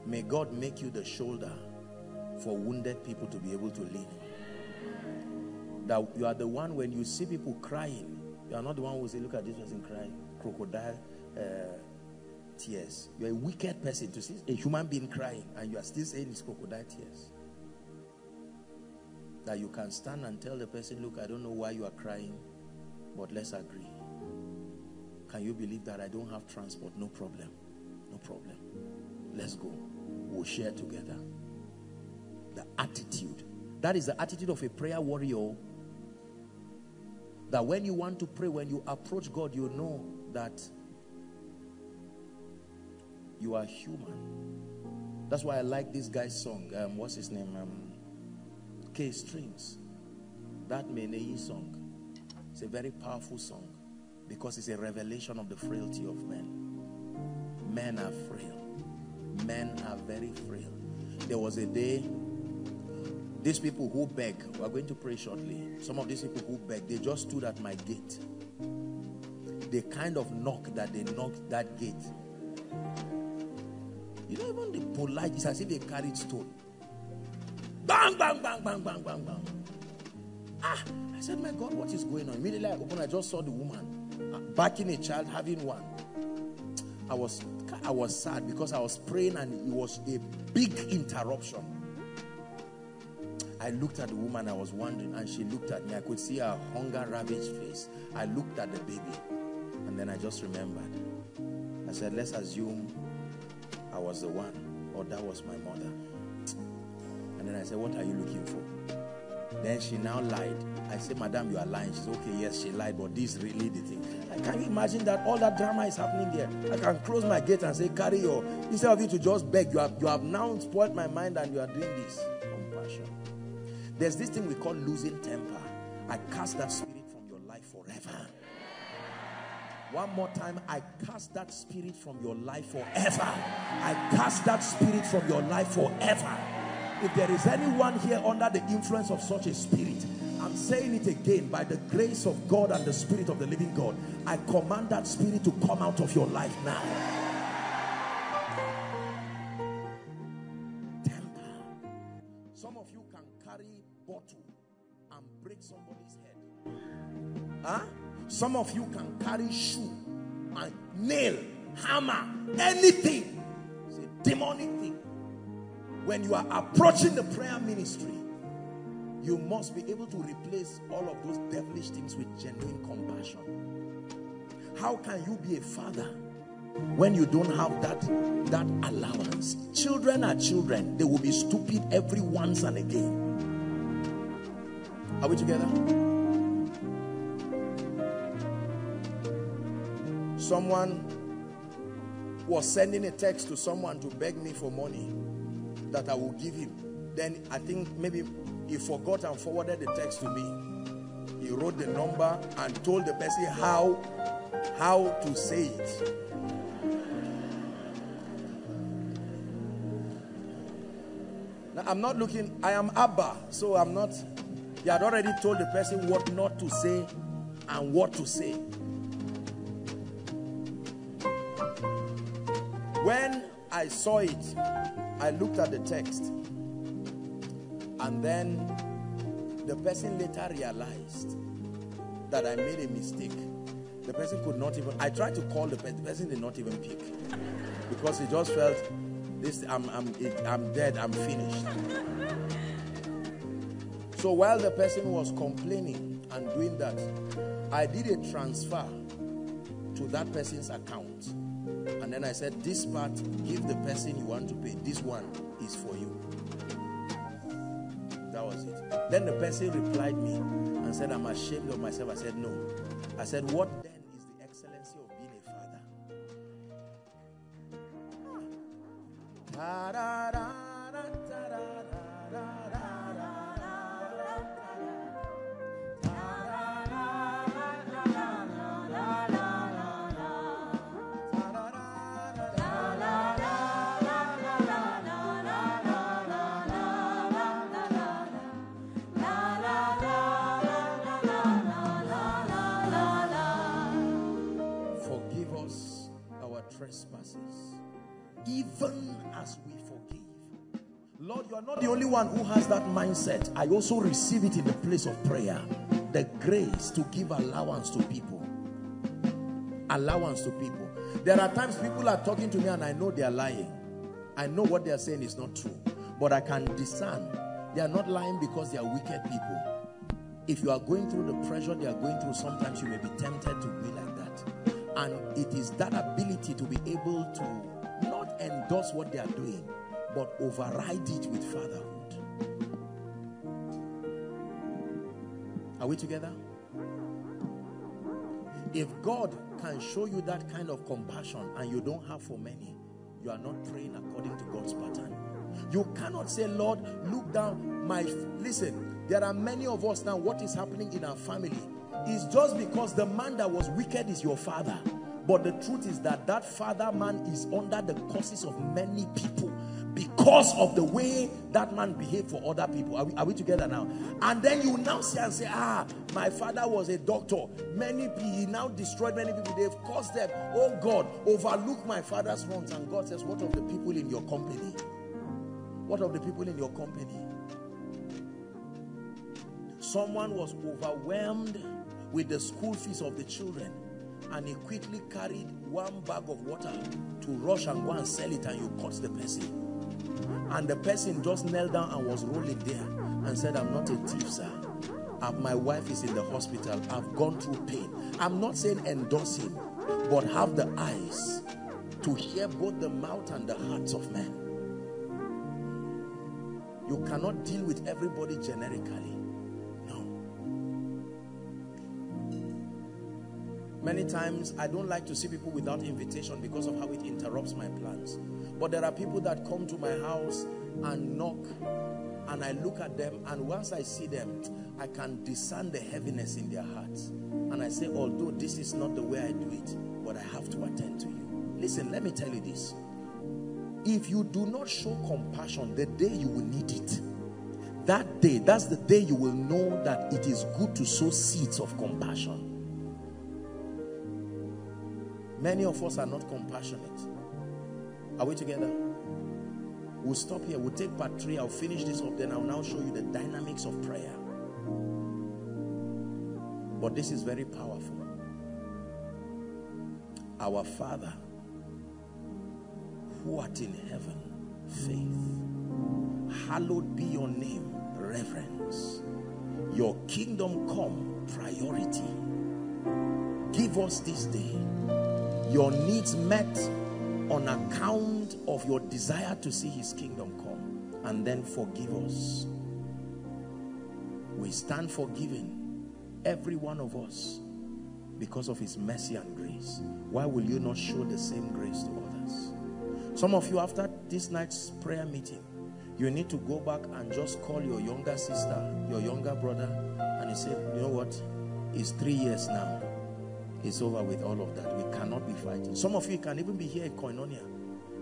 May God make you the shoulder for wounded people to be able to lean. That you are the one when you see people crying, you are not the one who say, look at this person crying, crocodile uh, tears. You're a wicked person to see a human being crying and you are still saying it's crocodile tears. That you can stand and tell the person, look, I don't know why you are crying, but let's agree. Can you believe that I don't have transport? No problem. No problem. Let's go. We'll share together. The attitude. That is the attitude of a prayer warrior. That when you want to pray, when you approach God, you know that you are human. That's why I like this guy's song. Um, what's his name? Um, K Strings. That Menei song. It's a very powerful song because it's a revelation of the frailty of men. Men are frail. Men are very frail. there was a day these people who beg, we are going to pray shortly. Some of these people who beg, they just stood at my gate. They kind of knock that they knocked that gate. You know, even the polite, it's as if they carried stone. Bang, bang, bang, bang, bang, bang, bang. Ah, I said, my God, what is going on? Immediately I opened, I just saw the woman backing a child, having one. I was, I was sad because I was praying and it was a big interruption. I looked at the woman, I was wondering, and she looked at me. I could see her hunger ravaged face. I looked at the baby, and then I just remembered. I said, Let's assume I was the one, or that was my mother. And then I said, What are you looking for? Then she now lied. I said, Madam, you are lying. She said, Okay, yes, she lied, but this really the thing. I can you imagine that all that drama is happening there? I can close my gate and say, Carry your instead of you to just beg, you have you have now spoiled my mind and you are doing this. Compassion. There's this thing we call losing temper. I cast that spirit from your life forever. One more time, I cast that spirit from your life forever. I cast that spirit from your life forever. If there is anyone here under the influence of such a spirit, I'm saying it again by the grace of God and the spirit of the living God. I command that spirit to come out of your life now. Some of you can carry bottle and break somebody's head. Huh? Some of you can carry shoe and nail, hammer, anything. It's a demonic thing. When you are approaching the prayer ministry, you must be able to replace all of those devilish things with genuine compassion. How can you be a father when you don't have that that allowance? Children are children. They will be stupid every once and again. Are we together? Someone was sending a text to someone to beg me for money that I will give him. Then I think maybe he forgot and forwarded the text to me. He wrote the number and told the person how how to say it. Now, I'm not looking, I am Abba, so I'm not. He had already told the person what not to say and what to say. When I saw it, I looked at the text and then the person later realized that I made a mistake. The person could not even, I tried to call the person, the person did not even pick because he just felt this, I'm, I'm, I'm dead, I'm finished. So while the person was complaining and doing that, I did a transfer to that person's account. And then I said, this part, give the person you want to pay. This one is for you. That was it. Then the person replied me and said, I'm ashamed of myself. I said, no. I said, what then is the excellency of being a father? Forgive one who has that mindset. I also receive it in the place of prayer. The grace to give allowance to people. Allowance to people. There are times people are talking to me and I know they are lying. I know what they are saying is not true. But I can discern they are not lying because they are wicked people. If you are going through the pressure they are going through, sometimes you may be tempted to be like that. And it is that ability to be able to not endorse what they are doing, but override it with fatherhood. Are we together? If God can show you that kind of compassion and you don't have for many, you are not praying according to God's pattern. You cannot say, Lord, look down my... Listen, there are many of us now, what is happening in our family is just because the man that was wicked is your father. But the truth is that that father man is under the curses of many people because of the way that man behaved for other people. Are we, are we together now? And then you now see and say, ah, my father was a doctor. Many people, he now destroyed many people. They've caused them. Oh God, overlook my father's wrongs. And God says, what of the people in your company? What of the people in your company? Someone was overwhelmed with the school fees of the children and he quickly carried one bag of water to rush and go and sell it and you caught the person and the person just knelt down and was rolling there and said, I'm not a thief, sir. my wife is in the hospital. I've gone through pain. I'm not saying endorse him, but have the eyes to hear both the mouth and the hearts of men. You cannot deal with everybody generically. No. Many times, I don't like to see people without invitation because of how it interrupts my plans. But there are people that come to my house and knock and I look at them and once I see them, I can discern the heaviness in their hearts. And I say, although this is not the way I do it, but I have to attend to you. Listen, let me tell you this. If you do not show compassion the day you will need it, that day, that's the day you will know that it is good to sow seeds of compassion. Many of us are not compassionate. Are we together? We'll stop here. We'll take part three. I'll finish this up. Then I'll now show you the dynamics of prayer. But this is very powerful. Our Father, who art in heaven, faith. Hallowed be your name, reverence. Your kingdom come, priority. Give us this day your needs met on account of your desire to see his kingdom come and then forgive us. We stand forgiven every one of us because of his mercy and grace. Why will you not show the same grace to others? Some of you after this night's prayer meeting you need to go back and just call your younger sister your younger brother and said you know what? It's three years now it's over with all of that. We cannot be fighting. Some of you can even be here in Koinonia.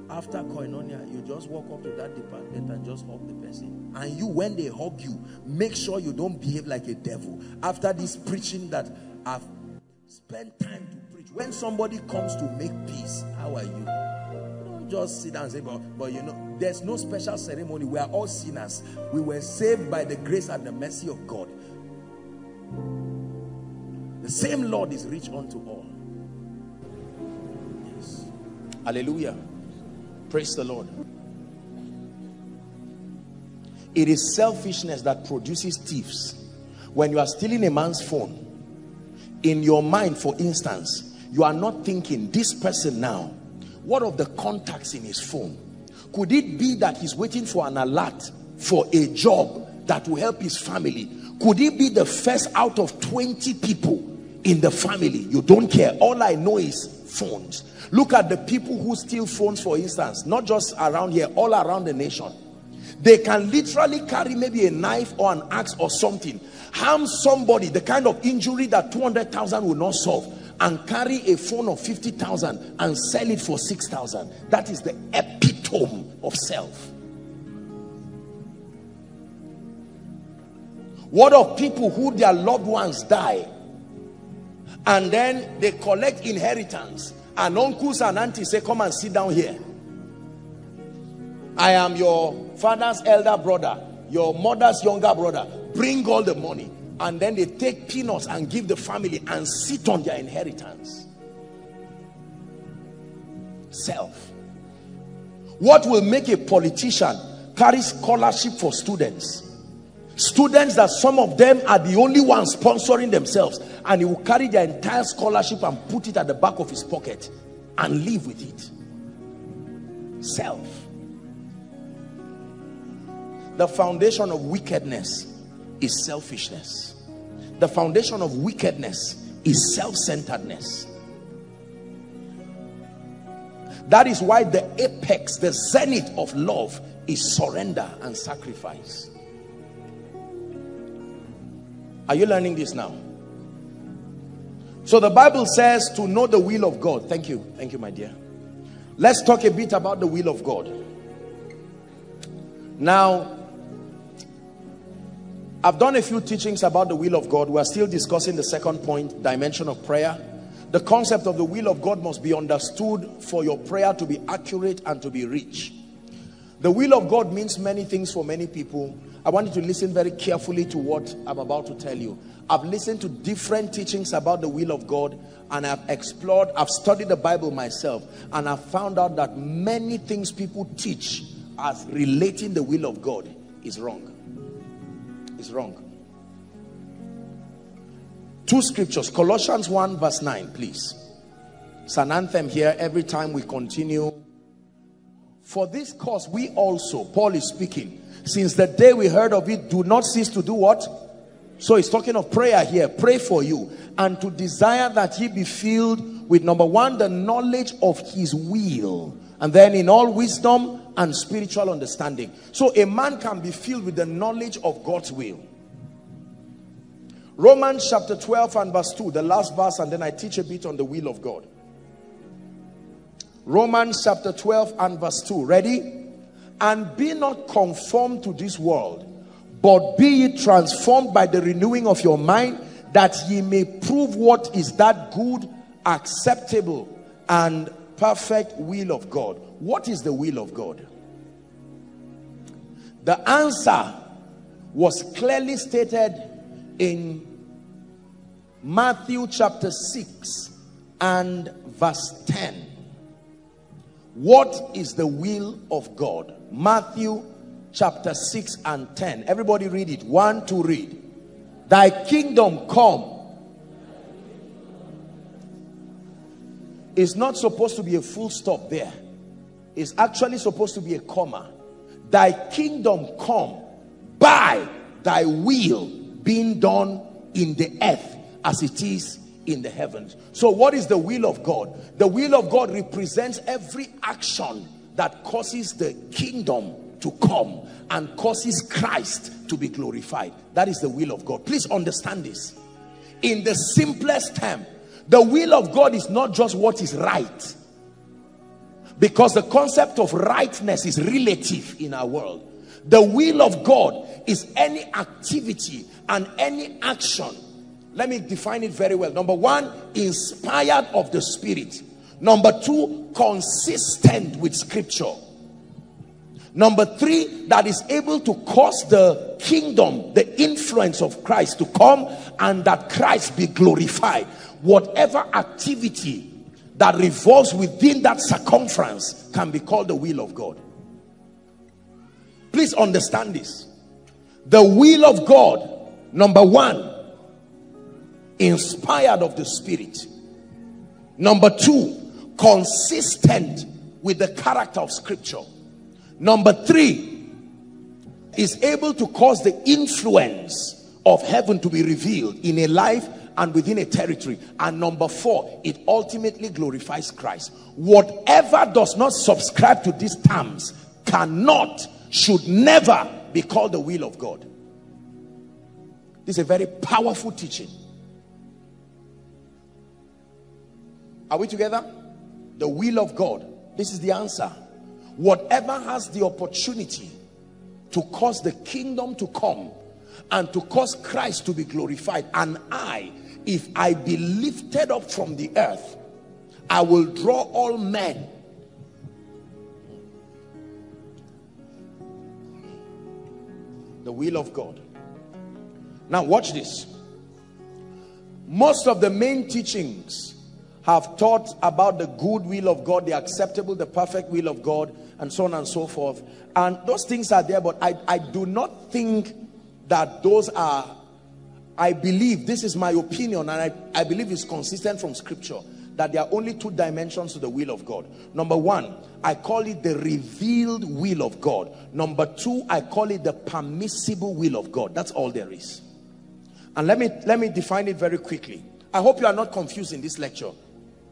After Koinonia, you just walk up to that department and just hug the person. And you, when they hug you, make sure you don't behave like a devil. After this preaching that I've spent time to preach, when somebody comes to make peace, how are you? Don't just sit down and say, but, but you know, there's no special ceremony. We are all sinners. We were saved by the grace and the mercy of God same Lord is rich unto all. Yes. Hallelujah. Praise the Lord. It is selfishness that produces thieves. When you are stealing a man's phone, in your mind, for instance, you are not thinking, this person now, what of the contacts in his phone? Could it be that he's waiting for an alert for a job that will help his family? Could he be the first out of 20 people in the family? You don't care. All i know is phones. Look at the people who steal phones for instance. Not just around here all around the nation. They can literally carry maybe a knife or an axe or something. Harm somebody the kind of injury that 200,000 will not solve and carry a phone of 50,000 and sell it for 6,000 that is the epitome of self what of people who their loved ones die. And then they collect inheritance. And uncles and aunties say come and sit down here. I am your father's elder brother your mother's younger brother. Bring all the money. And then they take peanuts and give the family and sit on their inheritance. Self. What will make a politician carry scholarship for students students that some of them are the only ones sponsoring themselves and he will carry their entire scholarship and put it at the back of his pocket and live with it. Self. The foundation of wickedness is selfishness. The foundation of wickedness is self-centeredness. That is why the apex the zenith of love is surrender and sacrifice are you learning this now? So the Bible says to know the will of God. Thank you. Thank you, my dear. Let's talk a bit about the will of God. Now, I've done a few teachings about the will of God. We're still discussing the second point, dimension of prayer. The concept of the will of God must be understood for your prayer to be accurate and to be rich. The will of God means many things for many people. I want you to listen very carefully to what I'm about to tell you. I've listened to different teachings about the will of God and I've explored, I've studied the Bible myself and I've found out that many things people teach as relating the will of God is wrong is wrong. Two scriptures, Colossians 1 verse 9, please. It's an anthem here every time we continue. For this cause we also, Paul is speaking, since the day we heard of it, do not cease to do what? So he's talking of prayer here. Pray for you and to desire that ye be filled with number one, the knowledge of his will. And then in all wisdom and spiritual understanding. So a man can be filled with the knowledge of God's will. Romans chapter 12 and verse 2, the last verse, and then I teach a bit on the will of God. Romans chapter 12 and verse 2. Ready? And be not conformed to this world, but be ye transformed by the renewing of your mind, that ye may prove what is that good, acceptable, and perfect will of God. What is the will of God? The answer was clearly stated in Matthew chapter 6 and verse 10. What is the will of God? Matthew chapter 6 and 10. Everybody read it. One to read. Thy kingdom come is not supposed to be a full stop there. It's actually supposed to be a comma. Thy kingdom come by thy will being done in the earth as it is in the heavens. So what is the will of God? The will of God represents every action that causes the kingdom to come and causes Christ to be glorified. That is the will of God. Please understand this. In the simplest term, the will of God is not just what is right. Because the concept of rightness is relative in our world. The will of God is any activity and any action. Let me define it very well. Number one, inspired of the spirit. Number two, consistent with scripture. Number three, that is able to cause the kingdom, the influence of Christ to come and that Christ be glorified whatever activity that revolves within that circumference can be called the will of God. Please understand this. The will of God, number one, inspired of the Spirit. Number two, consistent with the character of Scripture. Number three, is able to cause the influence of heaven to be revealed in a life and within a territory. And number four, it ultimately glorifies Christ. Whatever does not subscribe to these terms cannot, should never be called the will of God. This is a very powerful teaching. Are we together? The will of God. This is the answer. Whatever has the opportunity to cause the kingdom to come and to cause Christ to be glorified and I if I be lifted up from the earth, I will draw all men. The will of God. Now watch this. Most of the main teachings have taught about the good will of God, the acceptable, the perfect will of God, and so on and so forth. And those things are there, but I, I do not think that those are I believe, this is my opinion, and I, I believe it's consistent from scripture that there are only two dimensions to the will of God. Number one, I call it the revealed will of God. Number two, I call it the permissible will of God. That's all there is. And let me let me define it very quickly. I hope you are not confused in this lecture.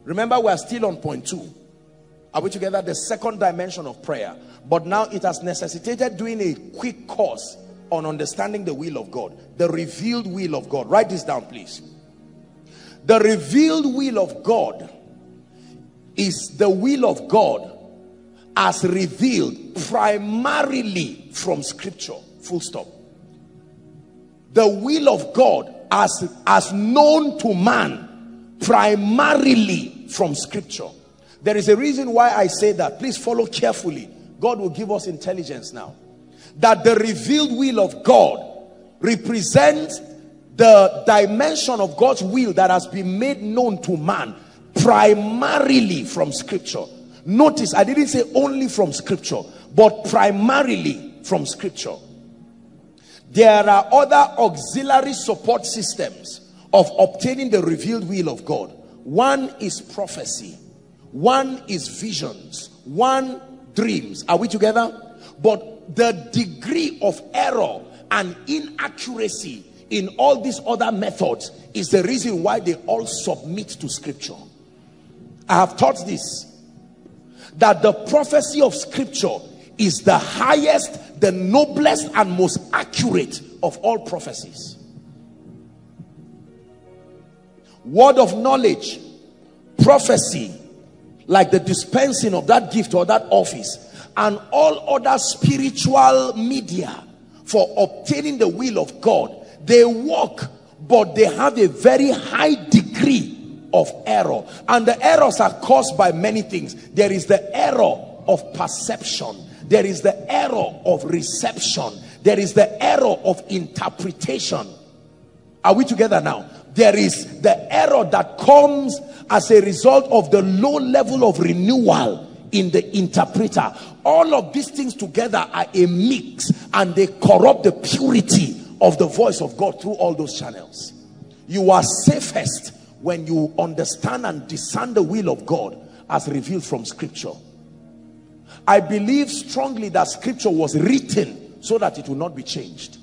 Remember, we are still on point two. Are we together? The second dimension of prayer. But now it has necessitated doing a quick course on understanding the will of God, the revealed will of God. Write this down, please. The revealed will of God is the will of God as revealed primarily from scripture. Full stop. The will of God as, as known to man primarily from scripture. There is a reason why I say that. Please follow carefully. God will give us intelligence now. That the revealed will of God represents the dimension of God's will that has been made known to man primarily from scripture. Notice I didn't say only from scripture, but primarily from scripture. There are other auxiliary support systems of obtaining the revealed will of God. One is prophecy, one is visions, one dreams. Are we together? But the degree of error and inaccuracy in all these other methods is the reason why they all submit to scripture. I have taught this that the prophecy of scripture is the highest, the noblest, and most accurate of all prophecies. Word of knowledge, prophecy, like the dispensing of that gift or that office, and all other spiritual media for obtaining the will of God, they work, but they have a very high degree of error. And the errors are caused by many things. There is the error of perception. There is the error of reception. There is the error of interpretation. Are we together now? There is the error that comes as a result of the low level of renewal in the interpreter. All of these things together are a mix and they corrupt the purity of the voice of God through all those channels. You are safest when you understand and discern the will of God as revealed from scripture. I believe strongly that scripture was written so that it will not be changed.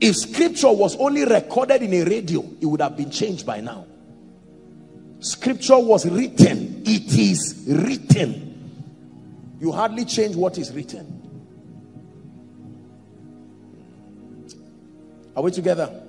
If scripture was only recorded in a radio, it would have been changed by now. Scripture was written. It is written. You hardly change what is written. Are we together?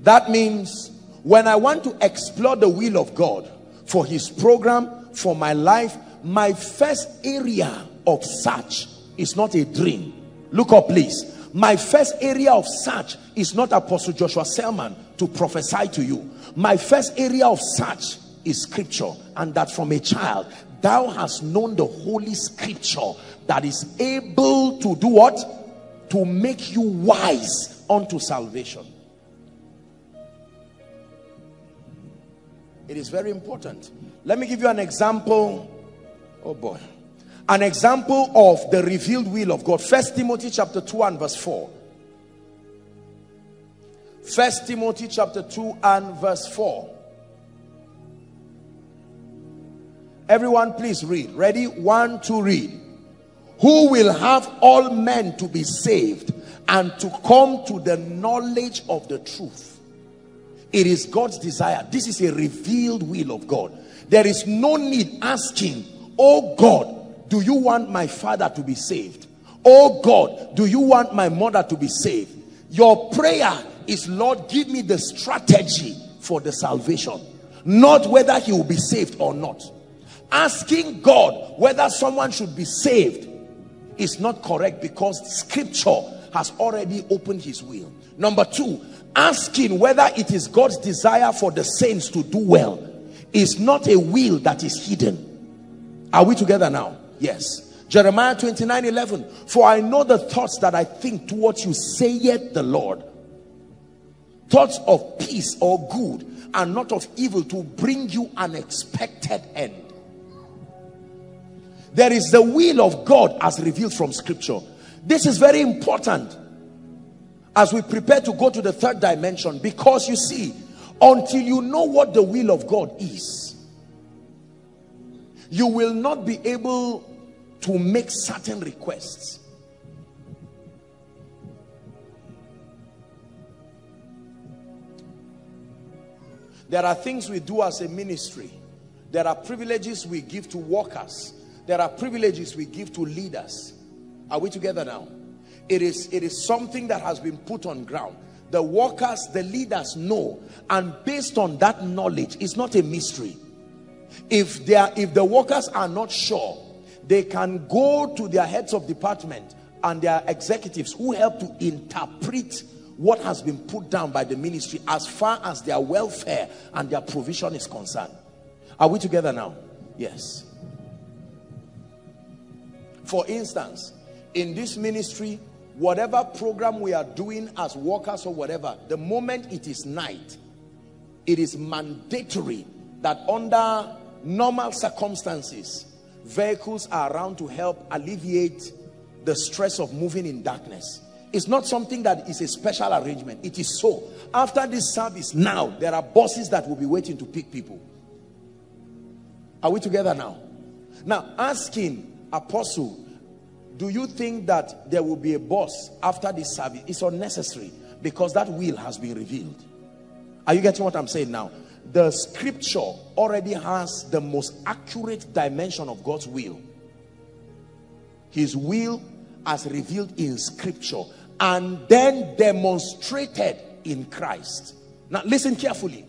That means when I want to explore the will of God for his program, for my life, my first area of search is not a dream. Look up, please. My first area of search is not Apostle Joshua Selman to prophesy to you. My first area of search is scripture, and that from a child, thou hast known the holy scripture that is able to do what? To make you wise unto salvation. It is very important. Let me give you an example. Oh boy. An example of the revealed will of God. First Timothy chapter 2 and verse 4. First Timothy chapter 2 and verse 4. Everyone please read. Ready? One, two, read. Who will have all men to be saved and to come to the knowledge of the truth. It is God's desire. This is a revealed will of God. There is no need asking, oh God, do you want my father to be saved? Oh God, do you want my mother to be saved? Your prayer is, Lord, give me the strategy for the salvation. Not whether he will be saved or not. Asking God whether someone should be saved is not correct because scripture has already opened his will. Number two, asking whether it is God's desire for the saints to do well is not a will that is hidden. Are we together now? Yes. Jeremiah 29 11. For I know the thoughts that I think towards you, saith the Lord. Thoughts of peace or good, and not of evil to bring you an expected end. There is the will of God as revealed from scripture. This is very important as we prepare to go to the third dimension because you see until you know what the will of God is you will not be able to make certain requests. There are things we do as a ministry. There are privileges we give to workers. There are privileges we give to leaders. Are we together now? It is, it is something that has been put on ground. the workers the leaders know. And based on that knowledge it's not a mystery if they are if the workers are not sure they can go to their heads of department and their executives who help to interpret what has been put down by the ministry as far as their welfare and their provision is concerned. Are we together now? Yes. For instance in this ministry whatever program we are doing as workers or whatever the moment it is night it is mandatory that under normal circumstances vehicles are around to help alleviate the stress of moving in darkness. It's not something that is a special arrangement. It is so. After this service now there are buses that will be waiting to pick people. Are we together now? Now asking apostle do you think that there will be a bus after this service? It's unnecessary because that will has been revealed. Are you getting what i'm saying now the scripture already has the most accurate dimension of God's will. His will as revealed in scripture and then demonstrated in Christ. Now listen carefully.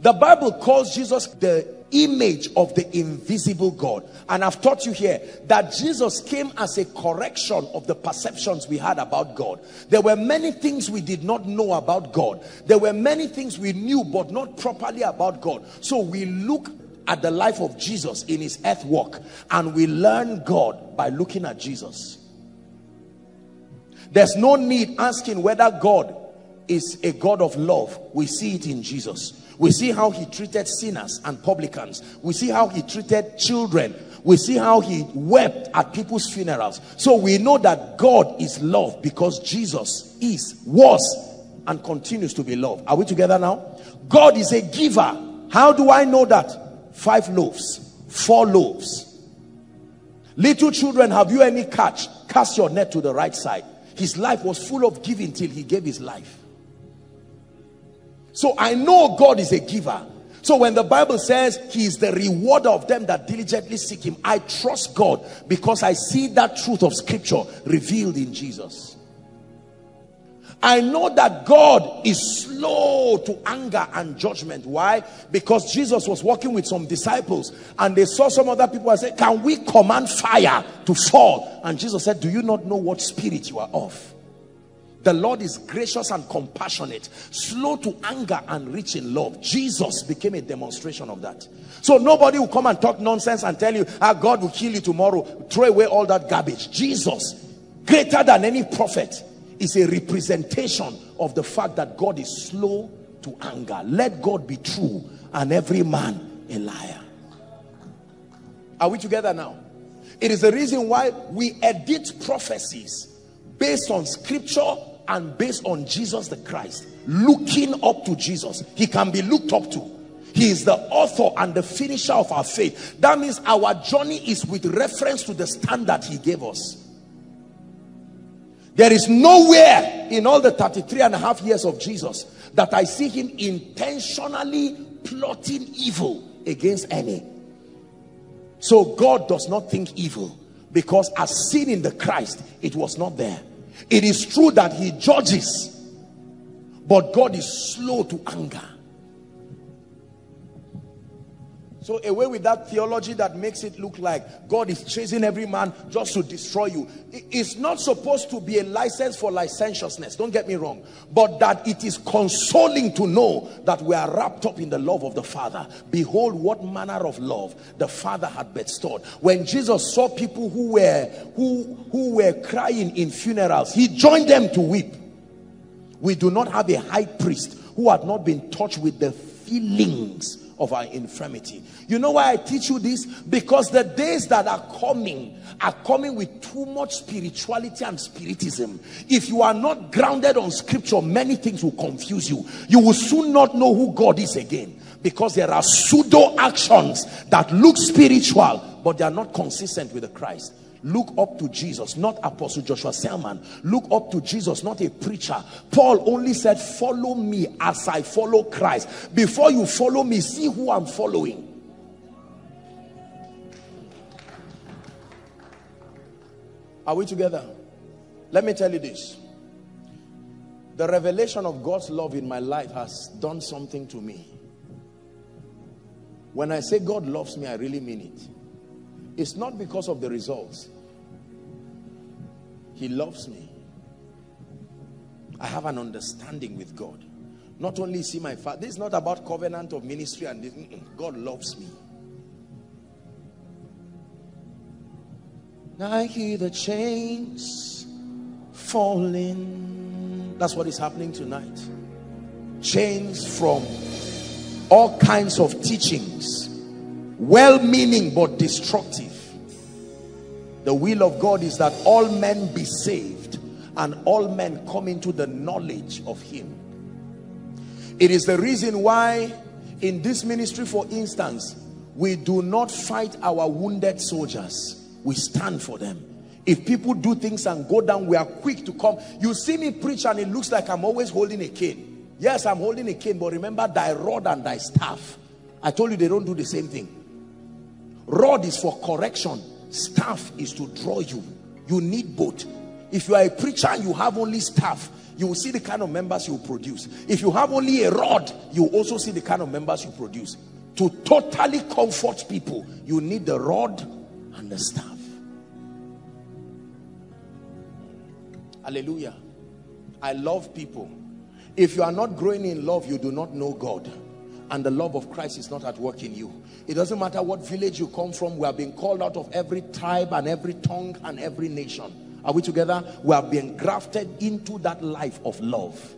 The Bible calls Jesus the image of the invisible God. And I've taught you here that Jesus came as a correction of the perceptions we had about God. There were many things we did not know about God. There were many things we knew but not properly about God. So we look at the life of Jesus in his earth walk and we learn God by looking at Jesus. There's no need asking whether God is a God of love. We see it in Jesus. We see how he treated sinners and publicans. We see how he treated children. We see how he wept at people's funerals. So we know that God is love because Jesus is, was, and continues to be love. Are we together now? God is a giver. How do I know that? Five loaves, four loaves. Little children, have you any catch? Cast your net to the right side. His life was full of giving till he gave his life. So I know God is a giver. So when the Bible says he is the rewarder of them that diligently seek him, I trust God because I see that truth of scripture revealed in Jesus. I know that God is slow to anger and judgment. Why? Because Jesus was walking with some disciples and they saw some other people and said, can we command fire to fall? And Jesus said, do you not know what spirit you are of? The Lord is gracious and compassionate, slow to anger and rich in love. Jesus became a demonstration of that. So nobody will come and talk nonsense and tell you, ah, God will kill you tomorrow. Throw away all that garbage. Jesus, greater than any prophet, is a representation of the fact that God is slow to anger. Let God be true and every man a liar. Are we together now? It is the reason why we edit prophecies based on scripture and based on Jesus the Christ looking up to Jesus he can be looked up to. He is the author and the finisher of our faith. That means our journey is with reference to the standard he gave us. There is nowhere in all the 33 and a half years of Jesus that I see him intentionally plotting evil against any. So God does not think evil because as seen in the Christ it was not there it is true that he judges, but God is slow to anger. So away with that theology that makes it look like God is chasing every man just to destroy you. It's not supposed to be a license for licentiousness. Don't get me wrong. But that it is consoling to know that we are wrapped up in the love of the Father. Behold what manner of love the Father had bestowed. When Jesus saw people who were, who, who were crying in funerals, he joined them to weep. We do not have a high priest who had not been touched with the feelings of our infirmity. You know why I teach you this? Because the days that are coming are coming with too much spirituality and spiritism. If you are not grounded on scripture, many things will confuse you. You will soon not know who God is again. Because there are pseudo actions that look spiritual, but they are not consistent with the Christ look up to Jesus not apostle Joshua Selman. Look up to Jesus not a preacher. Paul only said follow me as I follow Christ. Before you follow me see who I'm following. Are we together? Let me tell you this. The revelation of God's love in my life has done something to me. When I say God loves me, I really mean it. It's not because of the results. He loves me. I have an understanding with God. Not only see my father, this is not about covenant of ministry and this. God loves me. I hear the chains falling. That's what is happening tonight. Chains from all kinds of teachings, well meaning but destructive. The will of God is that all men be saved and all men come into the knowledge of Him. It is the reason why in this ministry, for instance, we do not fight our wounded soldiers. We stand for them. If people do things and go down, we are quick to come. You see me preach and it looks like I'm always holding a cane. Yes, I'm holding a cane, but remember thy rod and thy staff. I told you they don't do the same thing. Rod is for correction. Staff is to draw you. You need both. If you are a preacher and you have only staff, you will see the kind of members you produce. If you have only a rod, you also see the kind of members you produce. To totally comfort people, you need the rod and the staff. Hallelujah. I love people. If you are not growing in love, you do not know God. And the love of Christ is not at work in you. It doesn't matter what village you come from. We have been called out of every tribe and every tongue and every nation. Are we together? We have been grafted into that life of love.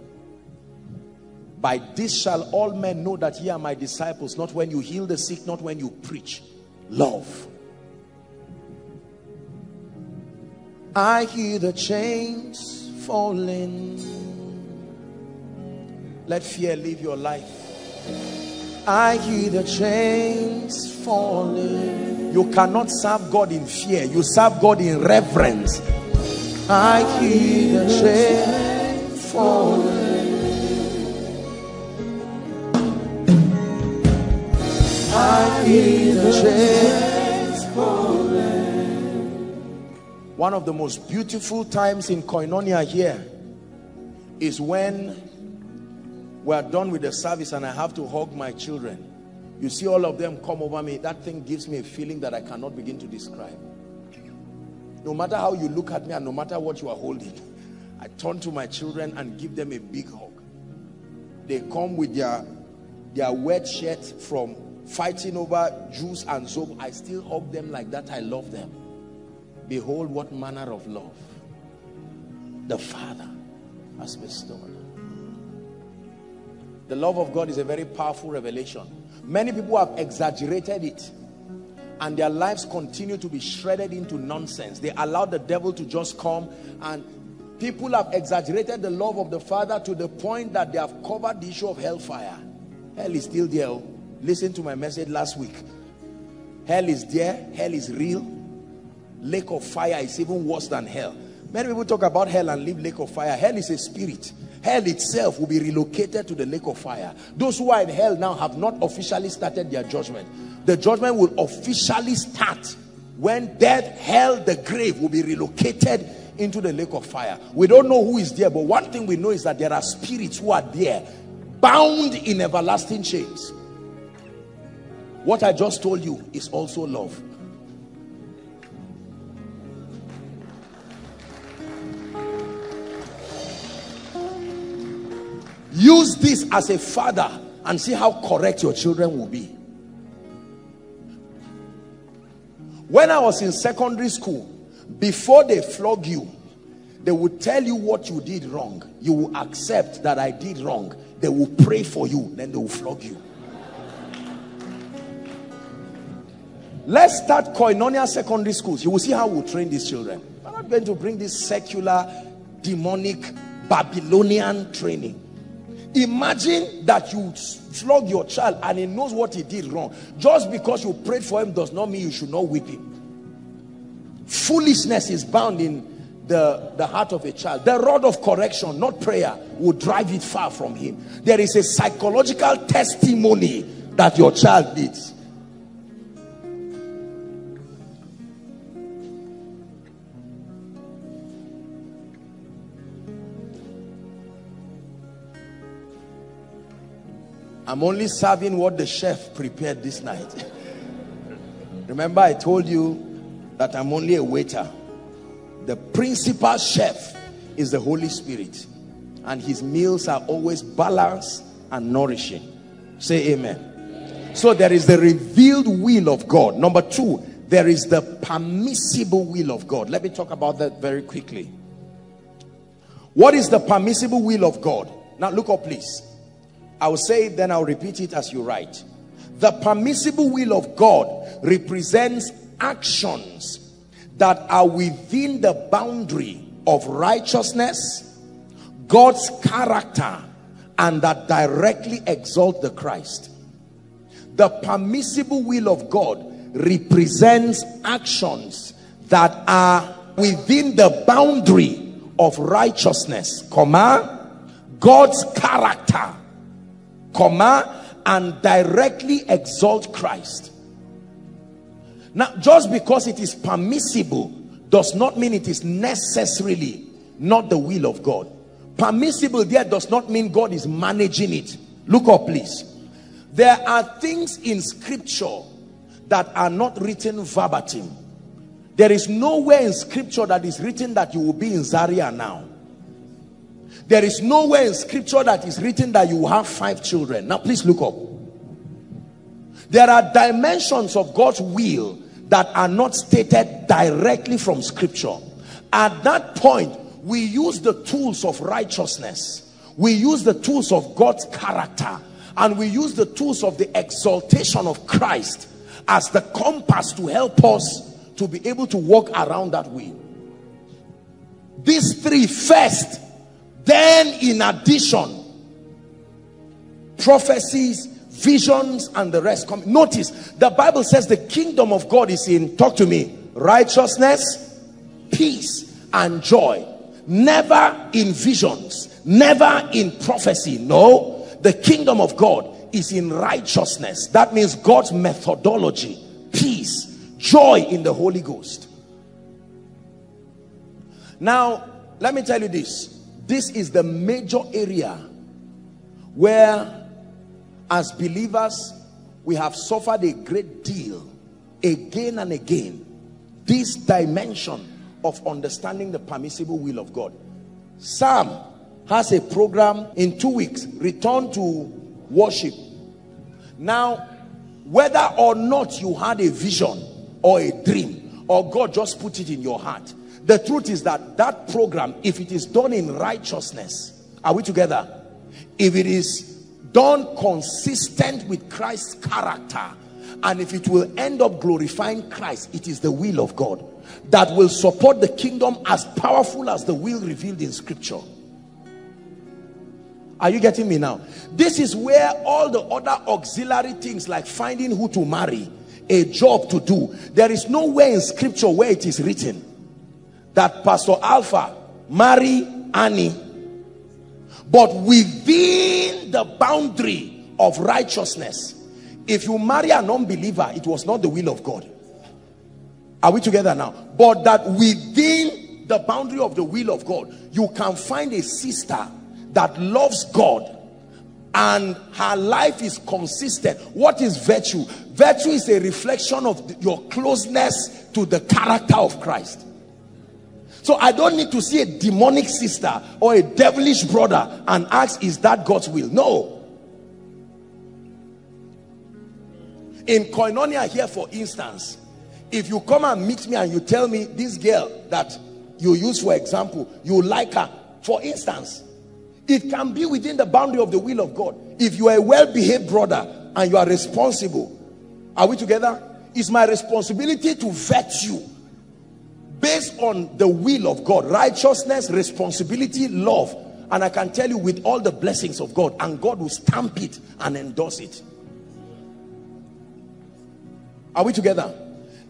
By this shall all men know that ye are my disciples. Not when you heal the sick, not when you preach. Love. I hear the chains falling. Let fear leave your life. I hear the chains falling. You cannot serve God in fear. You serve God in reverence. I hear the chains falling. I hear the chains falling. One of the most beautiful times in Koinonia here is when we are done with the service and I have to hug my children. You see all of them come over me. That thing gives me a feeling that I cannot begin to describe. No matter how you look at me and no matter what you are holding, I turn to my children and give them a big hug. They come with their, their wet shirt from fighting over juice and soap. I still hug them like that. I love them. Behold what manner of love the Father has bestowed. The love of God is a very powerful revelation. Many people have exaggerated it and their lives continue to be shredded into nonsense. They allow the devil to just come and people have exaggerated the love of the Father to the point that they have covered the issue of hellfire. Hell is still there. Oh. Listen to my message last week. Hell is there. Hell is real. Lake of fire is even worse than hell. Many people talk about hell and leave lake of fire. Hell is a spirit. Hell itself will be relocated to the lake of fire. Those who are in hell now have not officially started their judgment. The judgment will officially start when death, hell, the grave will be relocated into the lake of fire. We don't know who is there, but one thing we know is that there are spirits who are there, bound in everlasting chains. What I just told you is also love. Use this as a father and see how correct your children will be. When I was in secondary school, before they flog you, they would tell you what you did wrong. You will accept that I did wrong. They will pray for you, then they will flog you. Let's start Koinonia secondary schools. You will see how we we'll train these children. I'm not going to bring this secular, demonic, Babylonian training. Imagine that you flog your child and he knows what he did wrong. Just because you prayed for him does not mean you should not whip him. Foolishness is bound in the, the heart of a child. The rod of correction, not prayer, will drive it far from him. There is a psychological testimony that your child needs. I'm only serving what the chef prepared this night. Remember I told you that I'm only a waiter. The principal chef is the Holy Spirit. And his meals are always balanced and nourishing. Say amen. So there is the revealed will of God. Number two, there is the permissible will of God. Let me talk about that very quickly. What is the permissible will of God? Now look up please. I will say it, then I'll repeat it as you write. The permissible will of God represents actions that are within the boundary of righteousness, God's character, and that directly exalt the Christ. The permissible will of God represents actions that are within the boundary of righteousness, comma, God's character, comma, and directly exalt Christ. Now, just because it is permissible does not mean it is necessarily not the will of God. Permissible there does not mean God is managing it. Look up, please. There are things in scripture that are not written verbatim. There is nowhere in scripture that is written that you will be in Zaria now. There is nowhere in scripture that is written that you have five children. Now, please look up. There are dimensions of God's will that are not stated directly from scripture. At that point, we use the tools of righteousness. We use the tools of God's character. And we use the tools of the exaltation of Christ as the compass to help us to be able to walk around that will. These three first then in addition, prophecies, visions, and the rest come. Notice, the Bible says the kingdom of God is in, talk to me, righteousness, peace, and joy. Never in visions, never in prophecy. No, the kingdom of God is in righteousness. That means God's methodology, peace, joy in the Holy Ghost. Now, let me tell you this this is the major area where as believers we have suffered a great deal again and again. This dimension of understanding the permissible will of God. Sam has a program in two weeks return to worship. Now whether or not you had a vision or a dream or God just put it in your heart the truth is that that program, if it is done in righteousness, are we together? If it is done consistent with Christ's character, and if it will end up glorifying Christ, it is the will of God that will support the kingdom as powerful as the will revealed in scripture. Are you getting me now? This is where all the other auxiliary things like finding who to marry, a job to do, there is nowhere in scripture where it is written that Pastor Alpha marry Annie. But within the boundary of righteousness, if you marry an unbeliever, it was not the will of God. Are we together now? But that within the boundary of the will of God, you can find a sister that loves God and her life is consistent. What is virtue? Virtue is a reflection of your closeness to the character of Christ. So I don't need to see a demonic sister or a devilish brother and ask, is that God's will? No. In koinonia here, for instance, if you come and meet me and you tell me this girl that you use for example, you like her, for instance, it can be within the boundary of the will of God. If you are a well-behaved brother and you are responsible, are we together? It's my responsibility to vet you based on the will of God righteousness responsibility love. And I can tell you with all the blessings of God and God will stamp it and endorse it. Are we together?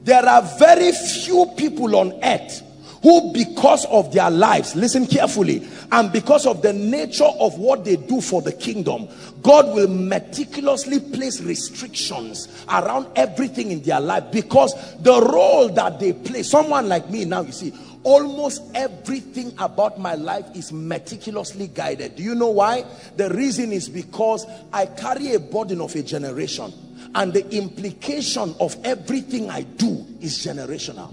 There are very few people on earth who because of their lives listen carefully and because of the nature of what they do for the kingdom god will meticulously place restrictions around everything in their life because the role that they play someone like me now you see almost everything about my life is meticulously guided. Do you know why? The reason is because I carry a burden of a generation and the implication of everything I do is generational.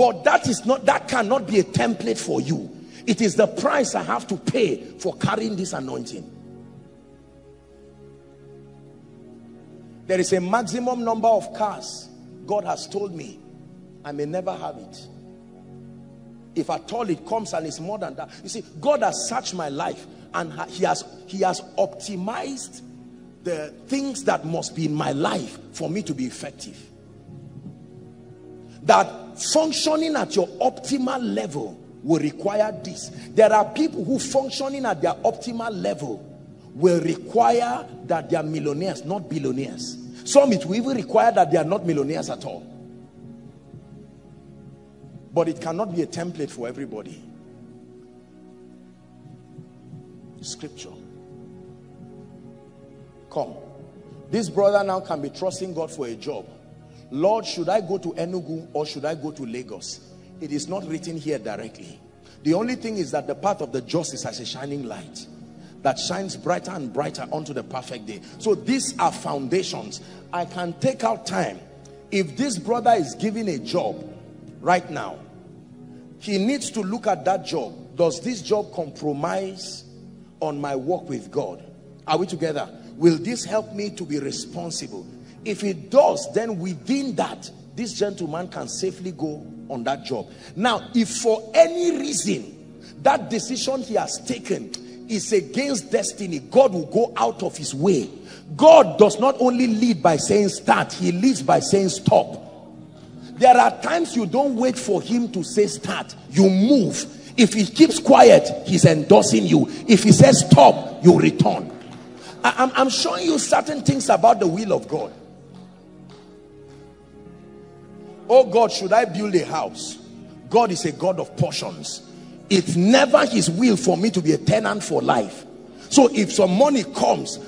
But that is not, that cannot be a template for you. It is the price I have to pay for carrying this anointing. There is a maximum number of cars God has told me I may never have it. If at all it comes and it's more than that. You see, God has searched my life and he has, he has optimized the things that must be in my life for me to be effective. That functioning at your optimal level will require this. There are people who functioning at their optimal level will require that they are millionaires, not billionaires. Some it will even require that they are not millionaires at all. But it cannot be a template for everybody. Scripture. Come. This brother now can be trusting God for a job. Lord, should I go to Enugu or should I go to Lagos? It is not written here directly. The only thing is that the path of the just is as a shining light that shines brighter and brighter onto the perfect day. So these are foundations. I can take out time. If this brother is given a job right now, he needs to look at that job. Does this job compromise on my work with God? Are we together? Will this help me to be responsible? If it does, then within that, this gentleman can safely go on that job. Now, if for any reason that decision he has taken is against destiny, God will go out of his way. God does not only lead by saying start, he leads by saying stop. There are times you don't wait for him to say start, you move. If he keeps quiet, he's endorsing you. If he says stop, you return. I, am showing you certain things about the will of God. Oh God, should I build a house? God is a God of portions. It's never his will for me to be a tenant for life. So if some money comes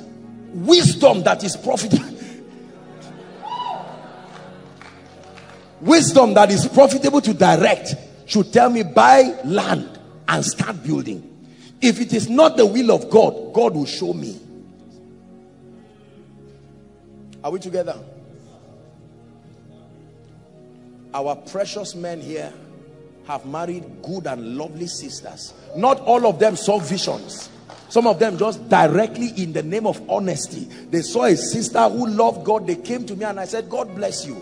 wisdom that is profitable wisdom that is profitable to direct should tell me buy land and start building. If it is not the will of God God will show me. Are we together our precious men here have married good and lovely sisters. Not all of them saw visions. Some of them just directly in the name of honesty. They saw a sister who loved God. They came to me and I said, God bless you.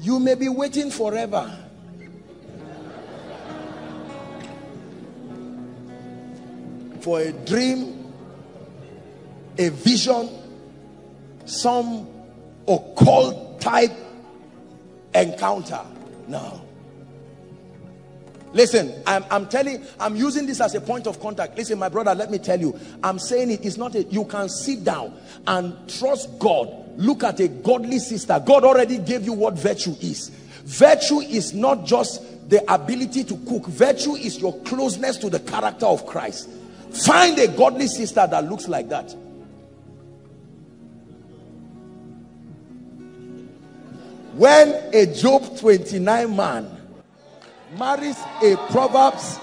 You may be waiting forever. For a dream a vision, some occult type encounter. No. Listen, I'm, I'm telling, I'm using this as a point of contact. Listen, my brother, let me tell you, I'm saying it is not a, you can sit down and trust God. Look at a godly sister. God already gave you what virtue is. Virtue is not just the ability to cook. Virtue is your closeness to the character of Christ. Find a godly sister that looks like that. when a Job 29 man marries a Proverbs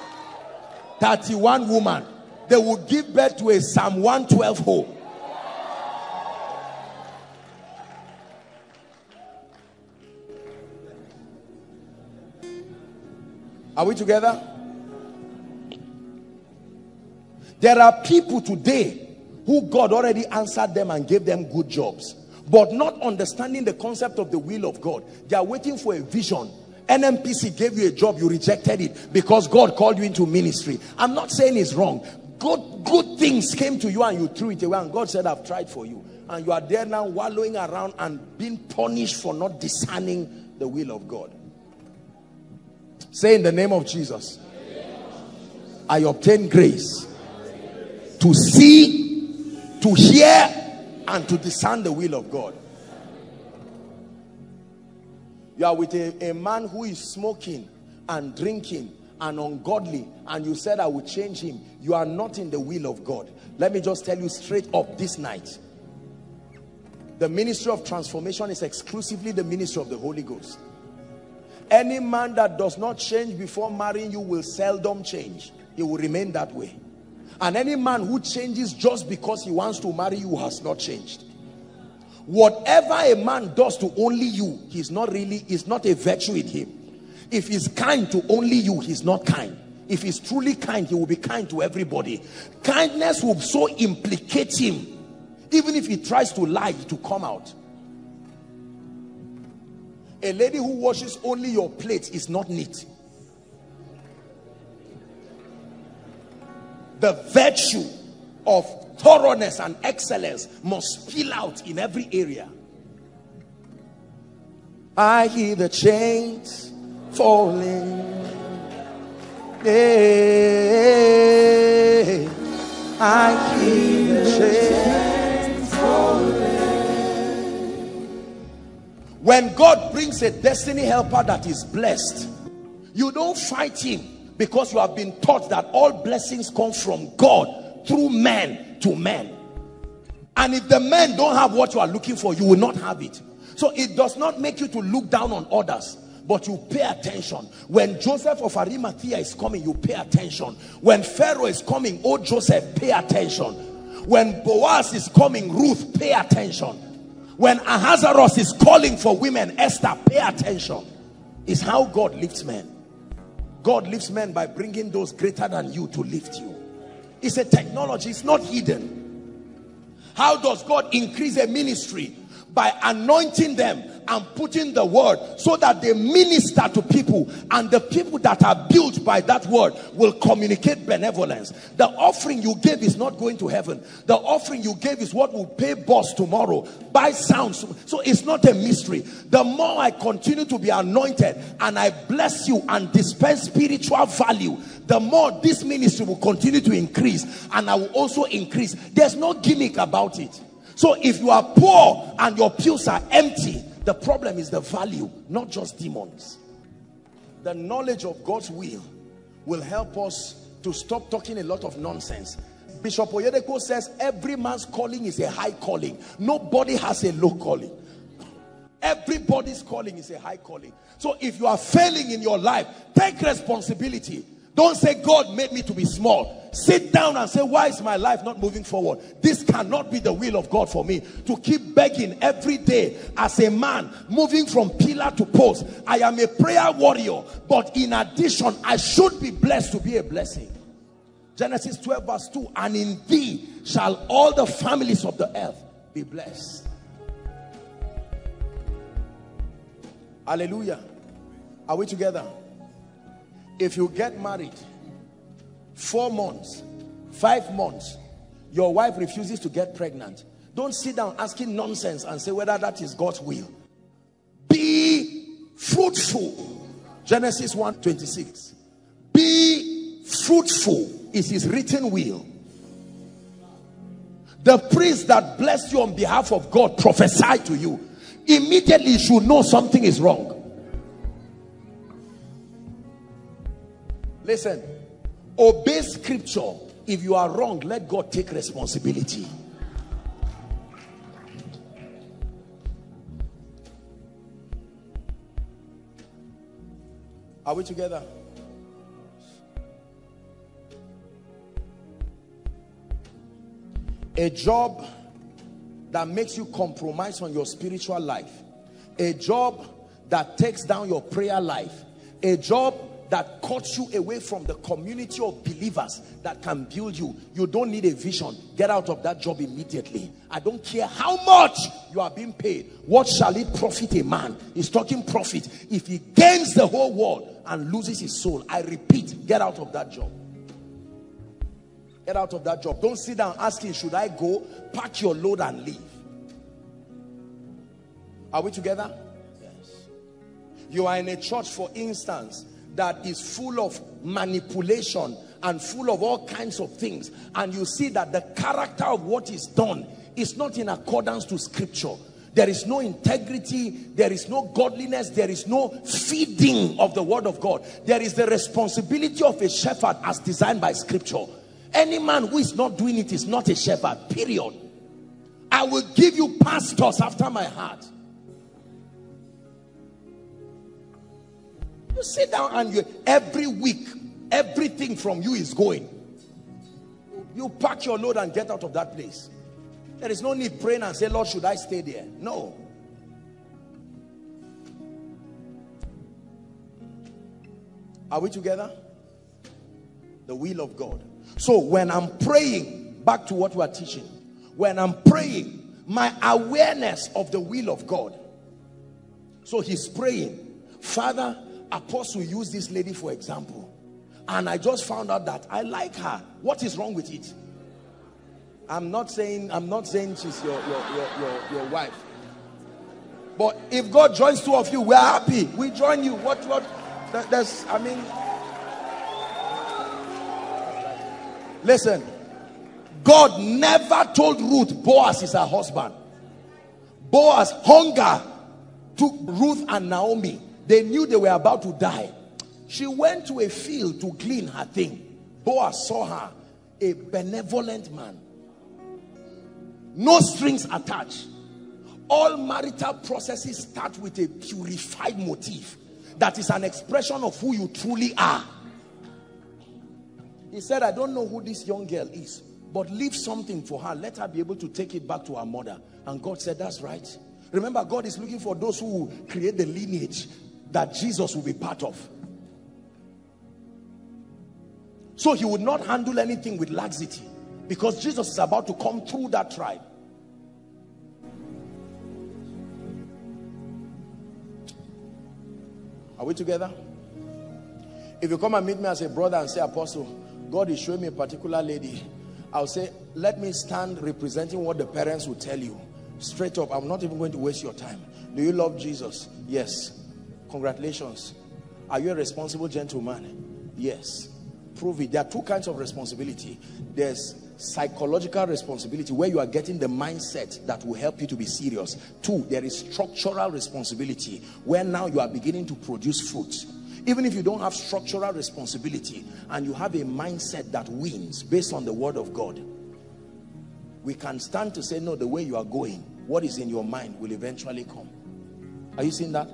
31 woman, they will give birth to a Psalm 112 home. Are we together? There are people today who God already answered them and gave them good jobs but not understanding the concept of the will of God. They are waiting for a vision. NNPC gave you a job, you rejected it because God called you into ministry. I'm not saying it's wrong. Good, good things came to you and you threw it away and God said, I've tried for you. And you are there now wallowing around and being punished for not discerning the will of God. Say in the name of Jesus, I obtain grace to see, to hear, and to discern the will of God. You are with a, a man who is smoking and drinking and ungodly and you said I will change him. You are not in the will of God. Let me just tell you straight up this night. The ministry of transformation is exclusively the ministry of the Holy Ghost. Any man that does not change before marrying you will seldom change. He will remain that way. And any man who changes just because he wants to marry you has not changed. Whatever a man does to only you, he's not really, is not a virtue in him. If he's kind to only you, he's not kind. If he's truly kind, he will be kind to everybody. Kindness will so implicate him even if he tries to lie to come out a lady who washes only your plate is not neat the virtue of thoroughness and excellence must spill out in every area. I hear the chains falling. Hey, I hear the chains falling. when God brings a destiny helper that is blessed you don't fight him because you have been taught that all blessings come from God through men to men. And if the men don't have what you are looking for you will not have it. So it does not make you to look down on others but you pay attention. When Joseph of Arimathea is coming you pay attention. When Pharaoh is coming oh Joseph pay attention. When Boaz is coming Ruth pay attention. When Ahasuerus is calling for women, Esther, pay attention. Is how God lifts men. God lifts men by bringing those greater than you to lift you. It's a technology, it's not hidden. How does God increase a ministry? By anointing them and putting the word so that they minister to people and the people that are built by that word will communicate benevolence. The offering you gave is not going to heaven. The offering you gave is what will pay boss tomorrow. Buy sounds so it's not a mystery. The more i continue to be anointed and i bless you and dispense spiritual value the more this ministry will continue to increase and i will also increase. There's no gimmick about it. So if you are poor and your pews are empty the problem is the value, not just demons. The knowledge of God's will will help us to stop talking a lot of nonsense. Bishop Oyedepo says every man's calling is a high calling. Nobody has a low calling. Everybody's calling is a high calling. So if you are failing in your life, take responsibility. Don't say God made me to be small. Sit down and say, why is my life not moving forward? This cannot be the will of God for me. To keep begging every day as a man, moving from pillar to post. I am a prayer warrior. But in addition, I should be blessed to be a blessing. Genesis 12 verse 2. And in thee shall all the families of the earth be blessed. Hallelujah. Are we together? If you get married four months five months your wife refuses to get pregnant don't sit down asking nonsense and say whether that is God's will. Be fruitful. Genesis 1 26 be fruitful is his written will. The priest that blessed you on behalf of God prophesy to you. Immediately you should know something is wrong Listen, obey scripture. If you are wrong, let God take responsibility. Are we together? A job that makes you compromise on your spiritual life. A job that takes down your prayer life. A job that cuts you away from the community of believers that can build you. You don't need a vision. Get out of that job immediately. I don't care how much you are being paid. What shall it profit a man? He's talking profit. If he gains the whole world and loses his soul, I repeat, get out of that job. Get out of that job. Don't sit down asking, should I go? Pack your load and leave. Are we together? Yes. You are in a church, for instance, that is full of manipulation and full of all kinds of things. And you see that the character of what is done is not in accordance to scripture. There is no integrity there is no godliness there is no feeding of the word of god. There is the responsibility of a shepherd as designed by scripture. Any man who is not doing it is not a shepherd period. I will give you pastors after my heart. You sit down and you every week, everything from you is going. You pack your load and get out of that place. There is no need praying and say, Lord, should I stay there? No. Are we together? The will of God. So when I'm praying, back to what we are teaching, when I'm praying, my awareness of the will of God. So he's praying, Father, Apostle used this lady for example. And I just found out that I like her. What is wrong with it? I'm not saying I'm not saying she's your your your your, your wife. But if God joins two of you, we're happy. We join you. What what there's I mean Listen. God never told Ruth Boaz is her husband. Boaz hunger took Ruth and Naomi. They knew they were about to die. She went to a field to clean her thing. Boaz saw her, a benevolent man. No strings attached. All marital processes start with a purified motive that is an expression of who you truly are. He said, I don't know who this young girl is, but leave something for her. Let her be able to take it back to her mother. And God said, That's right. Remember, God is looking for those who create the lineage that Jesus will be part of. So he would not handle anything with laxity because Jesus is about to come through that tribe. Are we together? If you come and meet me as a brother and say, Apostle, God is showing me a particular lady, I'll say, let me stand representing what the parents will tell you. Straight up, I'm not even going to waste your time. Do you love Jesus? Yes. Congratulations. Are you a responsible gentleman? Yes. Prove it. There are two kinds of responsibility. There's psychological responsibility where you are getting the mindset that will help you to be serious. Two, there is structural responsibility where now you are beginning to produce fruit. Even if you don't have structural responsibility and you have a mindset that wins based on the word of God, we can stand to say, no, the way you are going, what is in your mind will eventually come. Are you seeing that?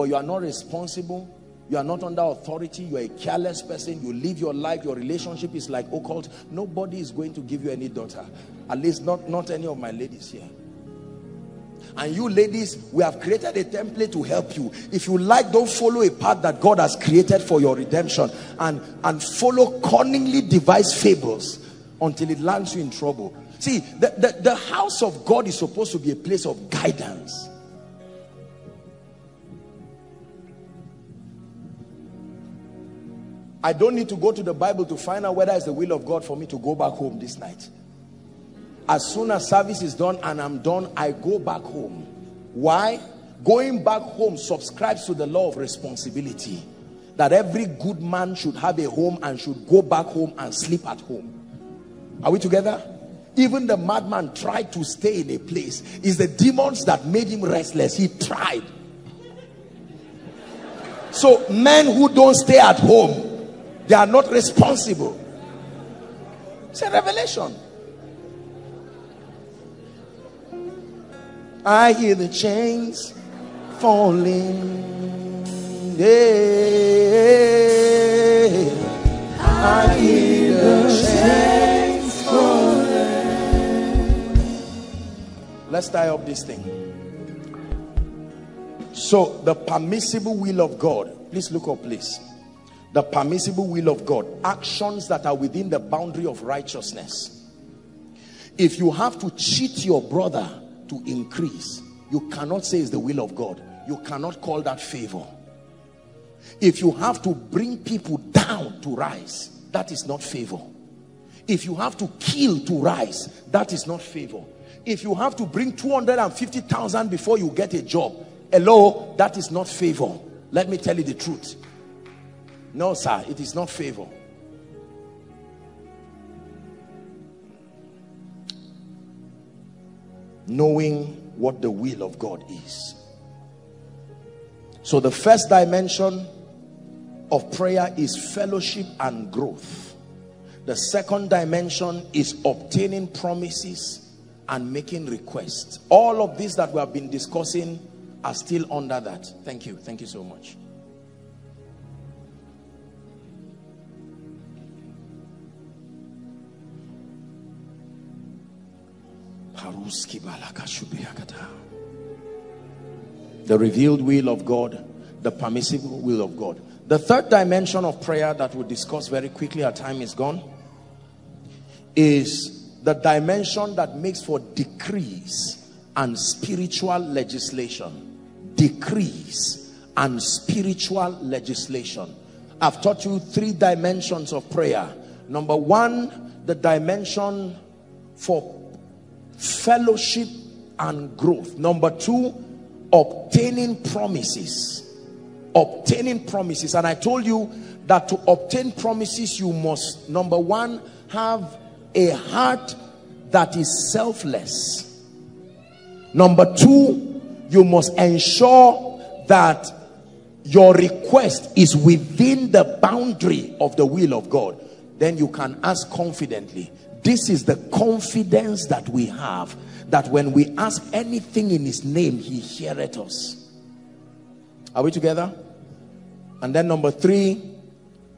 But you are not responsible. You are not under authority. You are a careless person. You live your life. Your relationship is like occult. Nobody is going to give you any daughter. At least not not any of my ladies here. And you ladies we have created a template to help you. If you like don't follow a path that god has created for your redemption. And and follow cunningly devised fables until it lands you in trouble. See the, the, the house of god is supposed to be a place of guidance I don't need to go to the Bible to find out whether it's the will of God for me to go back home this night. As soon as service is done and I'm done, I go back home. Why? Going back home subscribes to the law of responsibility. That every good man should have a home and should go back home and sleep at home. Are we together? Even the madman tried to stay in a place. It's the demons that made him restless. He tried. So men who don't stay at home they are not responsible. It's a revelation. I hear the chains falling. Yeah. I hear the chains falling. Let's tie up this thing. So, the permissible will of God. Please look up, please the permissible will of God, actions that are within the boundary of righteousness. If you have to cheat your brother to increase, you cannot say it's the will of God. You cannot call that favor. If you have to bring people down to rise, that is not favor. If you have to kill to rise, that is not favor. If you have to bring 250,000 before you get a job, hello, that is not favor. Let me tell you the truth. No, sir, it is not favor. Knowing what the will of God is. So, the first dimension of prayer is fellowship and growth. The second dimension is obtaining promises and making requests. All of these that we have been discussing are still under that. Thank you. Thank you so much. The revealed will of God, the permissible will of God. The third dimension of prayer that we'll discuss very quickly, our time is gone, is the dimension that makes for decrees and spiritual legislation. Decrees and spiritual legislation. I've taught you three dimensions of prayer. Number one, the dimension for fellowship and growth. Number two, obtaining promises. Obtaining promises. And I told you that to obtain promises, you must, number one, have a heart that is selfless. Number two, you must ensure that your request is within the boundary of the will of God. Then you can ask confidently. This is the confidence that we have that when we ask anything in his name, he heareth us. Are we together? And then number three,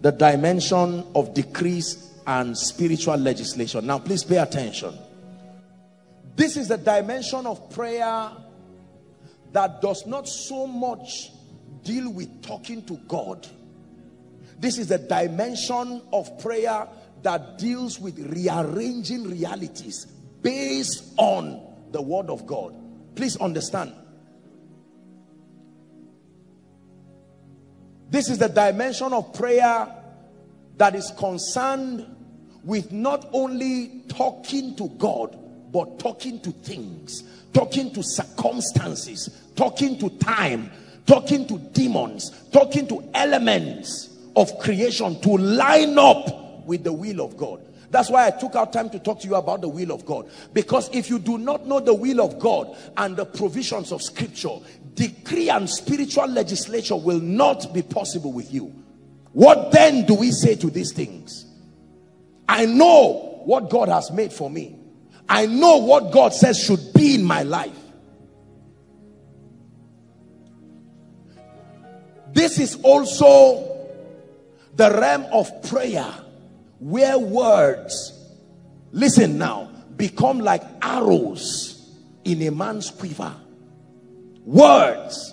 the dimension of decrease and spiritual legislation. Now, please pay attention. This is the dimension of prayer that does not so much deal with talking to God. This is the dimension of prayer that deals with rearranging realities based on the word of God. Please understand. This is the dimension of prayer that is concerned with not only talking to God, but talking to things, talking to circumstances, talking to time, talking to demons, talking to elements of creation to line up with the will of God. That's why I took out time to talk to you about the will of God. Because if you do not know the will of God and the provisions of scripture, decree and spiritual legislation will not be possible with you. What then do we say to these things? I know what God has made for me. I know what God says should be in my life. This is also the realm of prayer where words, listen now, become like arrows in a man's quiver. Words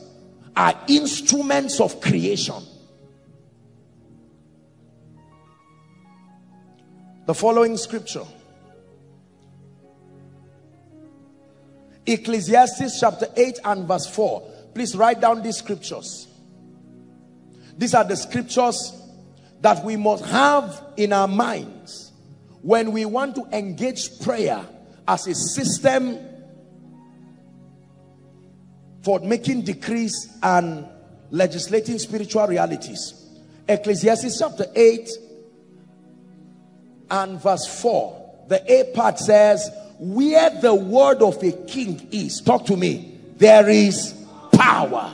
are instruments of creation. The following scripture. Ecclesiastes chapter 8 and verse 4. Please write down these scriptures. These are the scriptures that we must have in our minds when we want to engage prayer as a system for making decrees and legislating spiritual realities. Ecclesiastes chapter 8 and verse 4. The A part says, where the word of a king is, talk to me, there is power.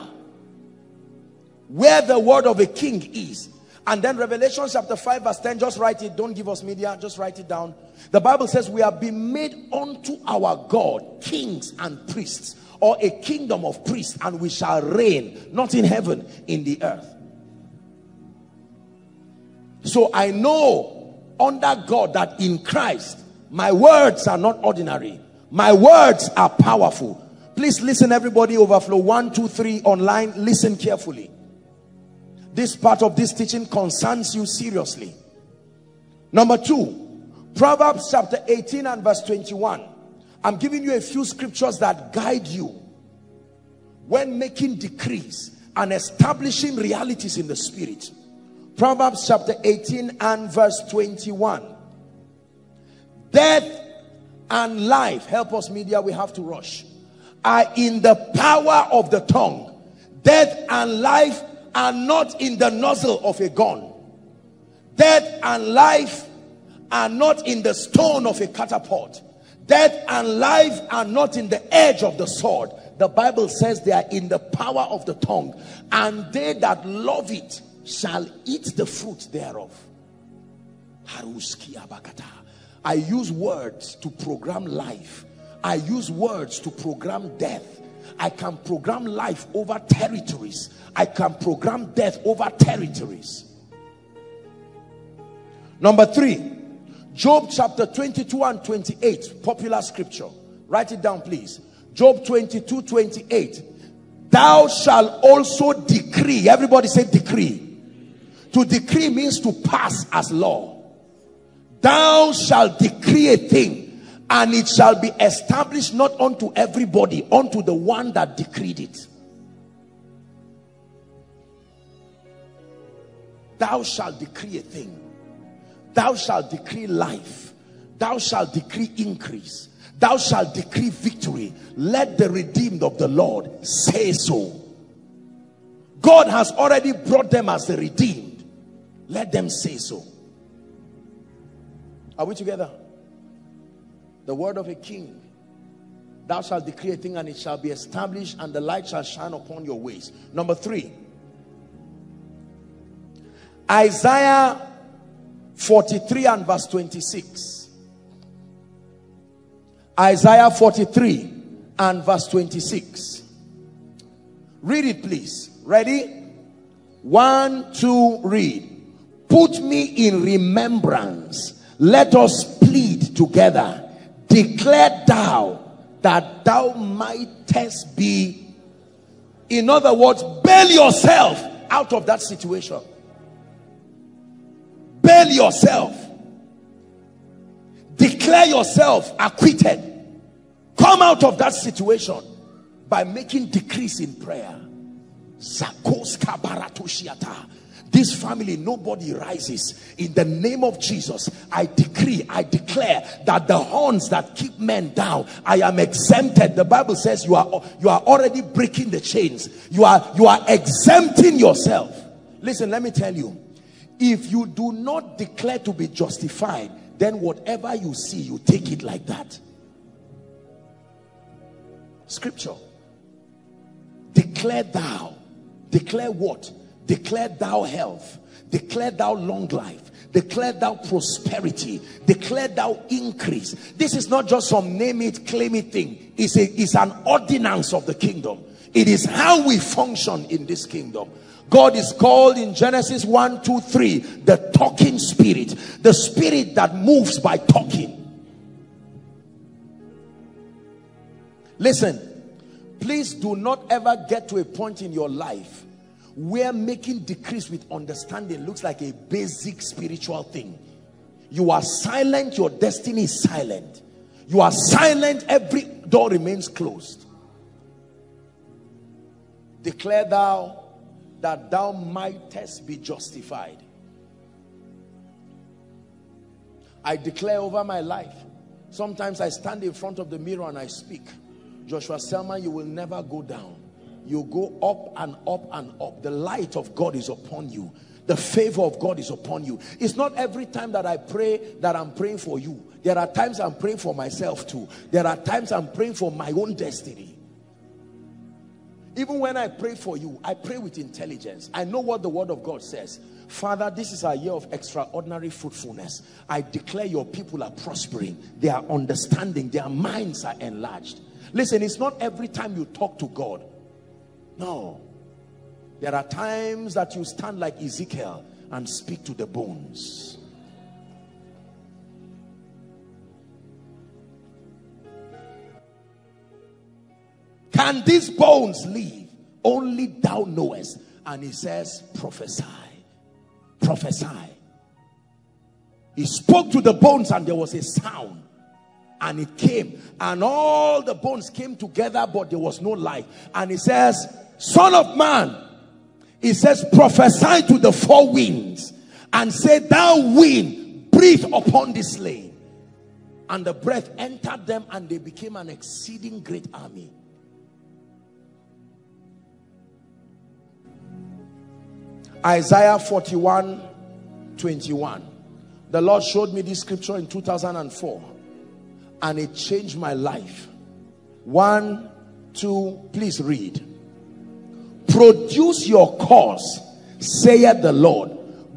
Where the word of a king is. And then Revelation chapter 5 verse 10, just write it. Don't give us media, just write it down. The Bible says we have been made unto our God kings and priests or a kingdom of priests and we shall reign, not in heaven, in the earth. So I know under God that in Christ, my words are not ordinary. My words are powerful. Please listen, everybody, overflow one, two, three online. Listen carefully. This part of this teaching concerns you seriously. Number two, Proverbs chapter 18 and verse 21. I'm giving you a few scriptures that guide you when making decrees and establishing realities in the spirit. Proverbs chapter 18 and verse 21. Death and life, help us media, we have to rush, are in the power of the tongue. Death and life are not in the nozzle of a gun. Death and life are not in the stone of a catapult. Death and life are not in the edge of the sword. The Bible says they are in the power of the tongue. And they that love it shall eat the fruit thereof. I use words to program life I use words to program death. I can program life over territories. I can program death over territories. Number three, Job chapter 22 and 28, popular scripture. Write it down, please. Job 22, 28. Thou shalt also decree. Everybody say decree. To decree means to pass as law. Thou shalt decree a thing and it shall be established not unto everybody, unto the one that decreed it. Thou shalt decree a thing. Thou shalt decree life. Thou shalt decree increase. Thou shalt decree victory. Let the redeemed of the Lord say so. God has already brought them as the redeemed. Let them say so. Are we together? The word of a king. Thou shalt decree a thing and it shall be established and the light shall shine upon your ways. Number three. Isaiah 43 and verse 26. Isaiah 43 and verse 26. Read it please. Ready? One, two, read. Put me in remembrance. Let us plead together. Declare thou that thou mightest be. In other words, bail yourself out of that situation. Bail yourself. Declare yourself acquitted. Come out of that situation by making decrees in prayer. This family, nobody rises. In the name of Jesus, I decree, I declare that the horns that keep men down, I am exempted. The Bible says you are you are already breaking the chains. You are you are exempting yourself. Listen, let me tell you. If you do not declare to be justified, then whatever you see, you take it like that. Scripture. Declare thou. Declare what? Declare thou health. Declare thou long life. Declare thou prosperity. Declare thou increase. This is not just some name it, claim it thing. It's, a, it's an ordinance of the kingdom. It is how we function in this kingdom. God is called in Genesis 1, 2, 3, the talking spirit. The spirit that moves by talking. Listen, please do not ever get to a point in your life where making decrees with understanding looks like a basic spiritual thing. You are silent, your destiny is silent. You are silent, every door remains closed. Declare thou that thou mightest be justified. I declare over my life. Sometimes I stand in front of the mirror and I speak. Joshua Selman, you will never go down. You go up and up and up. The light of God is upon you. The favor of God is upon you. It's not every time that I pray that I'm praying for you. There are times I'm praying for myself too. There are times I'm praying for my own destiny. Even when I pray for you, I pray with intelligence. I know what the word of God says. Father, this is a year of extraordinary fruitfulness. I declare your people are prospering. They are understanding. Their minds are enlarged. Listen, it's not every time you talk to God. No. There are times that you stand like Ezekiel and speak to the bones. Can these bones live? Only thou knowest. And he says, prophesy. Prophesy. He spoke to the bones and there was a sound. And it came. And all the bones came together, but there was no life. And he says, son of man, he says, prophesy to the four winds and say, thou wind, breathe upon this slain. And the breath entered them and they became an exceeding great army. Isaiah 41 21. The Lord showed me this scripture in 2004 and it changed my life. One, two, please read. Produce your cause, saith the Lord.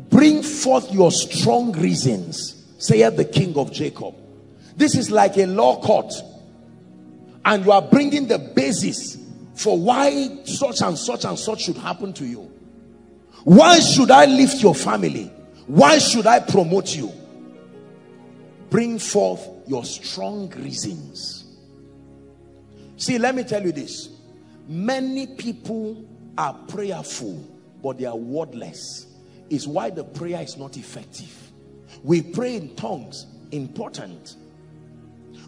Bring forth your strong reasons, saith the King of Jacob. This is like a law court. and you are bringing the basis for why such and such and such should happen to you. Why should I lift your family? Why should I promote you? Bring forth your strong reasons. See, let me tell you this. Many people are prayerful, but they are wordless. Is why the prayer is not effective. We pray in tongues, important.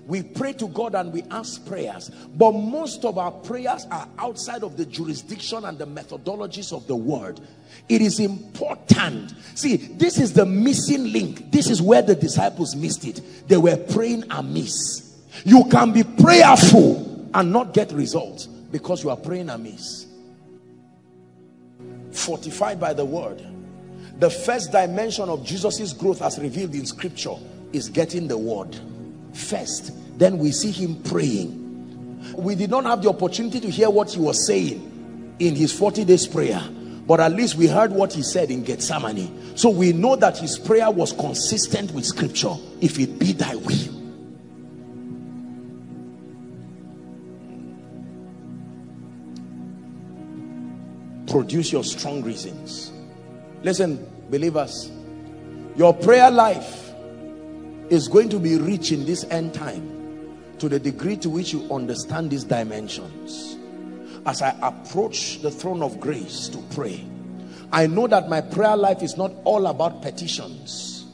We pray to God and we ask prayers, but most of our prayers are outside of the jurisdiction and the methodologies of the word. It is important. See, this is the missing link. This is where the disciples missed it. They were praying amiss. You can be prayerful and not get results because you are praying amiss. Fortified by the word. The first dimension of Jesus's growth as revealed in scripture is getting the word first. Then we see him praying. We did not have the opportunity to hear what he was saying in his 40 days prayer but at least we heard what he said in Gethsemane. So we know that his prayer was consistent with scripture. If it be thy will. Produce your strong reasons. Listen, believers, your prayer life is going to be rich in this end time to the degree to which you understand these dimensions as I approach the throne of grace to pray, I know that my prayer life is not all about petitions.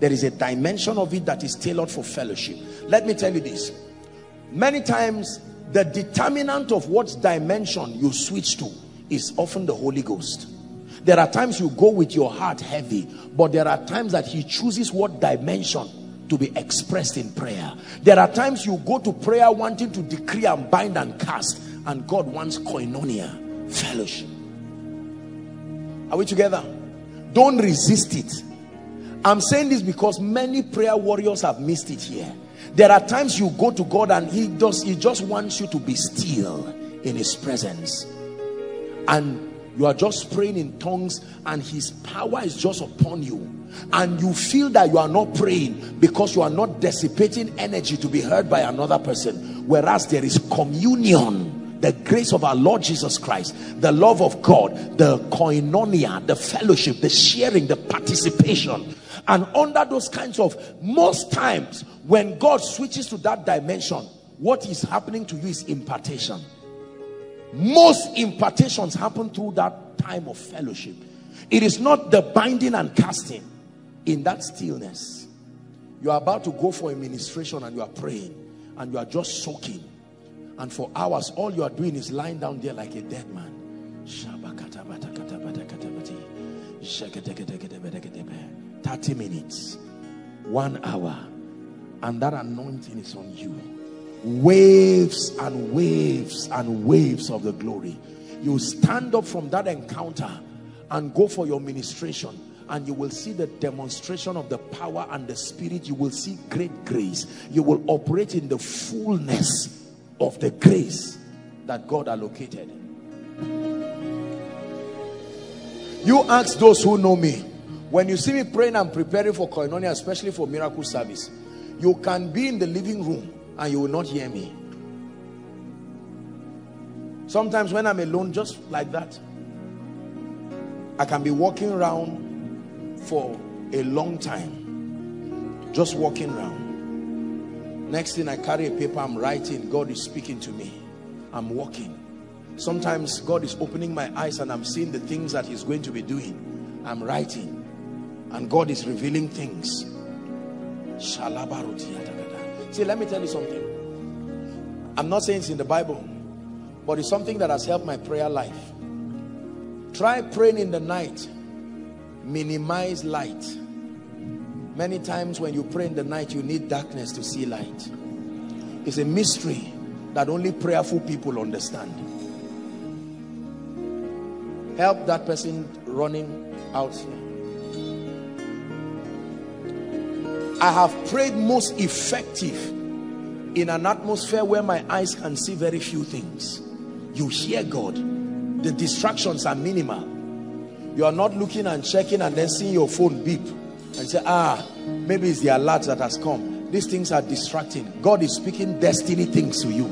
There is a dimension of it that is tailored for fellowship. Let me tell you this. Many times, the determinant of what dimension you switch to is often the Holy Ghost. There are times you go with your heart heavy, but there are times that he chooses what dimension to be expressed in prayer. There are times you go to prayer wanting to decree and bind and cast, and God wants koinonia, fellowship. Are we together? Don't resist it. I'm saying this because many prayer warriors have missed it here. There are times you go to God and he does he just wants you to be still in his presence. And you are just praying in tongues and his power is just upon you and you feel that you are not praying because you are not dissipating energy to be heard by another person whereas there is communion the grace of our Lord Jesus Christ, the love of God, the koinonia, the fellowship, the sharing, the participation. And under those kinds of, most times when God switches to that dimension, what is happening to you is impartation. Most impartations happen through that time of fellowship. It is not the binding and casting in that stillness. You are about to go for a ministration and you are praying and you are just soaking and for hours all you are doing is lying down there like a dead man 30 minutes one hour and that anointing is on you waves and waves and waves of the glory. You stand up from that encounter and go for your ministration and you will see the demonstration of the power and the spirit. You will see great grace. You will operate in the fullness of the grace that God allocated. You ask those who know me, when you see me praying and preparing for koinonia, especially for miracle service, you can be in the living room and you will not hear me. Sometimes when I'm alone, just like that, I can be walking around for a long time. Just walking around. Next thing I carry a paper, I'm writing. God is speaking to me. I'm walking. Sometimes God is opening my eyes and I'm seeing the things that He's going to be doing. I'm writing. And God is revealing things. See, let me tell you something. I'm not saying it's in the Bible, but it's something that has helped my prayer life. Try praying in the night. Minimize light Many times when you pray in the night, you need darkness to see light. It's a mystery that only prayerful people understand. Help that person running out here. I have prayed most effective in an atmosphere where my eyes can see very few things. You hear God. The distractions are minimal. You are not looking and checking and then seeing your phone beep and say, ah, maybe it's the alert that has come. These things are distracting. God is speaking destiny things to you.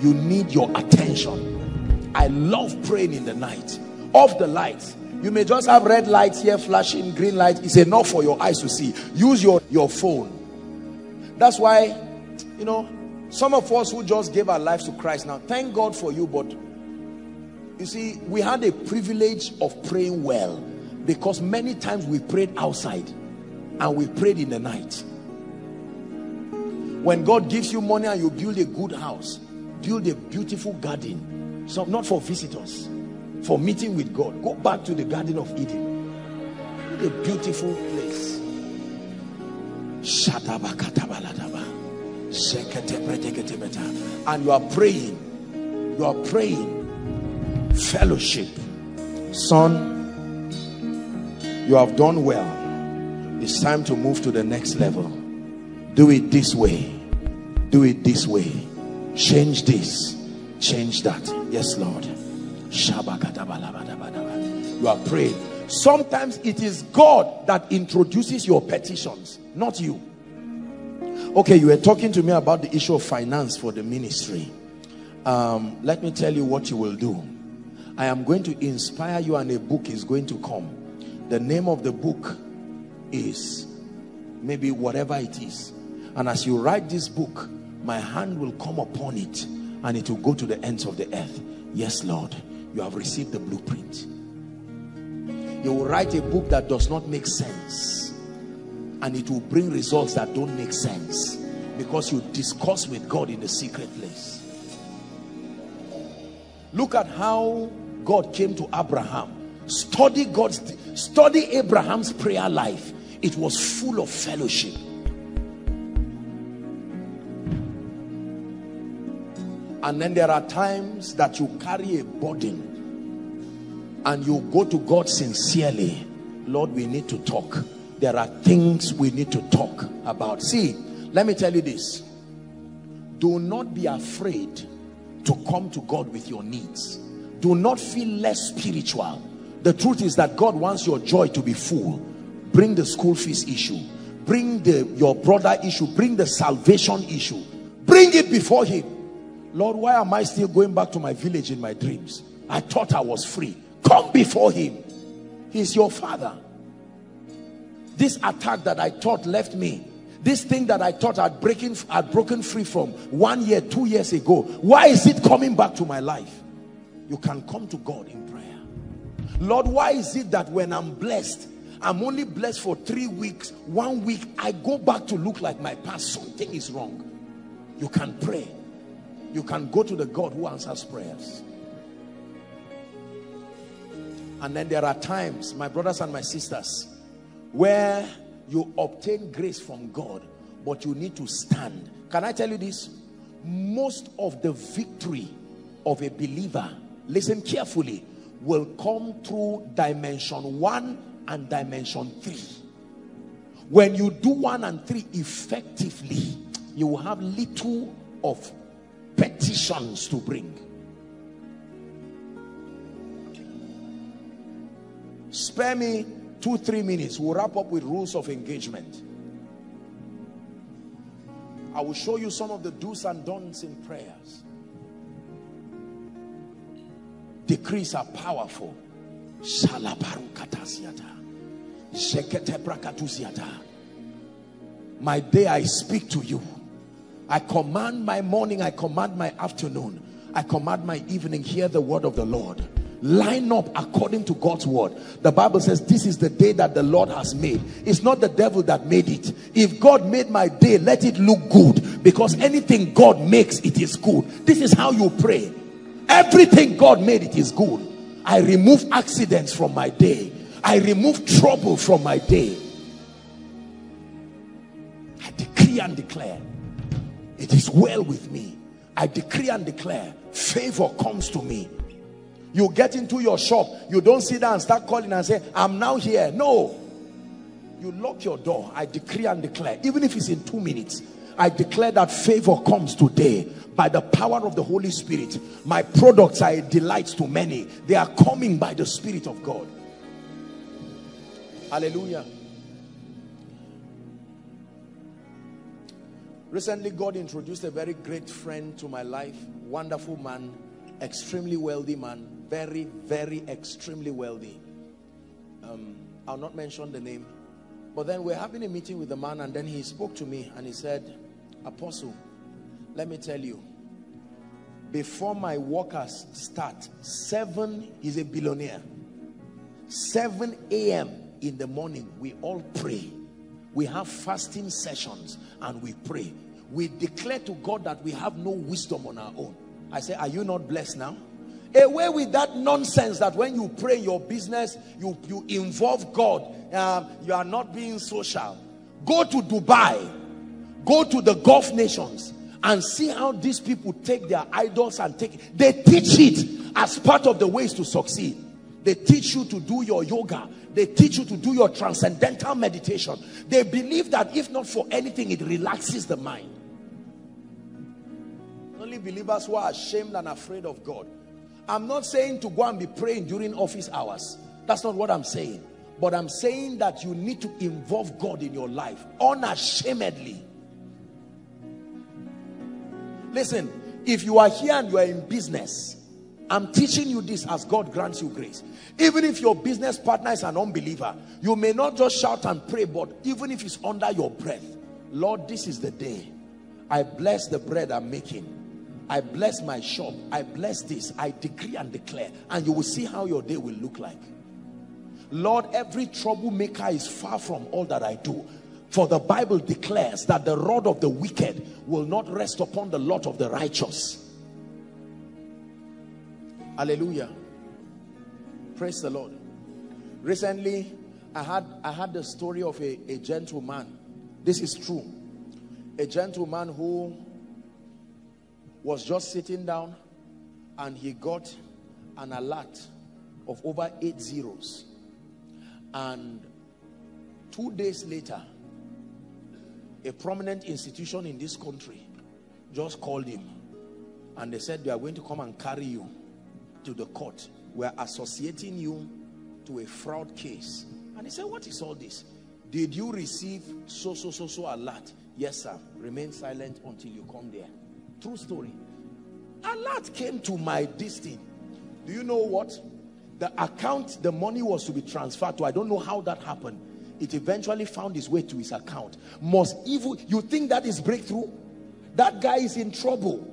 you need your attention i love praying in the night off the lights you may just have red lights here flashing green light. It's enough for your eyes to see. Use your your phone. That's why you know some of us who just gave our lives to christ now thank god for you but you see we had a privilege of praying well because many times we prayed outside and we prayed in the night. When god gives you money and you build a good house build a beautiful garden so not for visitors for meeting with god. Go back to the garden of eden. What a beautiful place. And you are praying. You are praying. Fellowship. Son you have done well. It's time to move to the next level. Do it this way. Do it this way. Change this. Change that. Yes lord you are praying. Sometimes it is god that introduces your petitions not you. Okay you were talking to me about the issue of finance for the ministry. Um, let me tell you what you will do. I am going to inspire you and a book is going to come. The name of the book is maybe whatever it is. And as you write this book my hand will come upon it and it will go to the ends of the earth. Yes lord you have received the blueprint. You will write a book that does not make sense. And it will bring results that don't make sense. Because you discuss with God in the secret place. Look at how God came to Abraham. Study God's study Abraham's prayer life. It was full of fellowship and then there are times that you carry a burden and you go to God sincerely. Lord we need to talk. There are things we need to talk about. See let me tell you this. Do not be afraid to come to God with your needs. Do not feel less spiritual. The truth is that God wants your joy to be full. Bring the school fees issue. Bring the your brother issue. Bring the salvation issue. Bring it before him Lord why am I still going back to my village in my dreams? I thought I was free. Come before him. He's your father. This attack that I thought left me this thing that I thought I'd breaking I'd broken free from one year two years ago why is it coming back to my life? You can come to God in prayer. Lord why is it that when I'm blessed I'm only blessed for three weeks one week I go back to look like my past something is wrong? You can pray you can go to the God who answers prayers. And then there are times my brothers and my sisters where you obtain grace from God but you need to stand. Can I tell you this? Most of the victory of a believer listen carefully will come through dimension one and dimension three. When you do one and three effectively you will have little of petitions to bring. Spare me two three minutes. We'll wrap up with rules of engagement. I will show you some of the do's and don'ts in prayers. Decrees are powerful. My day i speak to you i command my morning i command my afternoon i command my evening hear the word of the lord. Line up according to God's word. The Bible says this is the day that the Lord has made. It's not the devil that made it. If God made my day let it look good because anything God makes it is good. This is how you pray. Everything God made it is good. I remove accidents from my day. I remove trouble from my day. I decree and declare it is well with me. I decree and declare favor comes to me. You get into your shop you don't sit down and start calling and say i'm now here. No. You lock your door. I decree and declare even if it's in two minutes i declare that favor comes today by the power of the holy spirit. My products are a delight to many. They are coming by the spirit of god. Hallelujah Recently, God introduced a very great friend to my life. Wonderful man, extremely wealthy man. Very, very extremely wealthy. Um, I'll not mention the name. But then we're having a meeting with the man and then he spoke to me and he said, Apostle, let me tell you, before my workers start, seven, is a billionaire. 7 a.m. in the morning, we all pray. We have fasting sessions and we pray. We declare to God that we have no wisdom on our own. I say, are you not blessed now? Away with that nonsense that when you pray your business, you, you involve God. Um, you are not being social. Go to Dubai. Go to the Gulf nations and see how these people take their idols and take they teach it as part of the ways to succeed they teach you to do your yoga they teach you to do your transcendental meditation. They believe that if not for anything it relaxes the mind. Only believers who are ashamed and afraid of God. I'm not saying to go and be praying during office hours. That's not what I'm saying. But I'm saying that you need to involve God in your life unashamedly. Listen, if you are here and you are in business, I'm teaching you this as God grants you grace. Even if your business partner is an unbeliever, you may not just shout and pray, but even if it's under your breath, Lord, this is the day. I bless the bread I'm making. I bless my shop. I bless this. I decree and declare. And you will see how your day will look like. Lord, every troublemaker is far from all that I do. For the Bible declares that the rod of the wicked will not rest upon the lot of the righteous. Hallelujah. Praise the Lord. Recently, I had I had the story of a, a gentleman. This is true. A gentleman who was just sitting down and he got an alert of over eight zeros. And two days later, a prominent institution in this country just called him and they said they are going to come and carry you to the court we're associating you to a fraud case. And he said what is all this? Did you receive so so so so alert? Yes sir. Remain silent until you come there. True story. Alert came to my destiny. Do you know what? The account the money was to be transferred to i don't know how that happened. It eventually found its way to his account. Most evil, you think that is breakthrough? That guy is in trouble.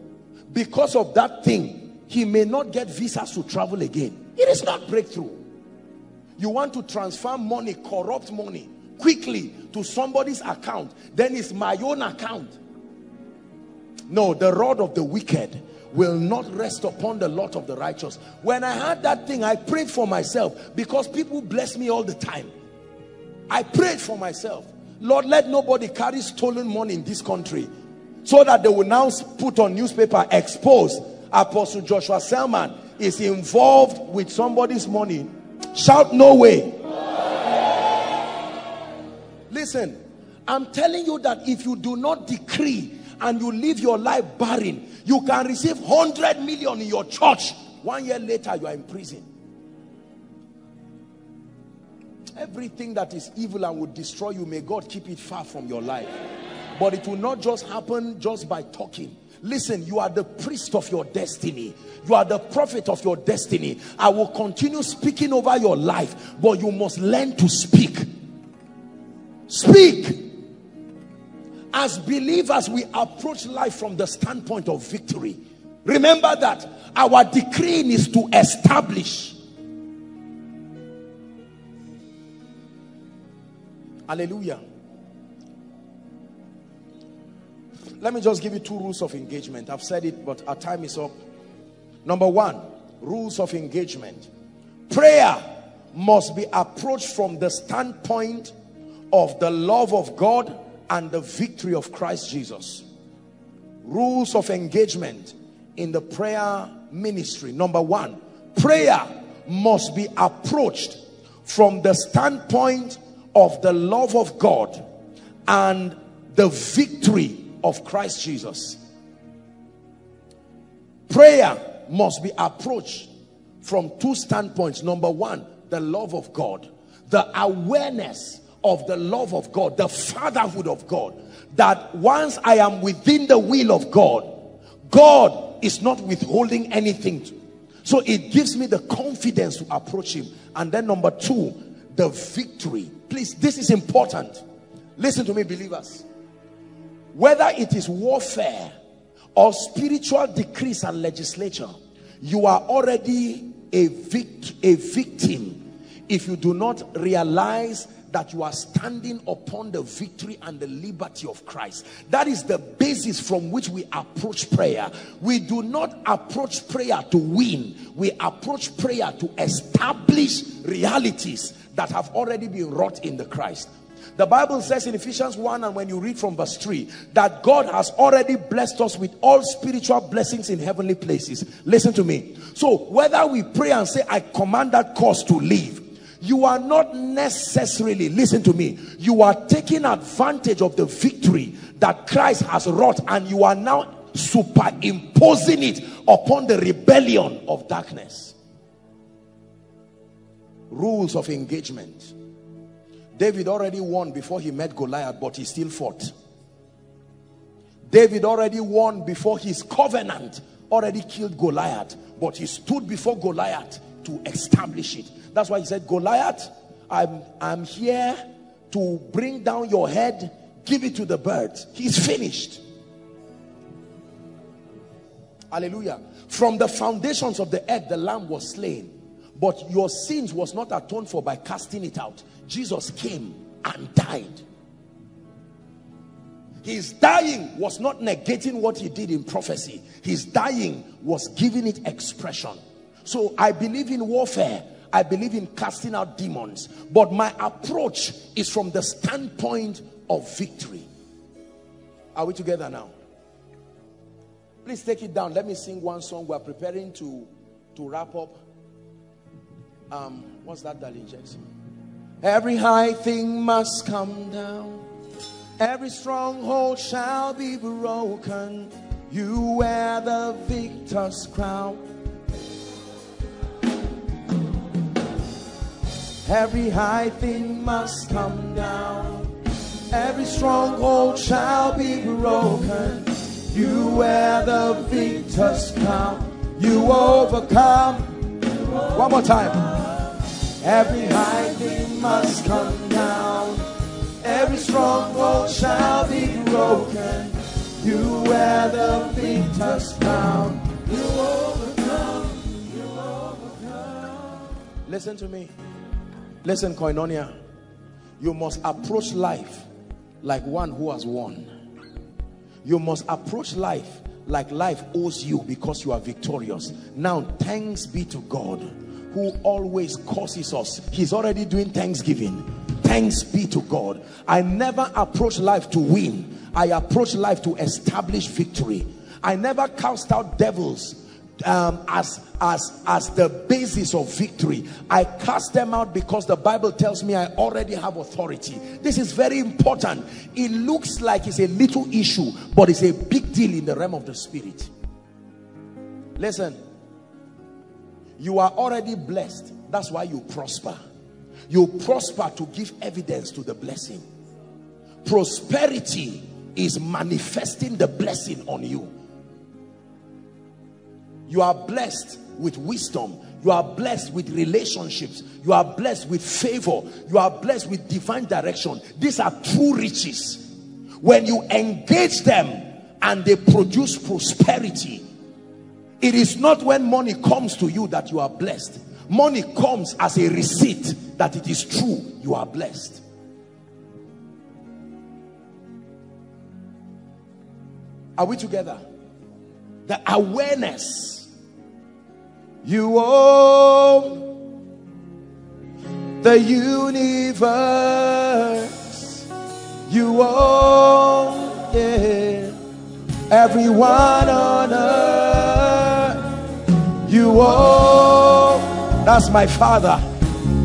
Because of that thing, he may not get visas to travel again. It is not breakthrough. You want to transfer money, corrupt money, quickly to somebody's account, then it's my own account. No, the rod of the wicked will not rest upon the lot of the righteous. When I had that thing, I prayed for myself because people bless me all the time. I prayed for myself. Lord, let nobody carry stolen money in this country. So that they will now put on newspaper, expose Apostle Joshua Selman is involved with somebody's money. Shout no way. Listen, I'm telling you that if you do not decree and you live your life barren, you can receive 100 million in your church. One year later, you are in prison. Everything that is evil and would destroy you, may God keep it far from your life. But it will not just happen just by talking. Listen, you are the priest of your destiny. You are the prophet of your destiny. I will continue speaking over your life, but you must learn to speak. Speak. As believers, we approach life from the standpoint of victory. Remember that our decreeing is to establish Hallelujah. Let me just give you two rules of engagement. I've said it, but our time is up. Number one, rules of engagement. Prayer must be approached from the standpoint of the love of God and the victory of Christ Jesus. Rules of engagement in the prayer ministry. Number one, prayer must be approached from the standpoint of the love of God and the victory of Christ Jesus. Prayer must be approached from two standpoints. Number one, the love of God, the awareness of the love of God, the fatherhood of God, that once I am within the will of God, God is not withholding anything. So it gives me the confidence to approach him. And then number two, the victory. Please, this is important. Listen to me, believers. Whether it is warfare or spiritual decrees and legislature, you are already a, vict a victim if you do not realize that you are standing upon the victory and the liberty of Christ. That is the basis from which we approach prayer. We do not approach prayer to win. We approach prayer to establish realities that have already been wrought in the Christ. The Bible says in Ephesians 1 and when you read from verse 3 that God has already blessed us with all spiritual blessings in heavenly places. Listen to me. So whether we pray and say, I command that cause to leave, you are not necessarily, listen to me, you are taking advantage of the victory that Christ has wrought and you are now superimposing it upon the rebellion of darkness. Rules of engagement. David already won before he met Goliath, but he still fought. David already won before his covenant already killed Goliath, but he stood before Goliath to establish it. That's why he said, Goliath, I'm, I'm here to bring down your head, give it to the birds. He's finished. Hallelujah. From the foundations of the earth, the lamb was slain. But your sins was not atoned for by casting it out. Jesus came and died. His dying was not negating what he did in prophecy. His dying was giving it expression. So I believe in warfare. I believe in casting out demons. But my approach is from the standpoint of victory. Are we together now? Please take it down. Let me sing one song. We're preparing to, to wrap up. Um, what's that, darling Jackson? Every high thing must come down. Every stronghold shall be broken. You wear the victor's crown. Every high thing must come down. Every stronghold shall be broken. You wear the victor's crown. You overcome. One more time. Every high thing must come down. Every stronghold shall be broken. You wear the victor's crown. You overcome. You overcome. Listen to me. Listen, Koinonia. You must approach life like one who has won. You must approach life like life owes you because you are victorious. Now, thanks be to God who always causes us. He's already doing thanksgiving. Thanks be to God. I never approach life to win. I approach life to establish victory. I never cast out devils um, as as as the basis of victory i cast them out because the bible tells me i already have authority this is very important it looks like it's a little issue but it's a big deal in the realm of the spirit listen you are already blessed. That's why you prosper. You prosper to give evidence to the blessing. Prosperity is manifesting the blessing on you. You are blessed with wisdom. You are blessed with relationships. You are blessed with favor. You are blessed with divine direction. These are true riches. When you engage them and they produce prosperity, it is not when money comes to you that you are blessed. Money comes as a receipt that it is true you are blessed. Are we together? The awareness you own the universe you own yeah. everyone on earth you own that's my father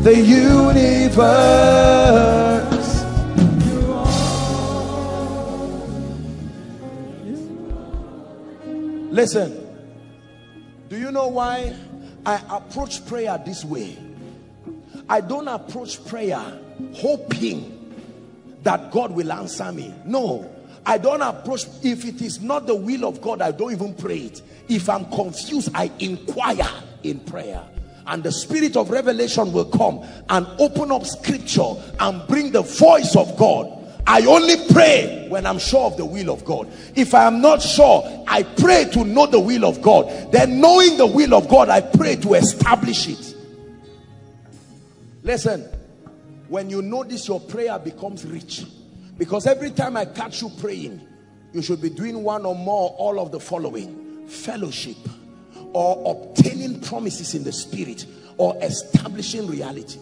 the universe. Listen do you know why i approach prayer this way? I don't approach prayer hoping that God will answer me. No, I don't approach. If it is not the will of God, I don't even pray it. If I'm confused, I inquire in prayer. And the spirit of revelation will come and open up scripture and bring the voice of God. I only pray when I'm sure of the will of God. If I am not sure, I pray to know the will of God. Then knowing the will of God, I pray to establish it. Listen, when you know this, your prayer becomes rich. Because every time I catch you praying, you should be doing one or more all of the following. Fellowship or obtaining promises in the spirit or establishing reality.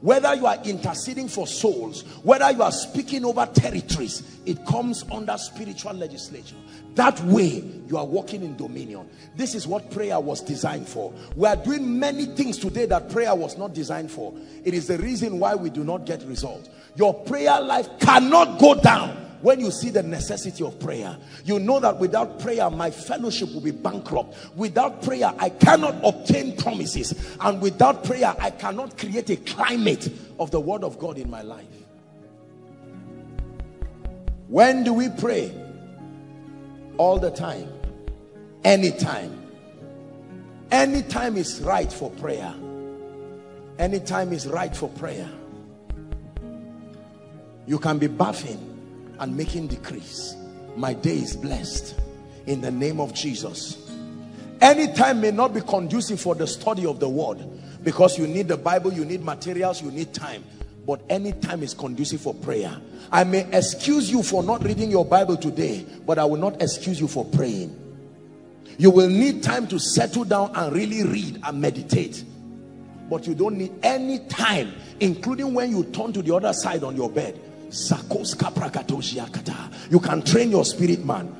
Whether you are interceding for souls, whether you are speaking over territories, it comes under spiritual legislation. That way, you are walking in dominion. This is what prayer was designed for. We are doing many things today that prayer was not designed for. It is the reason why we do not get results. Your prayer life cannot go down when you see the necessity of prayer. You know that without prayer my fellowship will be bankrupt. Without prayer i cannot obtain promises. And without prayer i cannot create a climate of the word of god in my life. When do we pray? All the time. Anytime. Anytime is right for prayer. Anytime is right for prayer you can be bathing and making decrees. My day is blessed in the name of Jesus. Any time may not be conducive for the study of the word because you need the Bible you need materials you need time. But any time is conducive for prayer. I may excuse you for not reading your Bible today but I will not excuse you for praying. You will need time to settle down and really read and meditate. But you don't need any time including when you turn to the other side on your bed you can train your spirit man.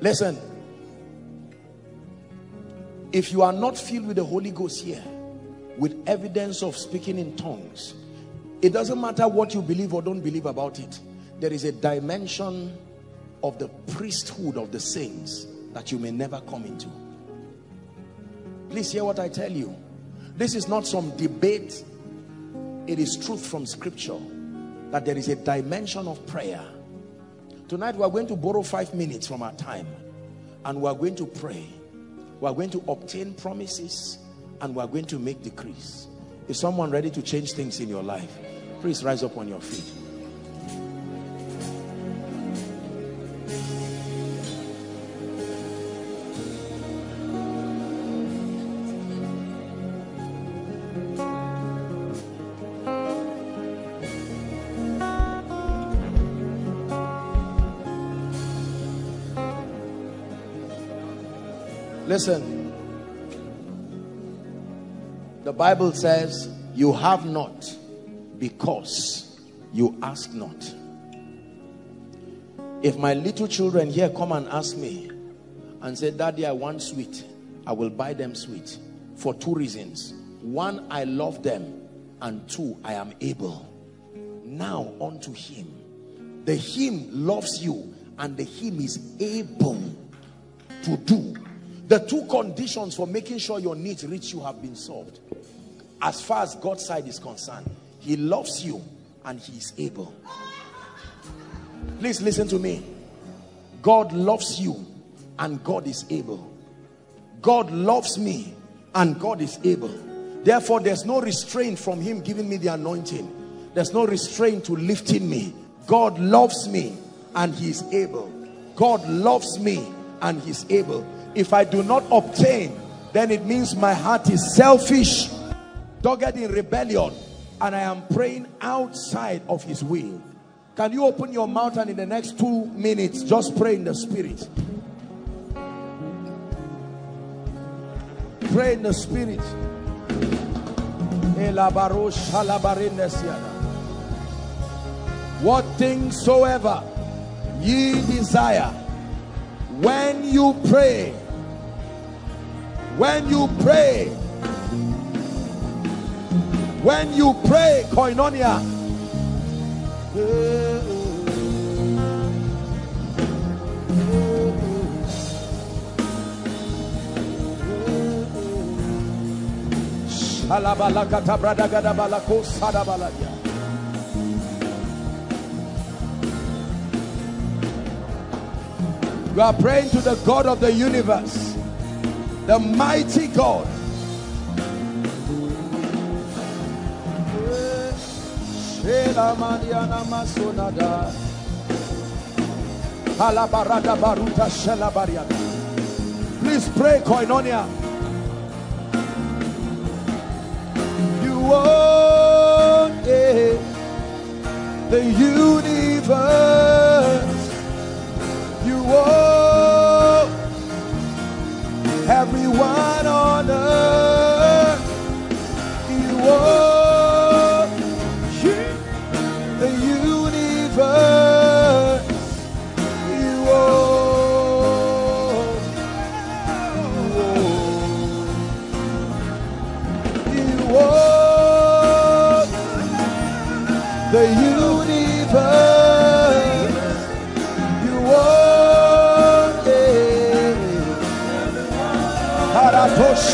Listen. If you are not filled with the Holy Ghost here, with evidence of speaking in tongues, it doesn't matter what you believe or don't believe about it. There is a dimension of the priesthood of the saints that you may never come into. Please hear what I tell you. This is not some debate it is truth from scripture that there is a dimension of prayer. Tonight we are going to borrow five minutes from our time and we are going to pray. We are going to obtain promises and we are going to make decrees. Is someone ready to change things in your life? Please rise up on your feet Listen. The Bible says, You have not because you ask not. If my little children here come and ask me and say, Daddy, I want sweet, I will buy them sweet for two reasons. One, I love them, and two, I am able. Now unto him. The him loves you, and the him is able to do the two conditions for making sure your needs reach you have been solved. As far as God's side is concerned, he loves you and he is able. Please listen to me. God loves you and God is able. God loves me and God is able. Therefore, there's no restraint from him giving me the anointing. There's no restraint to lifting me. God loves me and he is able. God loves me and he's able if I do not obtain then it means my heart is selfish dogged in rebellion and I am praying outside of his will. Can you open your mouth and in the next two minutes just pray in the spirit? Pray in the spirit. What things soever ye desire when you pray when you pray, when you pray, koinonia. You are praying to the God of the universe, the mighty God. Please pray, Koinonia. You own it, the universe. You own everyone on earth. You own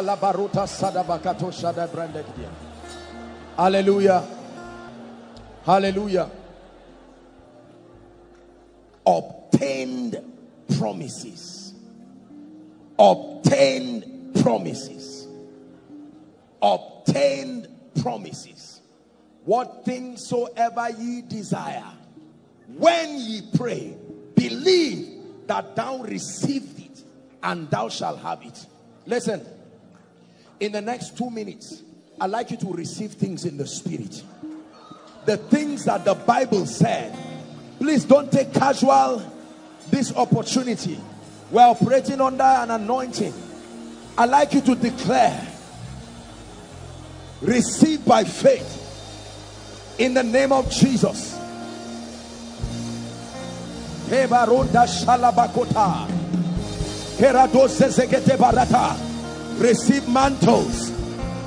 Shalabaruta sadabakato shadabrandekdia. Hallelujah. Hallelujah. Obtained promises. Obtained promises. Obtained promises. What things soever ye desire, when ye pray, believe that thou received it and thou shalt have it. Listen, in the next two minutes, I'd like you to receive things in the spirit. The things that the Bible said. Please don't take casual this opportunity. We're operating under an anointing. I'd like you to declare, receive by faith in the name of Jesus. Receive mantles.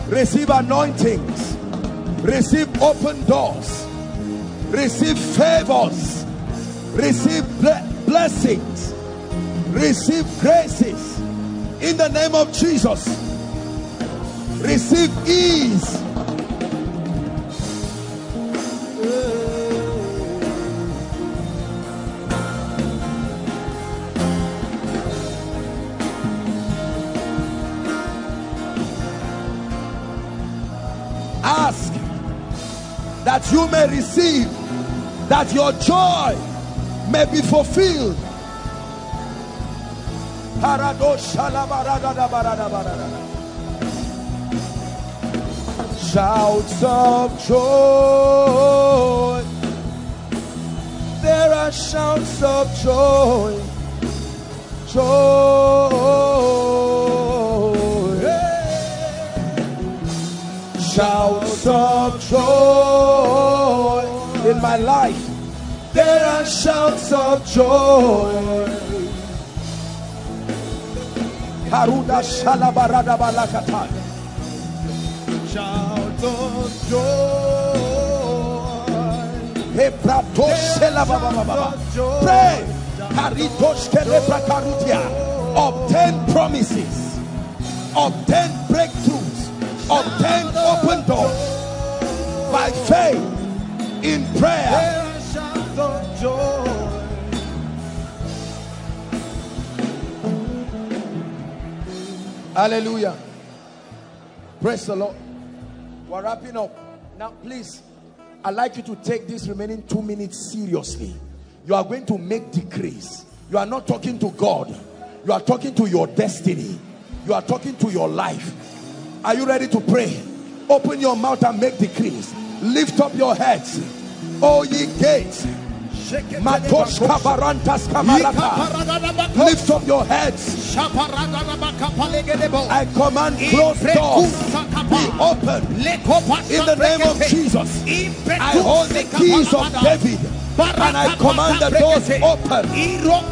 Receive anointings. Receive open doors. Receive favors. Receive ble- blessings. Receive graces. In the name of Jesus. Receive ease. Ask that you may receive, that your joy may be fulfilled. Shouts of joy. There are shouts of joy. Joy. Shouts of joy in my life. There are shouts of joy. Karuda shalabarada balakata. Shout of joy. Hebrato shelabababa. Pray. Karitos kelebra karutia. Obtain promises. Obtain breakthroughs. Obtain open doors. By faith. In prayer. Hallelujah. Praise the Lord. We're wrapping up. Now, please, I'd like you to take this remaining two minutes seriously. You are going to make decrees. You are not talking to God. You are talking to your destiny. You are talking to your life. Are you ready to pray? Open your mouth and make decrees. Lift up your heads, O ye gates. Lift up your heads. I command closed doors be open in the name of Jesus. I hold the keys of David and I command the doors open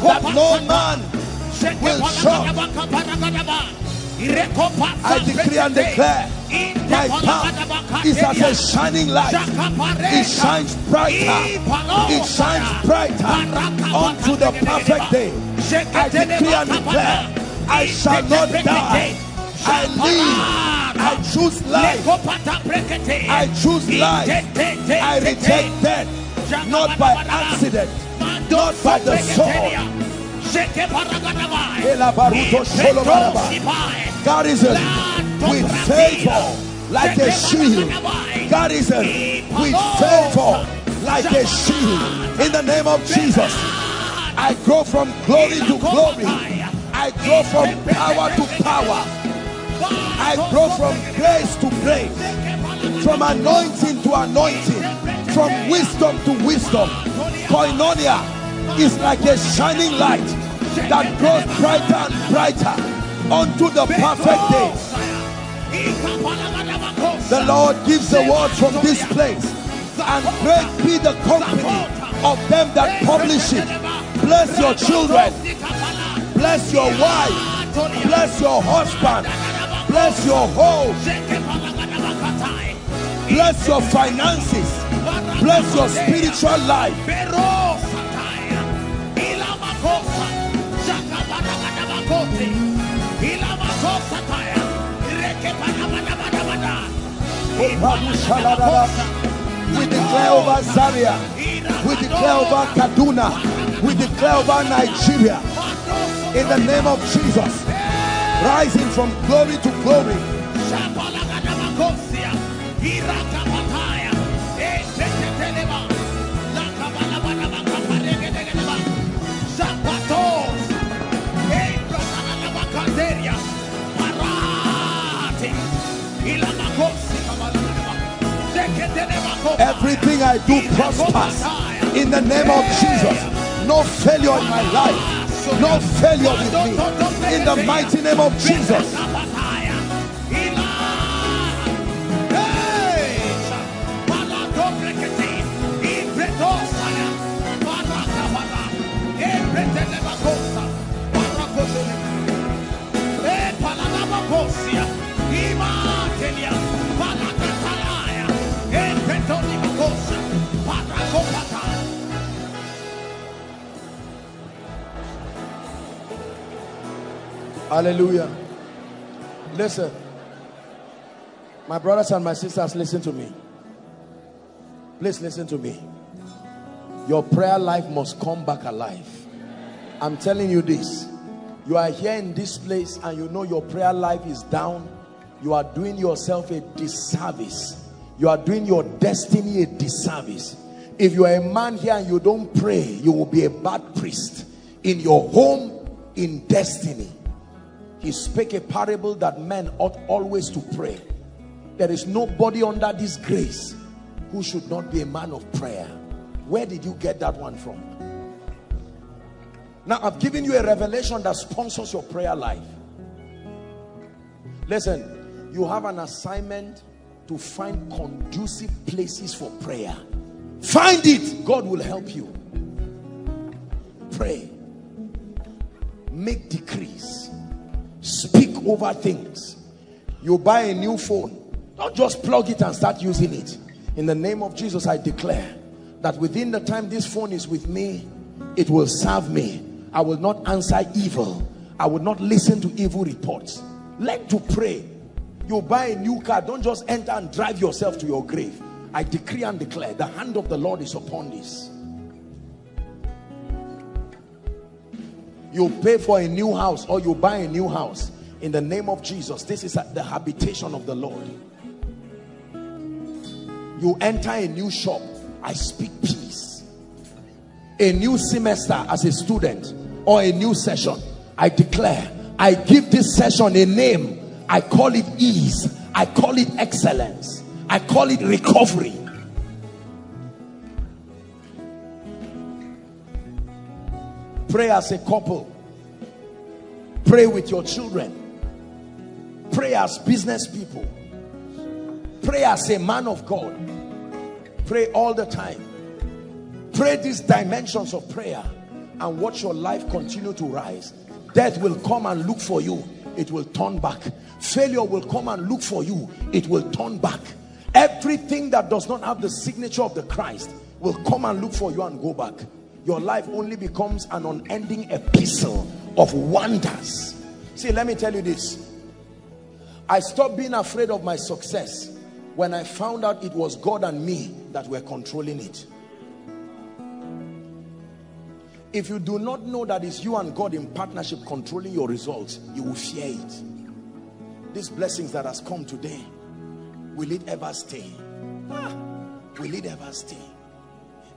that no man will shut. I decree and declare my path is as a shining light. It shines brighter. It shines brighter unto the perfect day. I decree and declare I shall not die. I live. I choose life. I choose life. I reject death. Not by accident. Not by the sword. Garrison with favor like a shield. Garrison with favor like a shield. In the name of Jesus, I grow from glory to glory. I grow from power to power. I grow from grace to grace, from anointing to anointing, from wisdom to wisdom. Koinonia is like a shining light that grows brighter and brighter unto the perfect day. The Lord gives the word from this place, and great be the company of them that publish it. Bless your children, bless your wife, bless your husband, bless your home, bless your finances, bless your spiritual life. We declare over Zaria. We declare over Kaduna. We declare over Nigeria. In the name of Jesus. Rising from glory to glory. Everything I do prospers in the name of Jesus. No failure in my life. No failure with me. In the mighty name of Jesus. Hallelujah. Listen. My brothers and my sisters, listen to me. Please listen to me. Your prayer life must come back alive. I'm telling you this. You are here in this place and you know your prayer life is down. You are doing yourself a disservice. You are doing your destiny a disservice. If you are a man here and you don't pray, you will be a bad priest in your home, in destiny he spake a parable that men ought always to pray. There is nobody under this grace who should not be a man of prayer. Where did you get that one from? Now i've given you a revelation that sponsors your prayer life. Listen you have an assignment to find conducive places for prayer. Find it. God will help you. Pray. Make decrees speak over things. You buy a new phone. Don't just plug it and start using it. In the name of jesus i declare that within the time this phone is with me it will serve me. I will not answer evil. I will not listen to evil reports. Learn to pray. You buy a new car don't just enter and drive yourself to your grave. I decree and declare the hand of the lord is upon this you pay for a new house or you buy a new house. In the name of Jesus this is the habitation of the Lord. You enter a new shop. I speak peace. A new semester as a student or a new session. I declare I give this session a name. I call it ease. I call it excellence. I call it recovery. Pray as a couple. Pray with your children. Pray as business people. Pray as a man of God. Pray all the time. Pray these dimensions of prayer and watch your life continue to rise. Death will come and look for you. It will turn back. Failure will come and look for you. It will turn back. Everything that does not have the signature of the Christ will come and look for you and go back. Your life only becomes an unending epistle of wonders. See, let me tell you this. I stopped being afraid of my success when I found out it was God and me that were controlling it. If you do not know that it's you and God in partnership controlling your results, you will fear it. These blessings that has come today, will it ever stay? Ah, will it ever stay?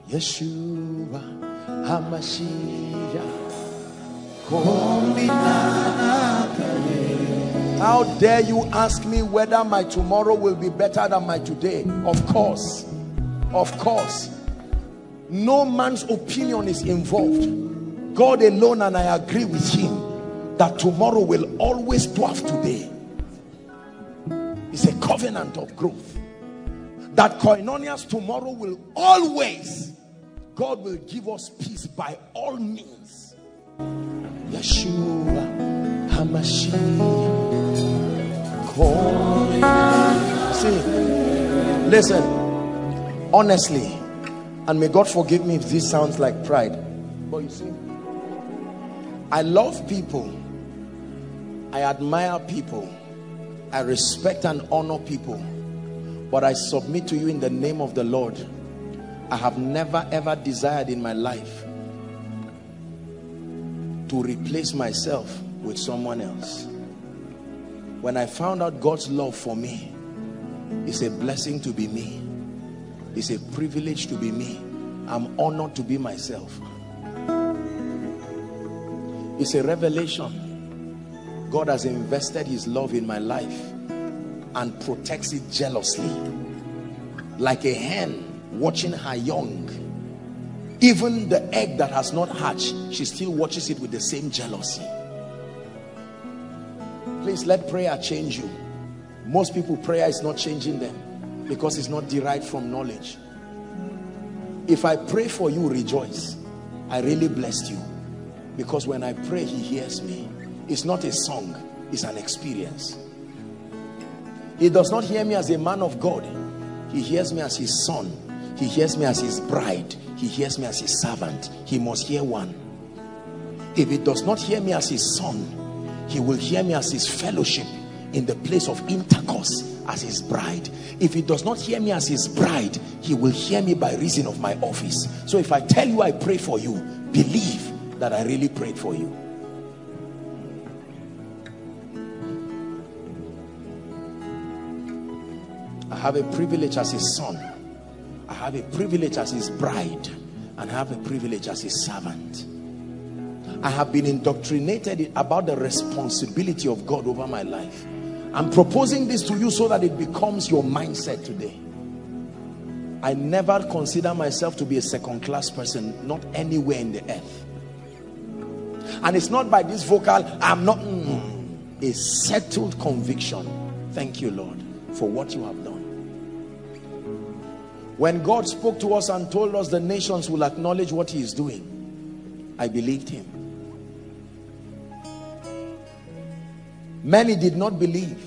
Yeshua How dare you ask me whether my tomorrow will be better than my today? Of course. Of course. No man's opinion is involved. God alone and I agree with him that tomorrow will always dwarf today. It's a covenant of growth. That koinonia's tomorrow will always, God will give us peace by all means. Yeshua HaMashiach. See, listen, honestly, and may God forgive me if this sounds like pride. But you see, I love people. I admire people. I respect and honor people. But I submit to you in the name of the Lord. I have never ever desired in my life to replace myself with someone else. When I found out God's love for me, it's a blessing to be me. It's a privilege to be me. I'm honored to be myself. It's a revelation. God has invested his love in my life and protects it jealously. Like a hen watching her young. Even the egg that has not hatched, she still watches it with the same jealousy. Please let prayer change you. Most people, prayer is not changing them because it's not derived from knowledge. If I pray for you rejoice. I really blessed you. Because when I pray he hears me. It's not a song it's an experience. He does not hear me as a man of God. He hears me as his son he hears me as his bride. He hears me as his servant. He must hear one. If he does not hear me as his son he will hear me as his fellowship in the place of intercourse as his bride. If he does not hear me as his bride he will hear me by reason of my office. So if i tell you i pray for you believe that i really prayed for you. I have a privilege as his son i have a privilege as his bride and I have a privilege as his servant I have been indoctrinated about the responsibility of God over my life I'm proposing this to you so that it becomes your mindset today. I never consider myself to be a second class person, not anywhere in the earth. And it's not by this vocal, I'm not mm, a settled conviction. Thank you, Lord, for what you have done. When God spoke to us and told us the nations will acknowledge what he is doing, I believed him. Many did not believe.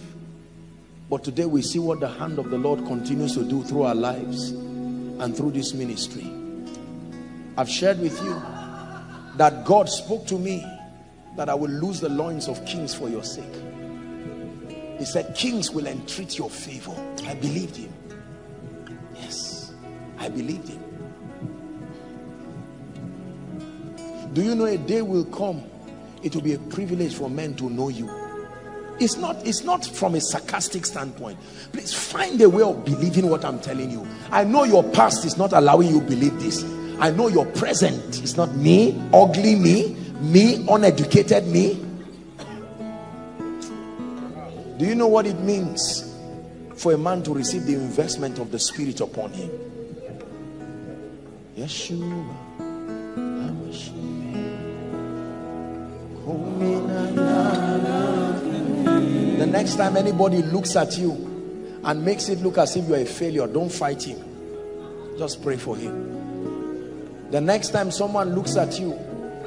But today we see what the hand of the Lord continues to do through our lives and through this ministry. I've shared with you that God spoke to me that I will lose the loins of kings for your sake. He said, kings will entreat your favor. I believed him. I believed him. Do you know a day will come, it will be a privilege for men to know you? It's not it's not from a sarcastic standpoint. Please find a way of believing what i'm telling you. I know your past is not allowing you believe this. I know your present is not me ugly me me uneducated me. Do you know what it means for a man to receive the investment of the spirit upon him. Yeshua. The next time anybody looks at you and makes it look as if you're a failure, don't fight him. Just pray for him. The next time someone looks at you,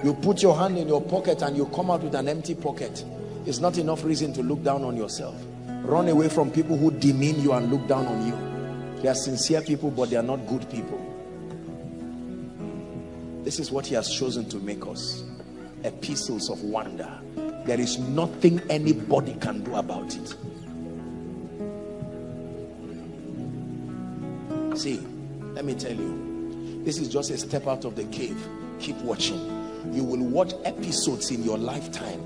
you put your hand in your pocket and you come out with an empty pocket. It's not enough reason to look down on yourself. Run away from people who demean you and look down on you. They are sincere people, but they are not good people. This is what he has chosen to make us. Epistles of wonder. There is nothing anybody can do about it. See, let me tell you, this is just a step out of the cave. Keep watching. You will watch episodes in your lifetime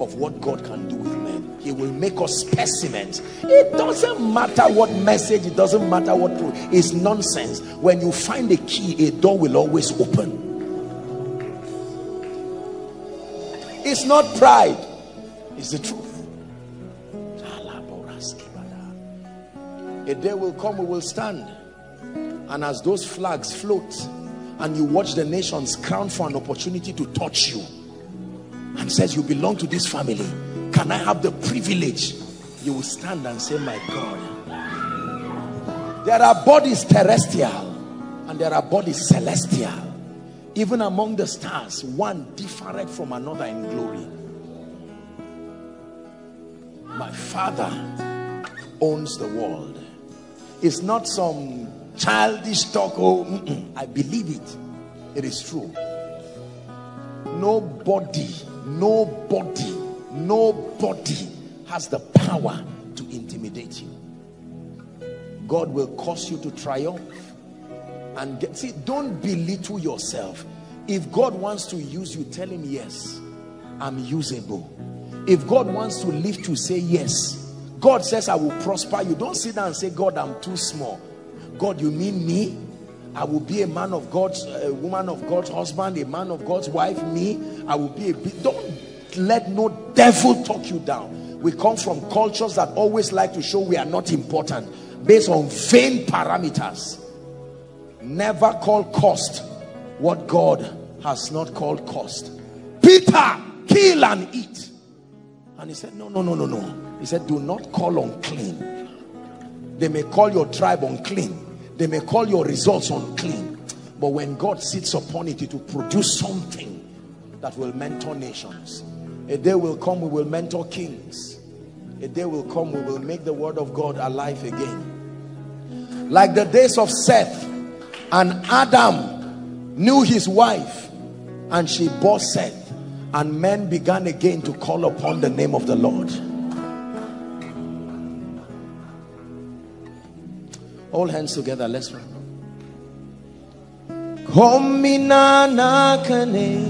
of what God can do with men. He will make us specimens. It doesn't matter what message, it doesn't matter what truth. It's nonsense. When you find a key, a door will always open. It's not pride, it's the truth. A day will come, we will stand. And as those flags float, and you watch the nations crown for an opportunity to touch you, and says, You belong to this family. Can I have the privilege? You will stand and say, My God. There are bodies terrestrial, and there are bodies celestial even among the stars one different from another in glory. My father owns the world. It's not some childish talk oh mm -mm. i believe it. It is true. Nobody nobody nobody has the power to intimidate you. God will cause you to triumph and get see don't belittle yourself. If god wants to use you tell him yes i'm usable. If god wants to lift you say yes. God says i will prosper you. Don't sit down and say god i'm too small. God you mean me? I will be a man of god's a woman of god's husband a man of god's wife me? I will be a don't let no devil talk you down. We come from cultures that always like to show we are not important based on vain parameters never call cost what God has not called cost. Peter, kill and eat. And he said, no, no, no, no, no. He said, do not call unclean. They may call your tribe unclean. They may call your results unclean. But when God sits upon it, it will produce something that will mentor nations. A day will come, we will mentor kings. A day will come, we will make the word of God alive again. Like the days of Seth, and Adam knew his wife and she bore Seth. And men began again to call upon the name of the Lord. All hands together let's run. Komina nakane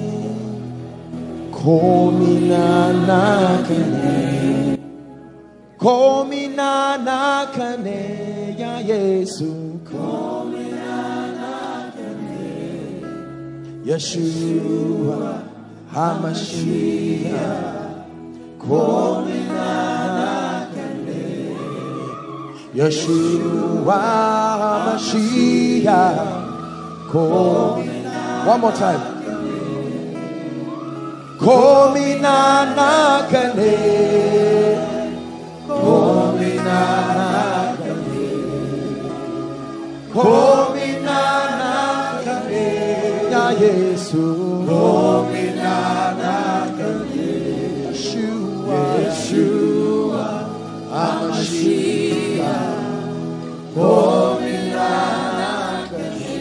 Komina nakane Komina nakane Ya Yesu Yeshua HaMashiach. Kominanakane Yeshua HaMashiach. One more time. Kominanakane Kominanakane Kominanakane Yesu. Kominanakane Yeshua. Yeshua HaMashiach. Kominanakane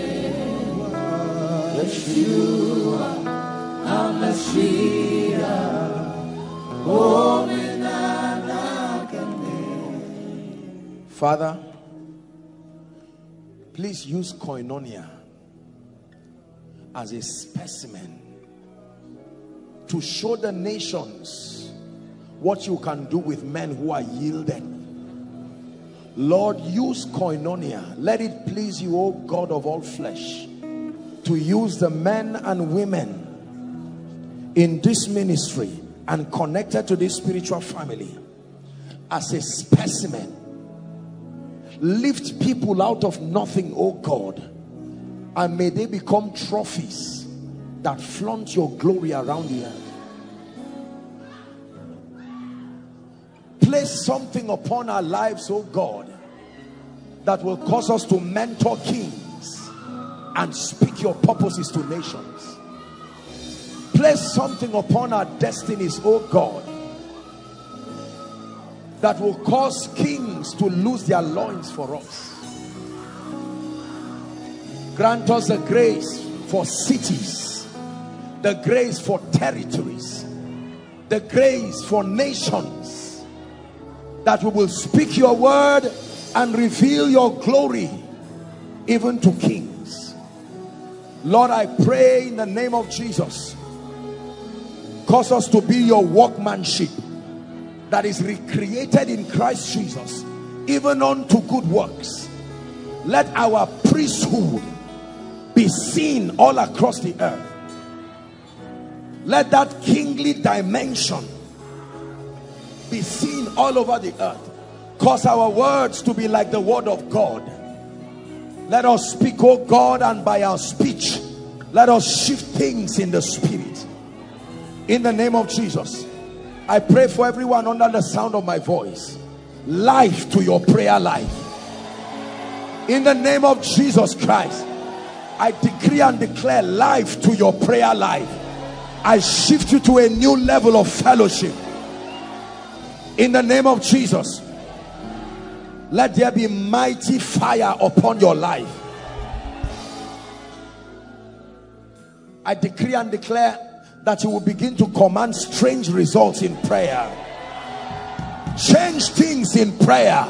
Yeshua HaMashiach. Kominanakane Father please use koinonia as a specimen to show the nations what you can do with men who are yielded Lord use koinonia let it please you O God of all flesh to use the men and women in this ministry and connected to this spiritual family as a specimen Lift people out of nothing, O God. And may they become trophies that flaunt your glory around the earth. Place something upon our lives, oh God, that will cause us to mentor kings and speak your purposes to nations. Place something upon our destinies, oh God, that will cause kings to lose their loins for us. Grant us the grace for cities, the grace for territories, the grace for nations, that we will speak your word and reveal your glory even to kings. Lord, I pray in the name of Jesus, cause us to be your workmanship that is recreated in Christ Jesus even unto good works let our priesthood be seen all across the earth let that kingly dimension be seen all over the earth cause our words to be like the word of God let us speak oh God and by our speech let us shift things in the spirit in the name of Jesus I pray for everyone under the sound of my voice. Life to your prayer life. In the name of Jesus Christ, I decree and declare life to your prayer life. I shift you to a new level of fellowship. In the name of Jesus, let there be mighty fire upon your life. I decree and declare that you will begin to command strange results in prayer change things in prayer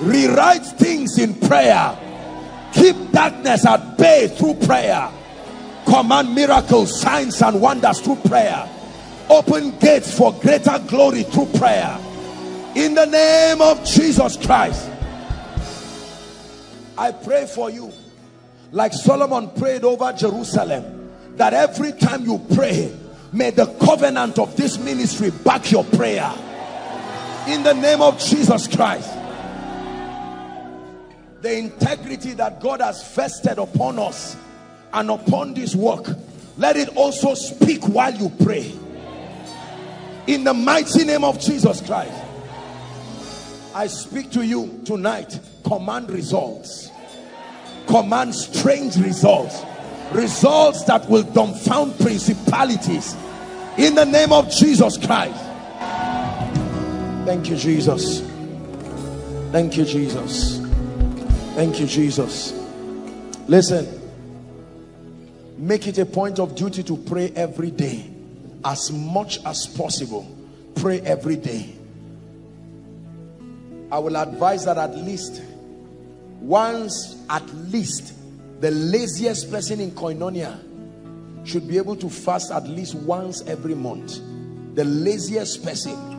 rewrite things in prayer keep darkness at bay through prayer. Command miracles signs and wonders through prayer. Open gates for greater glory through prayer. In the name of Jesus Christ I pray for you. Like Solomon prayed over Jerusalem that every time you pray may the covenant of this ministry back your prayer. In the name of Jesus Christ the integrity that God has vested upon us and upon this work. Let it also speak while you pray. In the mighty name of Jesus Christ I speak to you tonight. Command results. Command strange results. Results that will dumbfound principalities. In the name of Jesus Christ. Thank you Jesus. Thank you Jesus thank you Jesus. Listen. Make it a point of duty to pray every day. As much as possible pray every day. I will advise that at least once at least the laziest person in koinonia should be able to fast at least once every month. The laziest person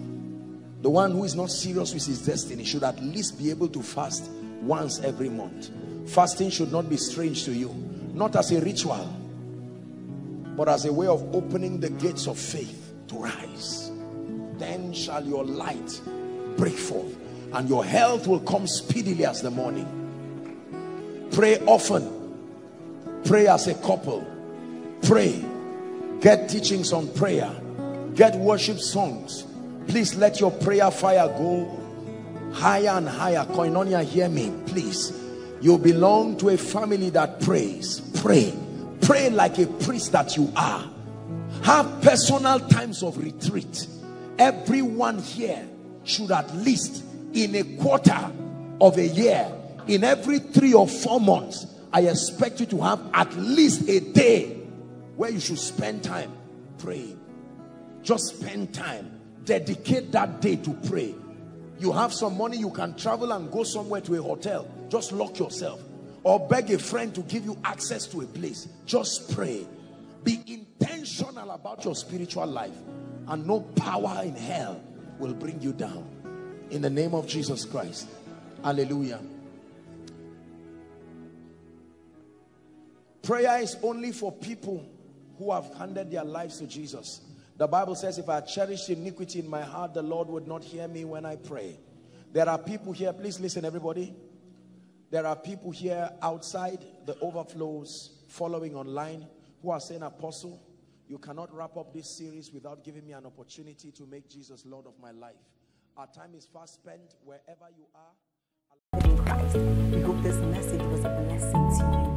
the one who is not serious with his destiny should at least be able to fast once every month. Fasting should not be strange to you not as a ritual but as a way of opening the gates of faith to rise. Then shall your light break forth and your health will come speedily as the morning. Pray often. Pray as a couple. Pray. Get teachings on prayer. Get worship songs. Please let your prayer fire go higher and higher koinonia hear me please you belong to a family that prays pray pray like a priest that you are have personal times of retreat everyone here should at least in a quarter of a year in every three or four months I expect you to have at least a day where you should spend time praying. Just spend time. Dedicate that day to pray. You have some money, you can travel and go somewhere to a hotel. Just lock yourself. Or beg a friend to give you access to a place. Just pray. Be intentional about your spiritual life. And no power in hell will bring you down. In the name of Jesus Christ. Hallelujah. Prayer is only for people who have handed their lives to Jesus. The Bible says, if I cherish iniquity in my heart, the Lord would not hear me when I pray. There are people here, please listen everybody. There are people here outside the overflows following online who are saying, Apostle, you cannot wrap up this series without giving me an opportunity to make Jesus Lord of my life. Our time is fast spent wherever you are. in Christ. We hope this message was a blessing to you.